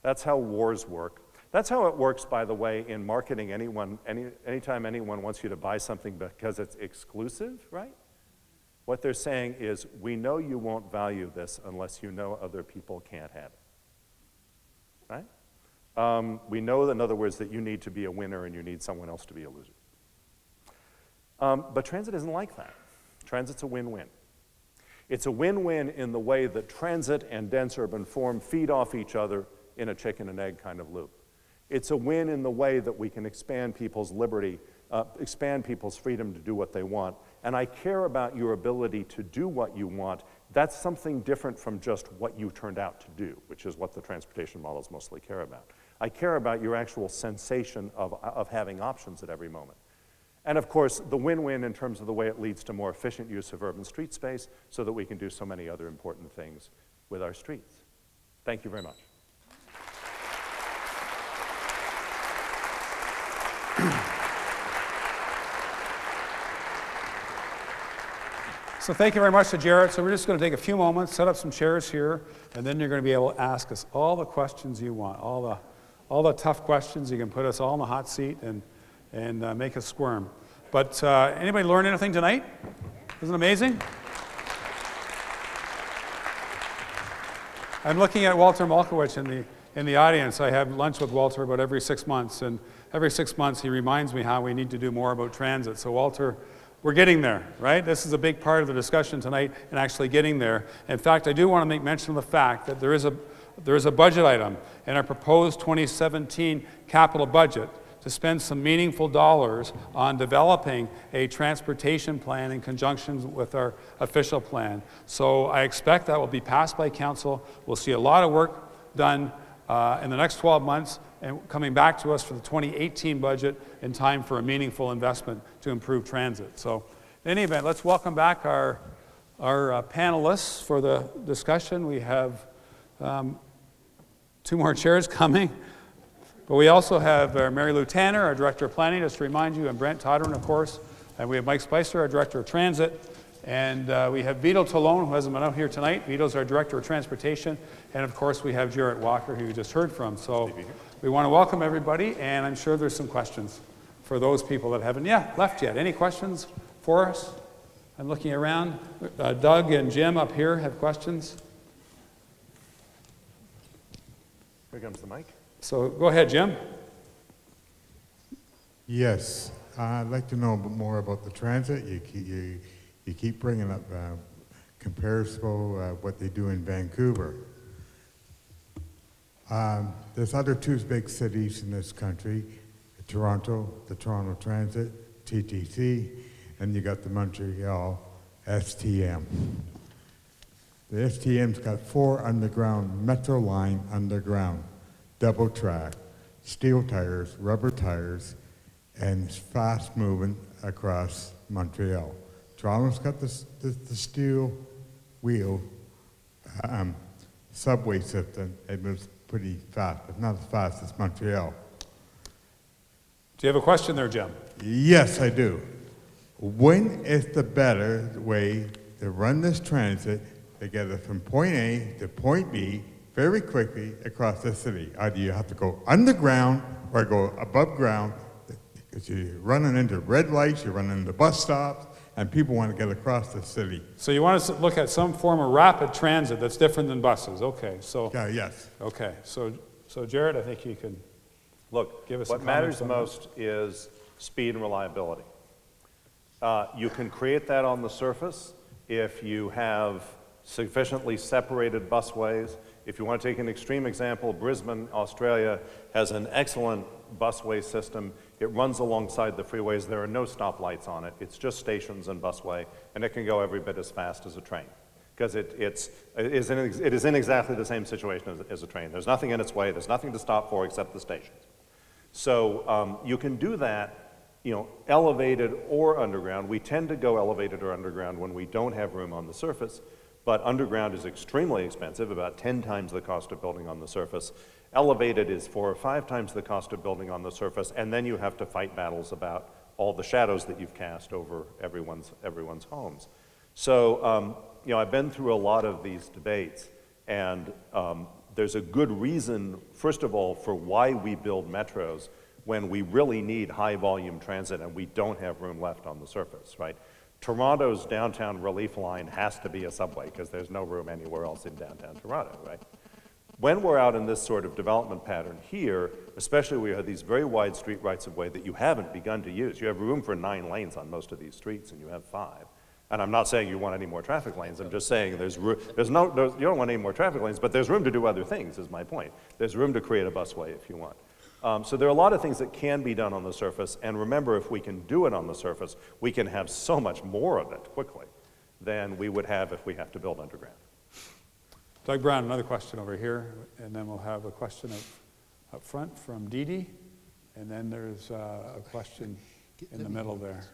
That's how wars work. That's how it works, by the way, in marketing. Anyone, any, anytime anyone wants you to buy something because it's exclusive, right? What they're saying is, we know you won't value this unless you know other people can't have it, right? Um, we know, in other words, that you need to be a winner and you need someone else to be a loser. Um, but transit isn't like that. Transit's a win-win. It's a win-win in the way that transit and dense urban form feed off each other in a chicken and egg kind of loop. It's a win in the way that we can expand people's liberty, uh, expand people's freedom to do what they want. And I care about your ability to do what you want that's something different from just what you turned out to do, which is what the transportation models mostly care about. I care about your actual sensation of, of having options at every moment. And of course, the win-win in terms of the way it leads to more efficient use of urban street space so that we can do so many other important things with our streets. Thank you very much. So thank you very much to Jarrett. So we're just going to take a few moments, set up some chairs here, and then you're going to be able to ask us all the questions you want, all the, all the tough questions. You can put us all in the hot seat and, and uh, make us squirm. But uh, anybody learn anything tonight? Isn't it amazing? I'm looking at Walter Mulkewich in the, in the audience. I have lunch with Walter about every six months, and every six months he reminds me how we need to do more about transit. So, Walter, we're getting there, right? This is a big part of the discussion tonight and actually getting there. In fact, I do want to make mention of the fact that there is a, there is a budget item in our proposed 2017 capital budget to spend some meaningful dollars on developing a transportation plan in conjunction with our official plan. So I expect that will be passed by council. We'll see a lot of work done uh, in the next 12 months and coming back to us for the 2018 budget in time for a meaningful investment to improve transit. So in any event, let's welcome back our, our uh, panelists for the discussion. We have um, two more chairs coming. But we also have uh, Mary Lou Tanner, our Director of Planning, just to remind you, and Brent Toderian, of course. And we have Mike Spicer, our Director of Transit. And uh, we have Vito Tolone, who hasn't been out here tonight. Vito's our Director of Transportation. And of course, we have Jarrett Walker, who you just heard from. So we want to welcome everybody, and I'm sure there's some questions for those people that haven't yeah, left yet. Any questions for us? I'm looking around. Uh, Doug and Jim up here have questions. Here comes the mic. So go ahead, Jim. Yes, I'd like to know more about the transit. You keep, you, you keep bringing up uh, comparable uh, what they do in Vancouver. Um, there's other two big cities in this country, Toronto, the Toronto Transit, TTC, and you got the Montreal STM. The STM's got four underground metro line underground, double track, steel tires, rubber tires, and fast moving across Montreal. Toronto's got the, the, the steel wheel um, subway system. It pretty fast, but not as fast as Montreal. Do you have a question there, Jim? Yes, I do. When is the better way to run this transit to get it from point A to point B very quickly across the city? Either you have to go underground or go above ground because you're running into red lights, you're running into bus stops, and people want to get across the city. So you want to look at some form of rapid transit that's different than buses. Okay, so. Yeah, yes. Okay, so, so Jarrett, I think you can Look, give us what some matters comments most is speed and reliability. Uh, you can create that on the surface if you have sufficiently separated busways. If you want to take an extreme example, Brisbane, Australia has an excellent busway system. It runs alongside the freeways. There are no stoplights on it. It's just stations and busway, and it can go every bit as fast as a train because it, it's, it, is in, it is in exactly the same situation as, as, a train. There's nothing in its way. There's nothing to stop for except the stations. So um, you can do that you know, elevated or underground. We tend to go elevated or underground when we don't have room on the surface, but underground is extremely expensive, about 10 times the cost of building on the surface. Elevated is four or five times the cost of building on the surface, and then you have to fight battles about all the shadows that you've cast over everyone's, everyone's homes. So, um, you know, I've been through a lot of these debates, and um, there's a good reason, first of all, for why we build metros when we really need high volume transit and we don't have room left on the surface, right? Toronto's downtown relief line has to be a subway because there's no room anywhere else in downtown Toronto, right? When we're out in this sort of development pattern here, especially we have these very wide street rights of way that you haven't begun to use. You have room for nine lanes on most of these streets and you have five. And I'm not saying you want any more traffic lanes. I'm just saying there's, there's no, there's, you don't want any more traffic lanes, but there's room to do other things, is my point. There's room to create a busway if you want. Um, so there are a lot of things that can be done on the surface. And remember, if we can do it on the surface, we can have so much more of it quickly. than we would have if we have to build underground. Doug Brown, another question over here, and then we'll have a question up, up front from Dee Dee, and then there's uh, a question in the middle there.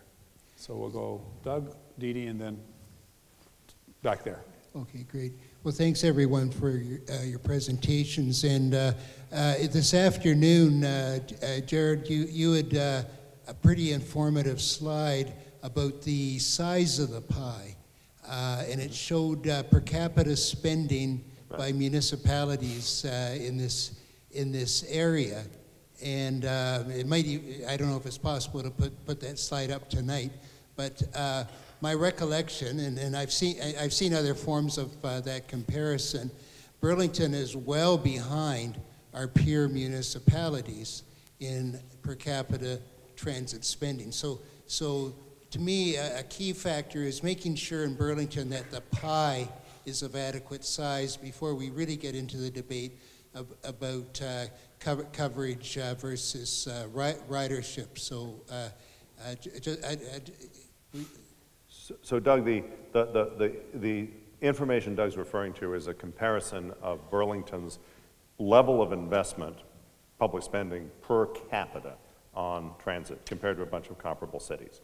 So we'll go Doug, Dee Dee, and then back there. Okay, great. Well, thanks everyone for your, uh, your presentations. And uh, uh, this afternoon, uh, uh, Jarrett, you, you had uh, a pretty informative slide about the size of the pie. Uh, and it showed uh, per capita spending by municipalities uh, in, this, in this area. And it might, I don't know if it's possible to put, put that slide up tonight, but my recollection, and, and I've, seen, I've seen other forms of uh, that comparison, Burlington is well behind our peer municipalities in per capita transit spending. So, so to me, a, a key factor is making sure in Burlington that the pie is of adequate size before we really get into the debate about uh, cover, coverage uh, versus uh, ridership. So uh, uh, I, I, so, so Doug, the, the, the, the, the information Doug's referring to is a comparison of Burlington's level of investment, public spending per capita on transit compared to a bunch of comparable cities.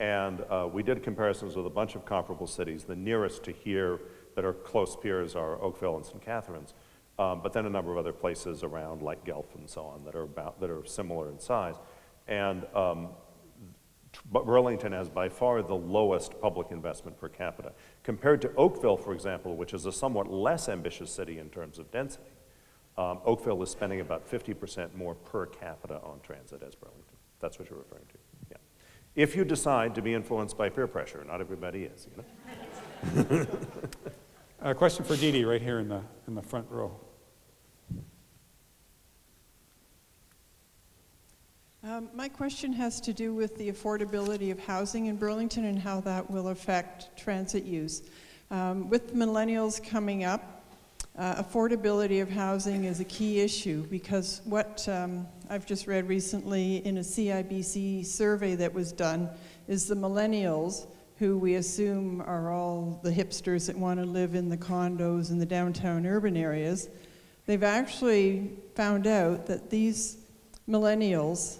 And uh, we did comparisons with a bunch of comparable cities. The nearest to here that are close peers are Oakville and St. Catharines, um, but then a number of other places around like Guelph and so on that are, about, that are similar in size. And um, Burlington has by far the lowest public investment per capita. Compared to Oakville, for example, which is a somewhat less ambitious city in terms of density, um, Oakville is spending about 50% more per capita on transit as Burlington. That's what you're referring to. Yeah. If you decide to be influenced by peer pressure, not everybody is, you know? [laughs] a question for Dee Dee right here in the, in the front row. Um, my question has to do with the affordability of housing in Burlington and how that will affect transit use. Um, with millennials coming up, uh, affordability of housing is a key issue because what um, I've just read recently in a CIBC survey that was done is the millennials, who we assume are all the hipsters that want to live in the condos in the downtown urban areas, they've actually found out that these millennials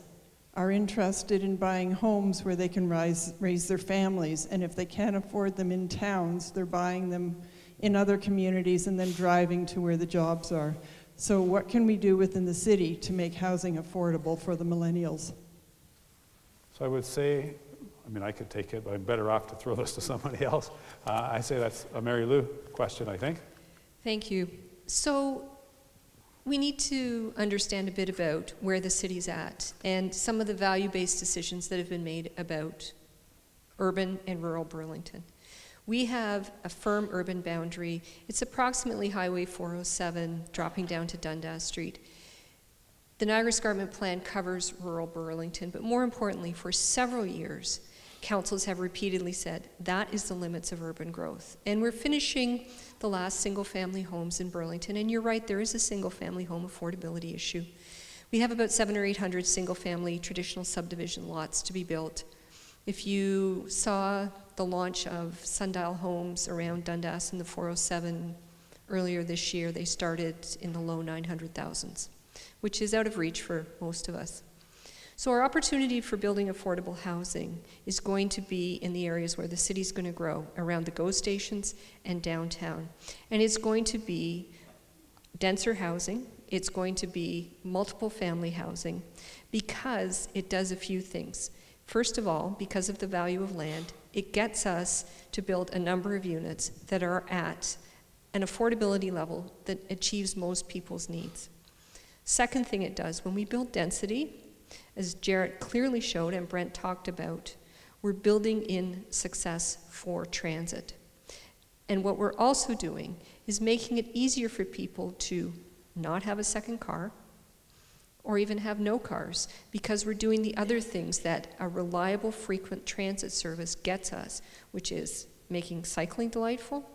are interested in buying homes where they can rise, raise their families. And if they can't afford them in towns, they're buying them in other communities and then driving to where the jobs are. So, what can we do within the city to make housing affordable for the millennials? So, I would say, I mean, I could take it, but I'm better off to throw [laughs] this to somebody else. Uh, I say that's a Mary Lou question, I think. Thank you. So, we need to understand a bit about where the city's at and some of the value based decisions that have been made about urban and rural Burlington. We have a firm urban boundary. It's approximately Highway 407 dropping down to Dundas Street. The Niagara Escarpment Plan covers rural Burlington, but more importantly, for several years, councils have repeatedly said that is the limits of urban growth. And we're finishing the last single family homes in Burlington. And you're right, there is a single family home affordability issue. We have about seven or 800 single family traditional subdivision lots to be built. If you saw the launch of Sundial Homes around Dundas in the 407 earlier this year, they started in the low 900,000s, which is out of reach for most of us. So our opportunity for building affordable housing is going to be in the areas where the city's going to grow, around the GO stations and downtown. And it's going to be denser housing, it's going to be multiple family housing, because it does a few things. First of all, because of the value of land, it gets us to build a number of units that are at an affordability level that achieves most people's needs. Second thing it does, when we build density, as Jarrett clearly showed and Brent talked about, we're building in success for transit. And what we're also doing is making it easier for people to not have a second car or even have no cars because we're doing the other things that a reliable, frequent transit service gets us, which is making cycling delightful,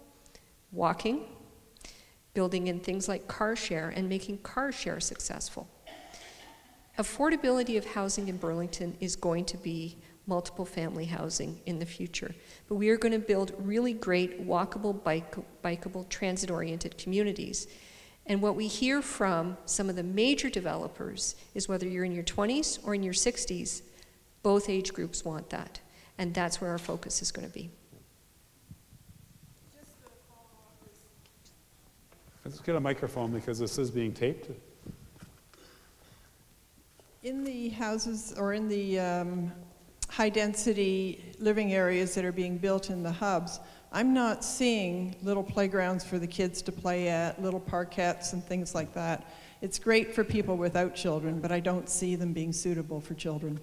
walking, building in things like car share, and making car share successful. Affordability of housing in Burlington is going to be multiple family housing in the future. But we are going to build really great walkable, bike, bikeable, transit oriented communities. And what we hear from some of the major developers is whether you're in your 20s or in your 60s, both age groups want that. And that's where our focus is going to be. Let's get a microphone because this is being taped. In the houses or in the um, high density living areas that are being built in the hubs, I'm not seeing little playgrounds for the kids to play at, little parkettes and things like that. It's great for people without children, but I don't see them being suitable for children.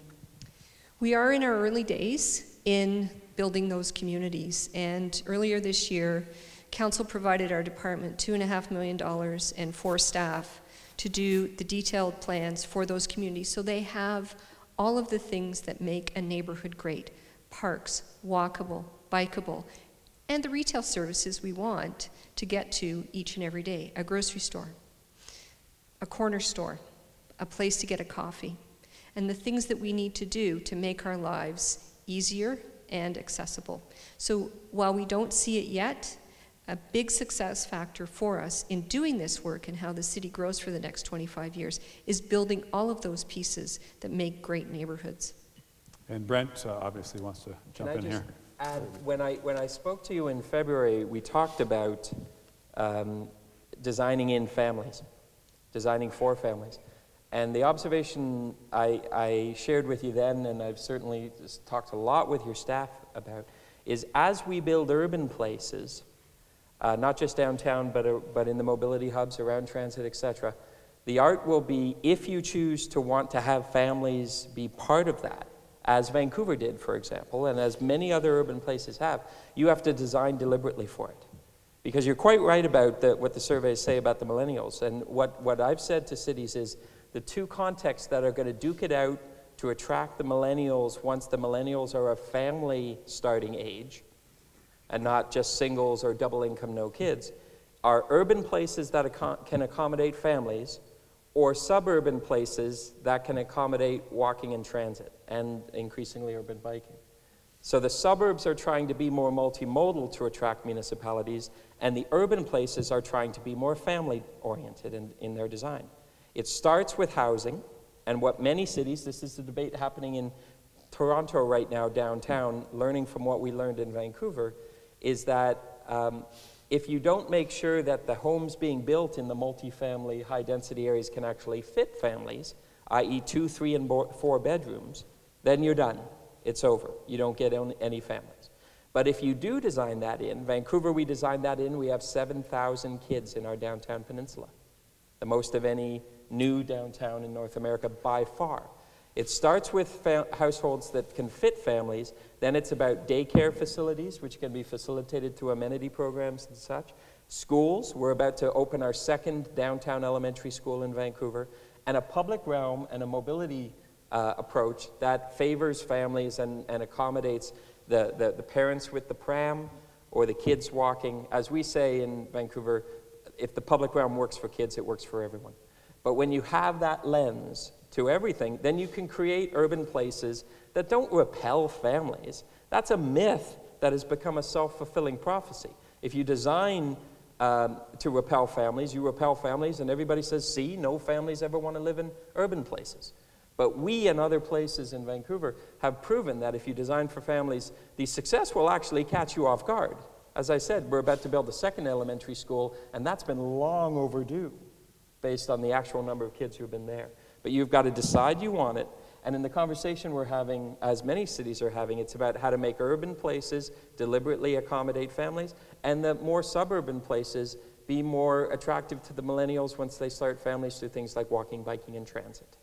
We are in our early days in building those communities, and earlier this year, Council provided our department $2.5 million and four staff to do the detailed plans for those communities so they have all of the things that make a neighborhood great parks, walkable, bikeable, and the retail services we want to get to each and every day a grocery store, a corner store, a place to get a coffee, and the things that we need to do to make our lives easier and accessible. So while we don't see it yet, a big success factor for us in doing this work and how the city grows for the next 25 years is building all of those pieces that make great neighborhoods. And Brent uh, obviously wants to jump Can I in just here. Add, when I when I spoke to you in February, we talked about um, designing in families, designing for families, and the observation I, I shared with you then, and I've certainly talked a lot with your staff about, is as we build urban places uh, not just downtown, but, uh, but in the mobility hubs around transit, etc. The art will be if you choose to want to have families be part of that, as Vancouver did, for example, and as many other urban places have, you have to design deliberately for it. Because you're quite right about the, what the surveys say about the millennials. And what, what I've said to cities is the two contexts that are going to duke it out to attract the millennials once the millennials are a family starting age and not just singles or double income, no kids, are urban places that can accommodate families or suburban places that can accommodate walking and transit and increasingly urban biking. So the suburbs are trying to be more multimodal to attract municipalities, and the urban places are trying to be more family oriented in, in their design. It starts with housing, and what many cities, this is a debate happening in Toronto right now, downtown, learning from what we learned in Vancouver, is that um, if you don't make sure that the homes being built in the multifamily high density areas can actually fit families, i.e., two, three, and four bedrooms, then you're done. It's over. You don't get any families. But if you do design that in, Vancouver, we designed that in, we have 7,000 kids in our downtown peninsula, the most of any new downtown in North America by far. It starts with households that can fit families, then it's about daycare facilities, which can be facilitated through amenity programs and such. Schools, we're about to open our second downtown elementary school in Vancouver, and a public realm and a mobility uh, approach that favors families and, and accommodates the, the, the parents with the pram or the kids walking. As we say in Vancouver, if the public realm works for kids, it works for everyone. But when you have that lens to everything, then you can create urban places that don't repel families. That's a myth that has become a self fulfilling prophecy. If you design um, to repel families, you repel families, and everybody says, see, no families ever want to live in urban places. But we and other places in Vancouver have proven that if you design for families, the success will actually catch you off guard. As I said, we're about to build a second elementary school, and that's been long overdue based on the actual number of kids who have been there. But you've got to decide you want it. And in the conversation we're having, as many cities are having, it's about how to make urban places deliberately accommodate families and the more suburban places be more attractive to the millennials once they start families through things like walking, biking, and transit.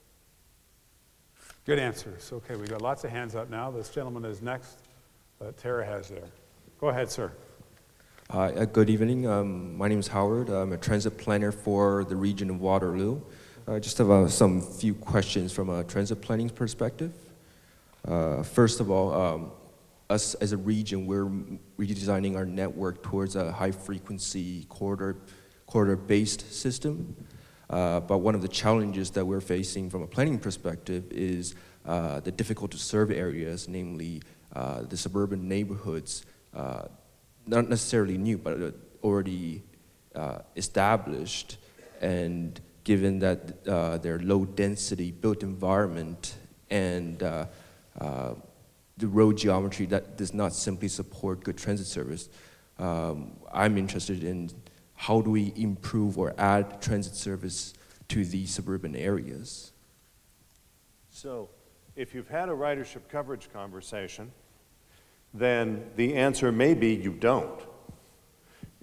Good answers. Okay, we've got lots of hands up now. This gentleman is next. Uh, Tara has there. Go ahead, sir. Uh, good evening. Um, my name is Howard. I'm a transit planner for the region of Waterloo. I uh, just have uh, some few questions from a transit planning perspective. Uh, first of all, um, us as a region, we're redesigning our network towards a high frequency corridor, corridor based system. Uh, but one of the challenges that we're facing from a planning perspective is uh, the difficult to serve areas, namely uh, the suburban neighborhoods, uh, not necessarily new, but uh, already uh, established, and given that their low density built environment and the road geometry that does not simply support good transit service, um, I'm interested in how do we improve or add transit service to these suburban areas? So, if you've had a ridership coverage conversation, then the answer may be you don't.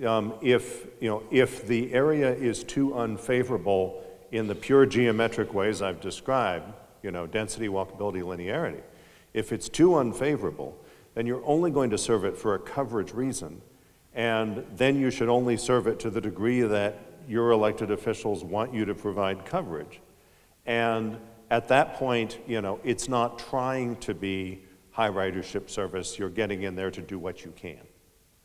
Um, if, you know, if the area is too unfavorable in the pure geometric ways I've described, you know, density, walkability, linearity, if it's too unfavorable, then you're only going to serve it for a coverage reason, and then you should only serve it to the degree that your elected officials want you to provide coverage. And at that point, you know, it's not trying to be high ridership service, you're getting in there to do what you can,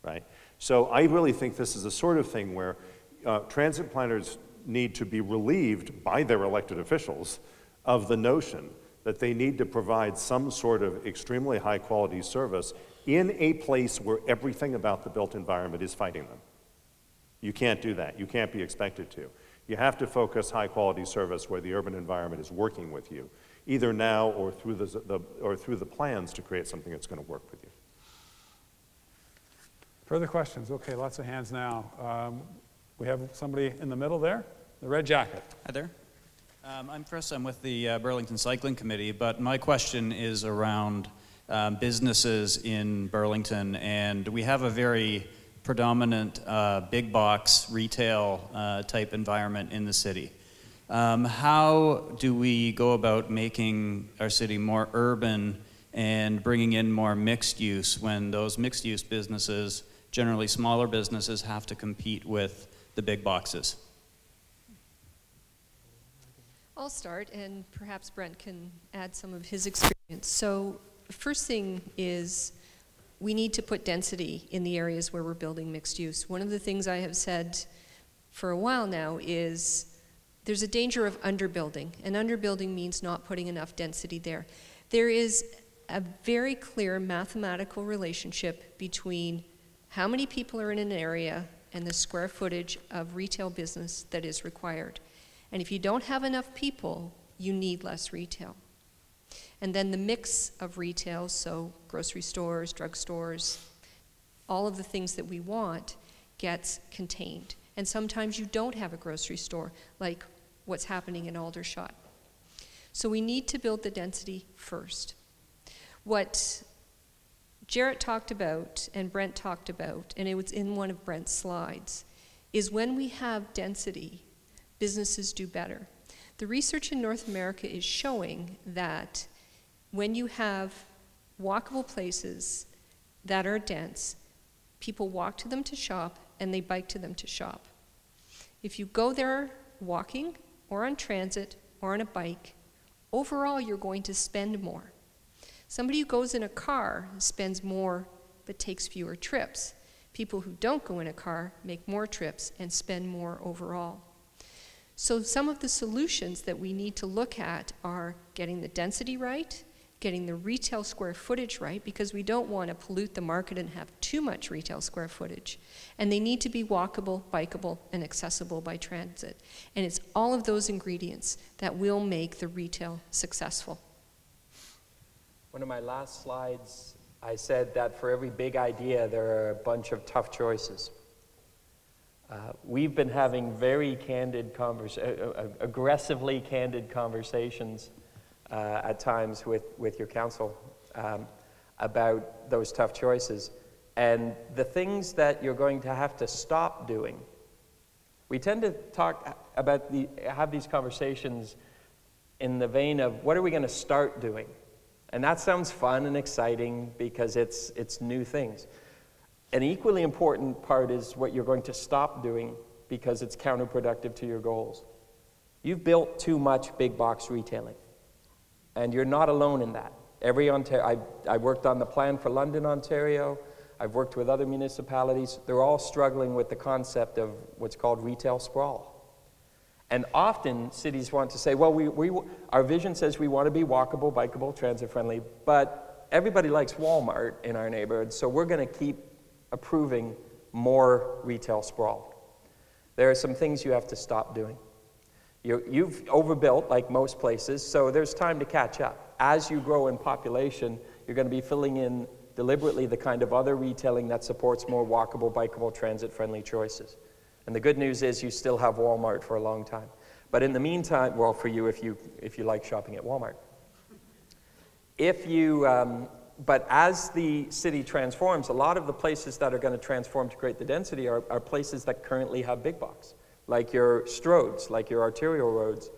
right? So I really think this is the sort of thing where uh, transit planners need to be relieved by their elected officials of the notion that they need to provide some sort of extremely high quality service in a place where everything about the built environment is fighting them. You can't do that. You can't be expected to. You have to focus high quality service where the urban environment is working with you, either now or through the, the or through the plans to create something that's going to work with you. Further questions? Okay, lots of hands now. Um, we have somebody in the middle there, the red jacket. Hi there. Um, I'm Chris. I'm with the uh, Burlington Cycling Committee, but my question is around um, businesses in Burlington, and we have a very predominant uh, big box retail uh, type environment in the city. Um, how do we go about making our city more urban and bringing in more mixed use when those mixed use businesses, generally smaller businesses, have to compete with the big boxes? I'll start, and perhaps Brent can add some of his experience. So, first thing is we need to put density in the areas where we're building mixed use. One of the things I have said for a while now is there's a danger of underbuilding, and underbuilding means not putting enough density there. There is a very clear mathematical relationship between how many people are in an area and the square footage of retail business that is required. And if you don't have enough people, you need less retail. And then the mix of retail, so grocery stores, drugstores, all of the things that we want gets contained. And sometimes you don't have a grocery store, like what's happening in Aldershot. So we need to build the density first. What Jarrett talked about and Brent talked about, and it was in one of Brent's slides, is when we have density, businesses do better. The research in North America is showing that when you have walkable places that are dense, people walk to them to shop and they bike to them to shop. If you go there walking or on transit or on a bike, overall you're going to spend more. Somebody who goes in a car spends more but takes fewer trips. People who don't go in a car make more trips and spend more overall. So some of the solutions that we need to look at are getting the density right, getting the retail square footage right, because we don't want to pollute the market and have too much retail square footage. And they need to be walkable, bikeable, and accessible by transit. And it's all of those ingredients that will make the retail successful. One of my last slides, I said that for every big idea, there are a bunch of tough choices. Uh, we've been having very candid, uh, uh, aggressively candid conversations uh, at times with, with your council um, about those tough choices. And the things that you're going to have to stop doing. We tend to talk about the, have these conversations in the vein of what are we going to start doing? And that sounds fun and exciting because it's, it's new things. An equally important part is what you're going to stop doing because it's counterproductive to your goals. You've built too much big box retailing, and you're not alone in that. Every Ontario, I, I worked on the plan for London, Ontario. I've worked with other municipalities. They're all struggling with the concept of what's called retail sprawl. And often cities want to say, well, we, we, our vision says we want to be walkable, bikeable, transit friendly, but everybody likes Walmart in our neighborhood, so we're going to keep approving more retail sprawl. There are some things you have to stop doing. You, you've overbuilt, like most places, so there's time to catch up. As you grow in population, you're going to be filling in deliberately the kind of other retailing that supports more walkable, bikeable, transit-friendly choices. And the good news is you still have Walmart for a long time. But in the meantime, well, for you if you, if you like shopping at Walmart. If you, um, but as the city transforms, a lot of the places that are going to transform to create the density are, are places that currently have big box, like your stroads, like your arterial roads,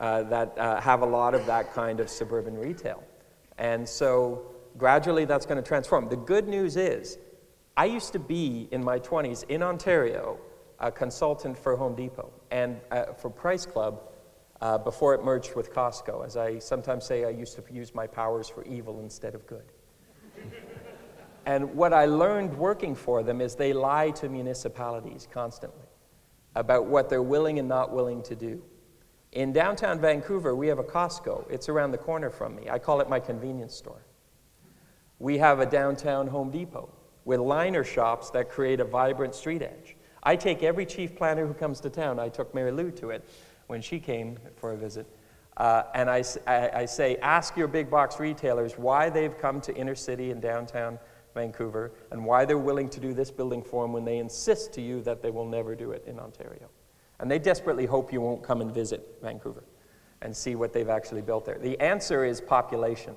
uh, that uh, have a lot of that kind of suburban retail. And so gradually that's going to transform. The good news is, I used to be in my 20s in Ontario a consultant for Home Depot and uh, for Price Club uh, before it merged with Costco. As I sometimes say, I used to use my powers for evil instead of good. [laughs] and what I learned working for them is they lie to municipalities constantly about what they're willing and not willing to do. In downtown Vancouver, we have a Costco. It's around the corner from me. I call it my convenience store. We have a downtown Home Depot with liner shops that create a vibrant street edge. I take every chief planner who comes to town. I took Mary Lou to it when she came for a visit. Uh, and I, I, I, say, ask your big box retailers why they've come to inner city and downtown Vancouver and why they're willing to do this building form when they insist to you that they will never do it in Ontario. And they desperately hope you won't come and visit Vancouver and see what they've actually built there. The answer is population.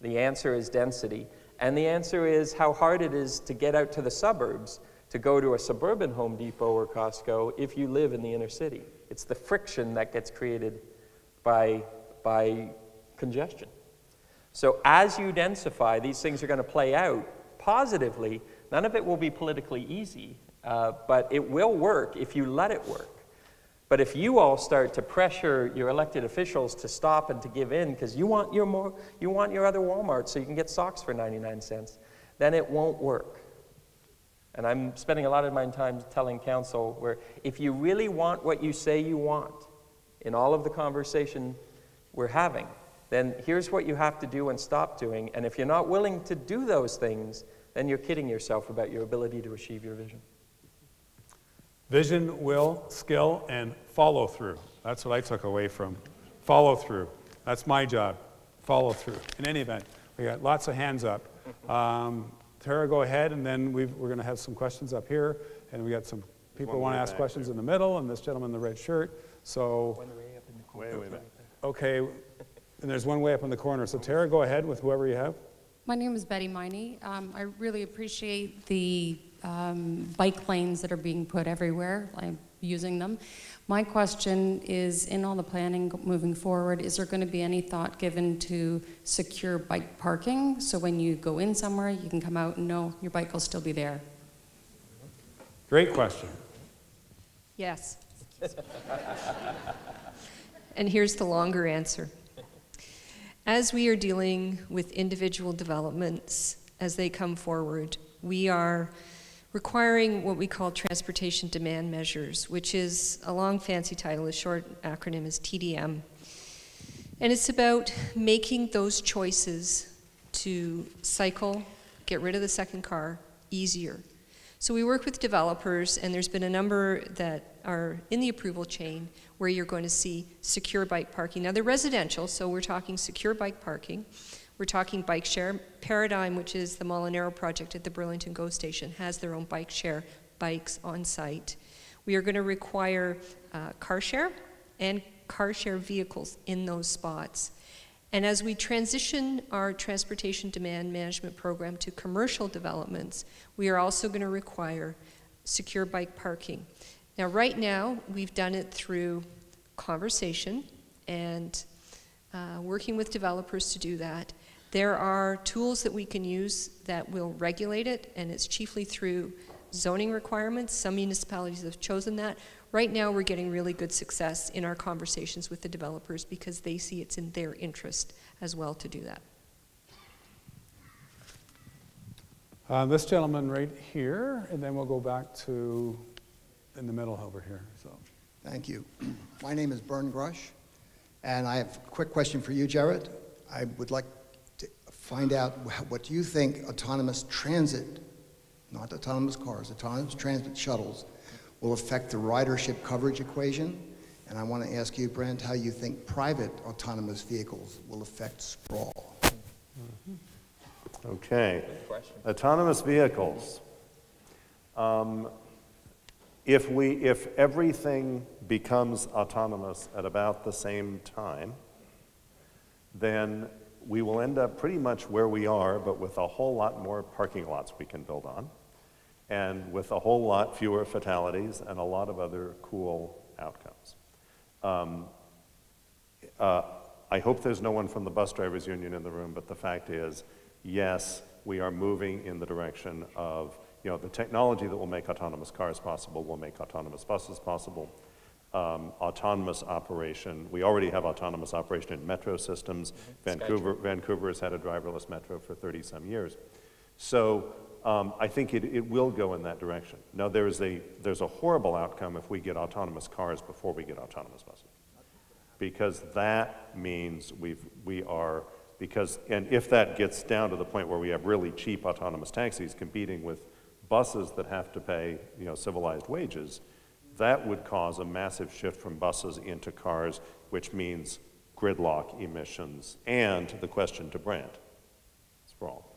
The answer is density. And the answer is how hard it is to get out to the suburbs to go to a suburban Home Depot or Costco if you live in the inner city. It's the friction that gets created by, by congestion. So as you densify, these things are going to play out positively. None of it will be politically easy, uh, but it will work if you let it work. But if you all start to pressure your elected officials to stop and to give in because you want your more, you want your other Walmart so you can get socks for 99 cents, then it won't work. And I'm spending a lot of my time telling council where if you really want what you say you want in all of the conversation we're having, then here's what you have to do and stop doing. And if you're not willing to do those things, then you're kidding yourself about your ability to achieve your vision. Vision, will, skill, and follow through. That's what I took away from follow through. That's my job, follow through. In any event, we got lots of hands up. Um, Tara, go ahead, and then we are going to have some questions up here, and we got some people want to ask questions there. in the middle, and this gentleman in the red shirt. So, way, way back. Okay, and there's one way up in the corner. So Tara, go ahead with whoever you have. My name is Betty Miney. Um, I really appreciate the um, bike lanes that are being put everywhere. I'm using them. My question is, in all the planning moving forward, is there going to be any thought given to secure bike parking? So when you go in somewhere, you can come out and know your bike will still be there. Great question. Yes. [laughs] and here's the longer answer. As we are dealing with individual developments as they come forward, we are requiring what we call transportation demand measures, which is a long fancy title, a short acronym is TDM. And it's about making those choices to cycle, get rid of the second car, easier. So we work with developers, and there's been a number that are in the approval chain where you're going to see secure bike parking. Now they're residential, so we're talking secure bike parking. We're talking bike share. Paradigm, which is the Molinaro project at the Burlington GO Station, has their own bike share bikes on site. We are going to require uh, car share and car share vehicles in those spots. And as we transition our transportation demand management program to commercial developments, we are also going to require secure bike parking. Now, right now, we've done it through conversation and uh, working with developers to do that. There are tools that we can use that will regulate it, and it's chiefly through zoning requirements. Some municipalities have chosen that. Right now, we're getting really good success in our conversations with the developers because they see it's in their interest as well to do that. Uh, this gentleman right here, and then we'll go back to in the middle over here. So, Thank you. My name is Bern Grush, and I have a quick question for you, Jarrett. I would like to find out wh- what you think autonomous transit, not autonomous cars, autonomous transit shuttles, will affect the ridership coverage equation. And I want to ask you, Brent, how you think private autonomous vehicles will affect sprawl. Okay. Autonomous vehicles. Um, if we, if everything becomes autonomous at about the same time, then we will end up pretty much where we are, but with a whole lot more parking lots we can build on, and with a whole lot fewer fatalities and a lot of other cool outcomes. Um, uh, I hope there's no one from the bus drivers union in the room, but the fact is, yes, we are moving in the direction of, you know, the technology that will make autonomous cars possible will make autonomous buses possible. Um, autonomous operation, we already have autonomous operation in metro systems. Vancouver, Vancouver has had a driverless metro for 30 some years. So um, I think it, it will go in that direction. Now, there's a, there's a horrible outcome if we get autonomous cars before we get autonomous buses. Because that means we've, we are, because, and if that gets down to the point where we have really cheap autonomous taxis competing with buses that have to pay, you know, civilized wages, that would cause a massive shift from buses into cars, which means gridlock emissions and the question to Brent, sprawl.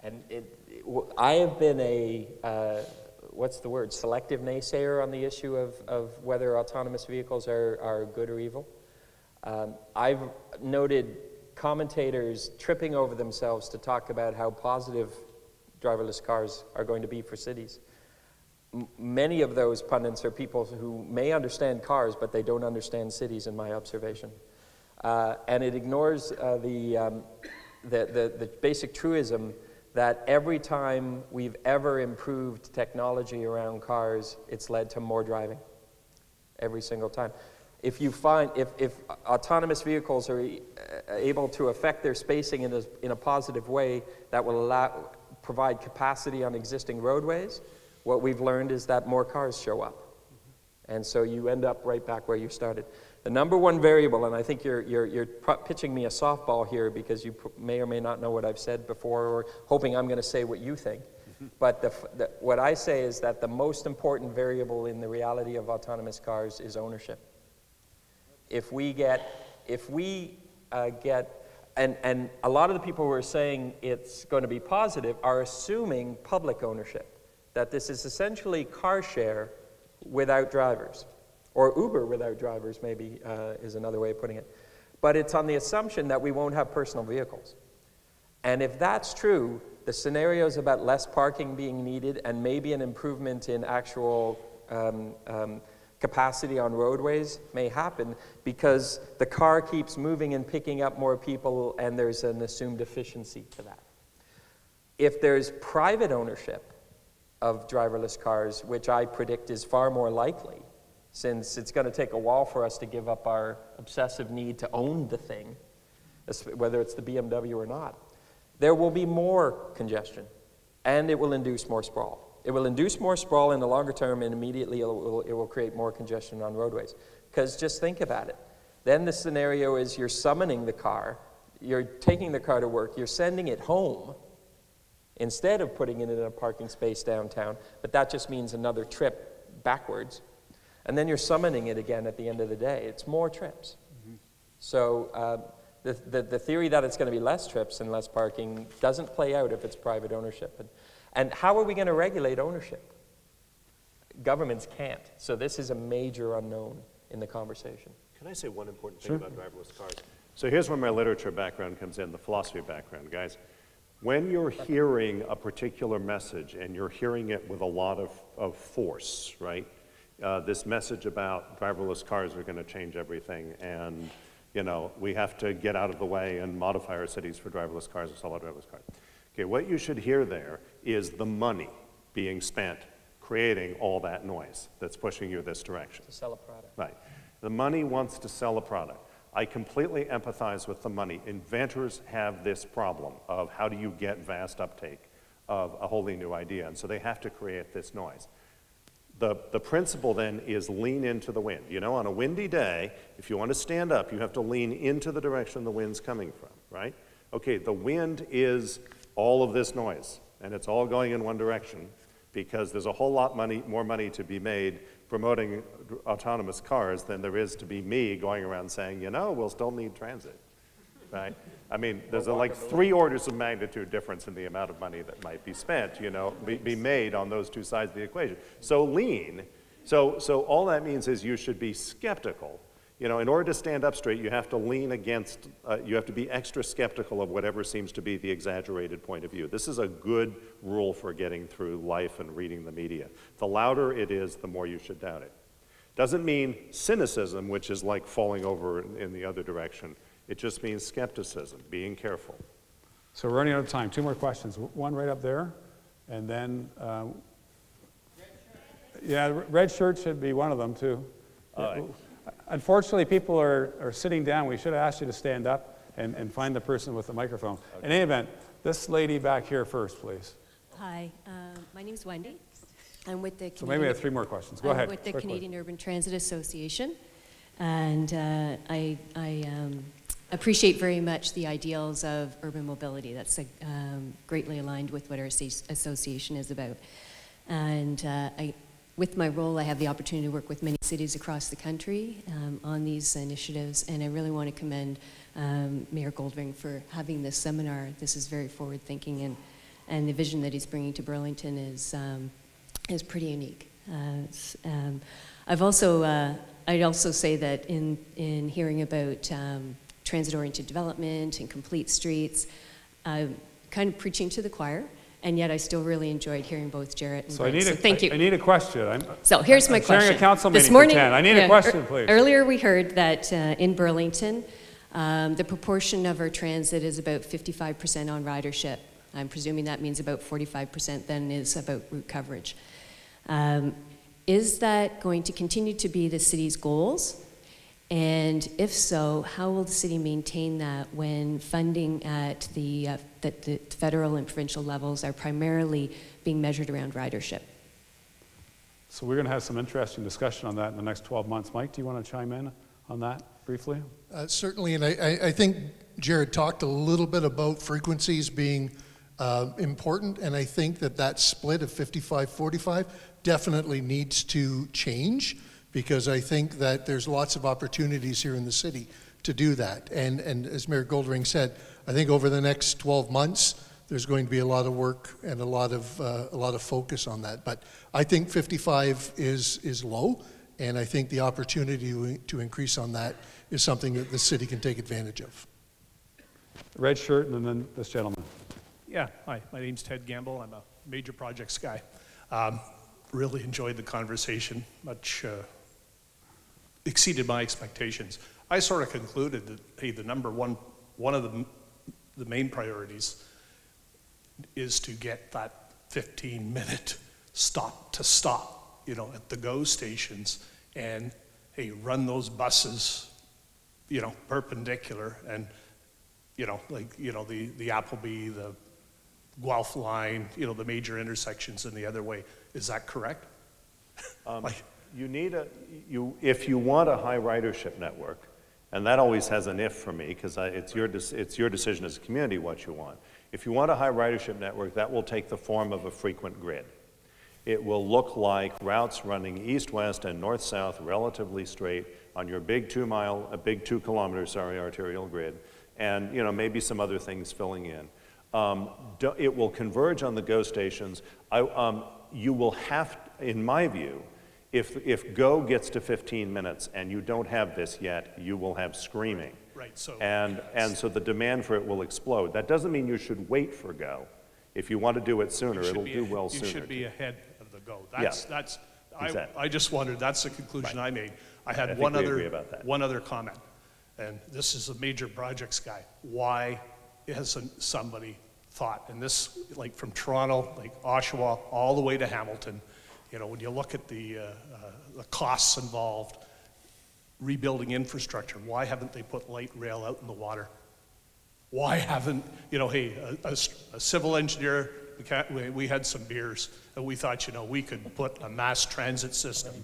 And it, it- I have been a, uh, what's the word, selective naysayer on the issue of, of whether autonomous vehicles are, are good or evil. Um, I've noted commentators tripping over themselves to talk about how positive driverless cars are going to be for cities. M- many of those pundits are people who may understand cars, but they don't understand cities, in my observation. Uh, and it ignores uh, the, um, the, the, the basic truism that every time we've ever improved technology around cars, it's led to more driving. Every single time. If you find, if, if autonomous vehicles are uh, able to affect their spacing in a, in a positive way that will allow, provide capacity on existing roadways, what we've learned is that more cars show up. And so you end up right back where you started. The number one variable, and I think you're, you're, you're pitching me a softball here because you may or may not know what I've said before or hoping I'm going to say what you think. But the, the, what I say is that the most important variable in the reality of autonomous cars is ownership. If we get, if we uh, get, and, and a lot of the people who are saying it's going to be positive are assuming public ownership, that this is essentially car share without drivers, or Uber without drivers, maybe uh, is another way of putting it. But it's on the assumption that we won't have personal vehicles. And if that's true, the scenarios about less parking being needed and maybe an improvement in actual um, um, capacity on roadways may happen because the car keeps moving and picking up more people and there's an assumed efficiency to that. If there's private ownership of driverless cars, which I predict is far more likely, since it's going to take a while for us to give up our obsessive need to own the thing, whether it's the BMW or not, there will be more congestion and it will induce more sprawl. It will induce more sprawl in the longer term and immediately it will, it will create more congestion on roadways. Because just think about it. Then the scenario is you're summoning the car, you're taking the car to work, you're sending it home instead of putting it in a parking space downtown, but that just means another trip backwards. And then you're summoning it again at the end of the day. It's more trips. So uh, the, the, the theory that it's going to be less trips and less parking doesn't play out if it's private ownership. And, and how are we going to regulate ownership? Governments can't. So this is a major unknown in the conversation. Can I say one important thing Sure. about driverless cars? So here's where my literature background comes in, the philosophy background, guys. When you're hearing a particular message and you're hearing it with a lot of, of force, right? Uh, this message about driverless cars are going to change everything and, you know, we have to get out of the way and modify our cities for driverless cars and sell out driverless cars. Okay, what you should hear there is the money being spent creating all that noise that's pushing you this direction. To sell a product. Right. The money wants to sell a product. I completely empathize with the money. Inventors have this problem of how do you get vast uptake of a wholly new idea, and so they have to create this noise. The, the principle then is lean into the wind. You know, on a windy day, if you want to stand up, you have to lean into the direction the wind's coming from, right? Okay, the wind is all of this noise, and it's all going in one direction because there's a whole lot money, more money to be made promoting autonomous cars than there is to be me going around saying, you know, we'll still need transit, right? I mean, there's a, like three orders of magnitude difference in the amount of money that might be spent, you know, be, be made on those two sides of the equation. So lean, so, so all that means is you should be skeptical. You know, in order to stand up straight, you have to lean against, uh, you have to be extra skeptical of whatever seems to be the exaggerated point of view. This is a good rule for getting through life and reading the media. The louder it is, the more you should doubt it. Doesn't mean cynicism, which is like falling over in, in the other direction. It just means skepticism, being careful. So we're running out of time. Two more questions. One right up there, and then, uh, yeah, red shirt should be one of them too. Unfortunately, people are, are sitting down. We should have asked you to stand up and, and find the person with the microphone. In any event, this lady back here first, please. Hi, uh, my name is Wendy. I'm with the. So maybe I have three more questions. Go I'm ahead. with the quickly. Canadian Urban Transit Association, and uh, I, I um, appreciate very much the ideals of urban mobility. That's uh, um, greatly aligned with what our association is about. And uh, I, with my role, I have the opportunity to work with many cities across the country um, on these initiatives, and I really want to commend um, Mayor Goldring for having this seminar. This is very forward-thinking, and, and the vision that he's bringing to Burlington is, um, is pretty unique. Uh, um, I've also, uh, I'd also say that in, in hearing about um, transit-oriented development and complete streets, kind of preaching to the choir, and yet I still really enjoyed hearing both Jarrett and So I need a, so thank you. I, I need a question. I'm, So here's I'm my question. a council this morning, for 10. I need yeah, a question, ear- please. Earlier, we heard that uh, in Burlington, um, the proportion of our transit is about 55% on ridership. I'm presuming that means about 45% then is about route coverage. Um, is that going to continue to be the city's goals? And if so, how will the city maintain that when funding at the, uh, that the federal and provincial levels are primarily being measured around ridership? So we're going to have some interesting discussion on that in the next 12 months. Mike, do you want to chime in on that briefly? Uh, Certainly, and I, I- I think Jarrett talked a little bit about frequencies being uh, important, and I think that that split of 55-45 definitely needs to change, because I think that there's lots of opportunities here in the city to do that. And, and as Mayor Goldring said, I think over the next 12 months, there's going to be a lot of work and a lot of, uh, a lot of focus on that. But I think 55 is, is low, and I think the opportunity to- to increase on that is something that the city can take advantage of. Red shirt and then this gentleman. Yeah, hi, my name's Ted Gamble. I'm a major projects guy. Um, really enjoyed the conversation, much uh, exceeded my expectations. I sort of concluded that, hey, the number one, one of the, the main priorities is to get that 15 minute stop to stop, you know, at the GO stations and, hey, run those buses, you know, perpendicular and, you know, like, you know, the, the Appleby, the Guelph line, you know, the major intersections in the other way. Is that correct? Um, [laughs] you need a, you, if you want a high ridership network, and that always has an if for me, because it's your, it's your decision as a community what you want. If you want a high ridership network, that will take the form of a frequent grid. It will look like routes running east-west and north-south relatively straight on your big two-mile, a big two-kilometer, sorry, arterial grid, and, you know, maybe some other things filling in. Um, do- It will converge on the GO stations. I, um, You will have, in my view, if, if GO gets to 15 minutes and you don't have this yet, you will have screaming. Right, so- And, and so the demand for it will explode. That doesn't mean you should wait for GO. If you want to do it sooner, it'll do well You sooner. should be ahead of the go. Yeah, That's, that's, I, exactly. I just wondered, that's the conclusion I made. I I had think one other, about that. one other comment, and this is a major projects guy. Why hasn't somebody thought, and this, like from Toronto, like Oshawa, all the way to Hamilton, you know, when you look at the, uh, uh, the costs involved, rebuilding infrastructure, why haven't they put light rail out in the water? Why haven't, you know, hey, a civil engineer we, we, we had some beers, and we thought, you know, we could put a mass transit system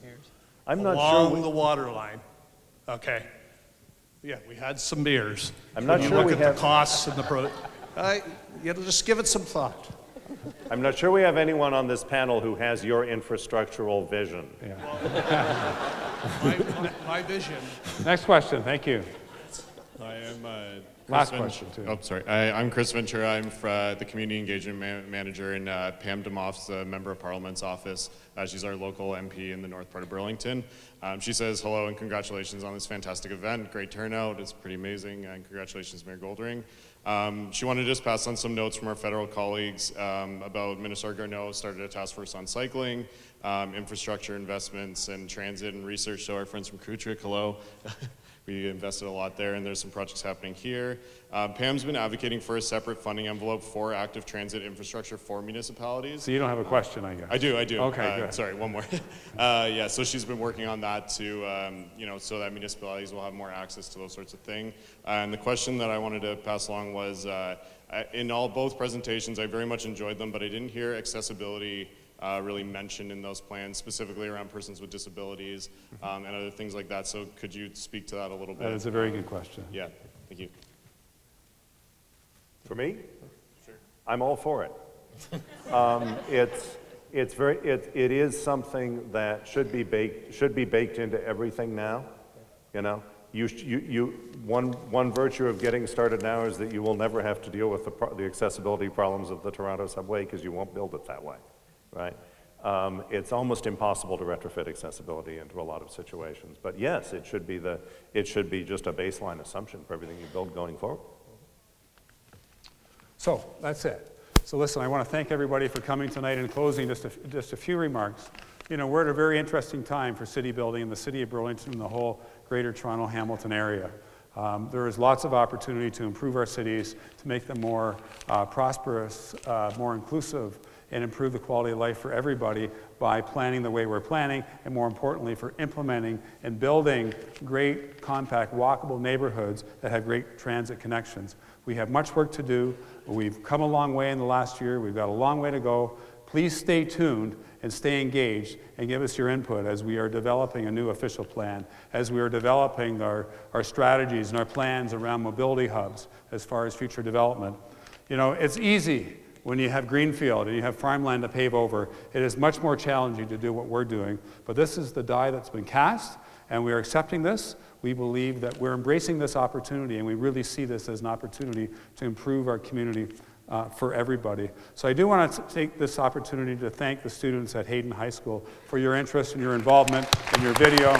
I'm not sure along we- the water line. Okay. Yeah, we had some beers. I'm not When sure you we look at have- the costs and the pro. I, you know, just give it some thought. I'm not sure we have anyone on this panel who has your infrastructural vision. [laughs] My, my, my vision. Next question, thank you. I am uh, Last Chris question, Ventura- too. Oh, sorry. I, I'm Chris Ventura. I'm fr- uh, the Community Engagement Ma- Manager in uh, Pam Damoff's uh, Member of Parliament's office. Uh, she's our local MP in the north part of Burlington. Um, she says hello and congratulations on this fantastic event. Great turnout. It's pretty amazing. And congratulations, Mayor Goldring. Um, she wanted to just pass on some notes from our federal colleagues um, about Minister Garneau started a task force on cycling, um, infrastructure investments, and transit and research. So our friends from CUTRIC, hello. [laughs] We invested a lot there, and there's some projects happening here. Uh, Pam's been advocating for a separate funding envelope for active transit infrastructure for municipalities. So you don't have a question, I guess? I do, I do. Okay, Uh, good. Sorry, one more. [laughs] uh, yeah, so she's been working on that to, um, you know, so that municipalities will have more access to those sorts of things. Uh, and the question that I wanted to pass along was, uh, in all both presentations, I very much enjoyed them, but I didn't hear accessibility uh, really mentioned in those plans, specifically around persons with disabilities um, and other things like that. So could you speak to that a little bit? That is a very good question. Yeah, thank you. For me? Sure. I'm all for it. [laughs] um, it's, it's very, it, it is something that should be baked, should be baked into everything now, you know? You, you, you, one, one virtue of getting started now is that you will never have to deal with the, pro- the accessibility problems of the Toronto subway because you won't build it that way, right? Um, it's almost impossible to retrofit accessibility into a lot of situations. But yes, it should be the, it should be just a baseline assumption for everything you build going forward. So that's it. So listen, I want to thank everybody for coming tonight. In closing, just a, just a few remarks. You know, we're at a very interesting time for city building in the city of Burlington and the whole greater Toronto Hamilton area. Um, there is lots of opportunity to improve our cities, to make them more uh, prosperous, uh, more inclusive, and improve the quality of life for everybody by planning the way we're planning, and more importantly, for implementing and building great, compact, walkable neighborhoods that have great transit connections. We have much work to do. We've come a long way in the last year. We've got a long way to go. Please stay tuned and stay engaged and give us your input as we are developing a new official plan, as we are developing our, our strategies and our plans around mobility hubs as far as future development. You know, it's easy when you have greenfield and you have farmland to pave over. It is much more challenging to do what we're doing. But this is the die that's been cast, and we are accepting this. We believe that we're embracing this opportunity, and we really see this as an opportunity to improve our community uh, for everybody. So I do want to take this opportunity to thank the students at Hayden High School for your interest and your involvement in your video.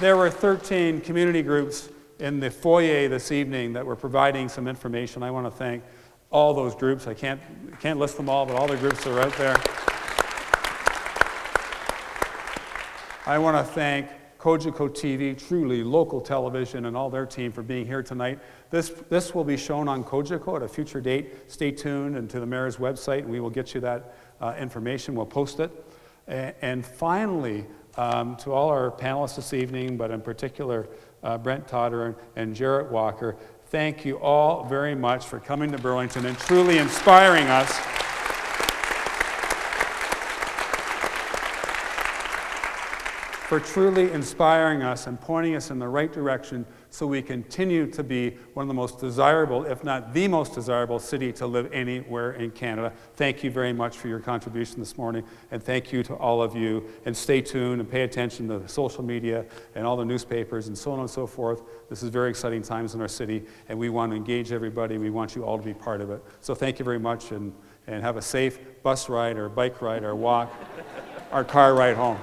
There were 13 community groups in the foyer this evening that were providing some information. I want to thank all those groups. I can't, can't list them all, but all the groups are out there. I want to thank Cogeco TV, truly local television, and all their team for being here tonight. This, this will be shown on Cogeco at a future date. Stay tuned and to the mayor's website, and we will get you that uh, information. We'll post it. A- and finally, um, to all our panelists this evening, but in particular uh, Brent Toderian and Jarrett Walker, thank you all very much for coming to Burlington and truly inspiring us. for truly inspiring us and pointing us in the right direction so we continue to be one of the most desirable, if not the most desirable city to live anywhere in Canada. Thank you very much for your contribution this morning, and thank you to all of you. And stay tuned and pay attention to the social media and all the newspapers and so on and so forth. This is very exciting times in our city, and we want to engage everybody. We want you all to be part of it. So thank you very much, and, and have a safe bus ride or bike ride or walk [laughs] or car ride home.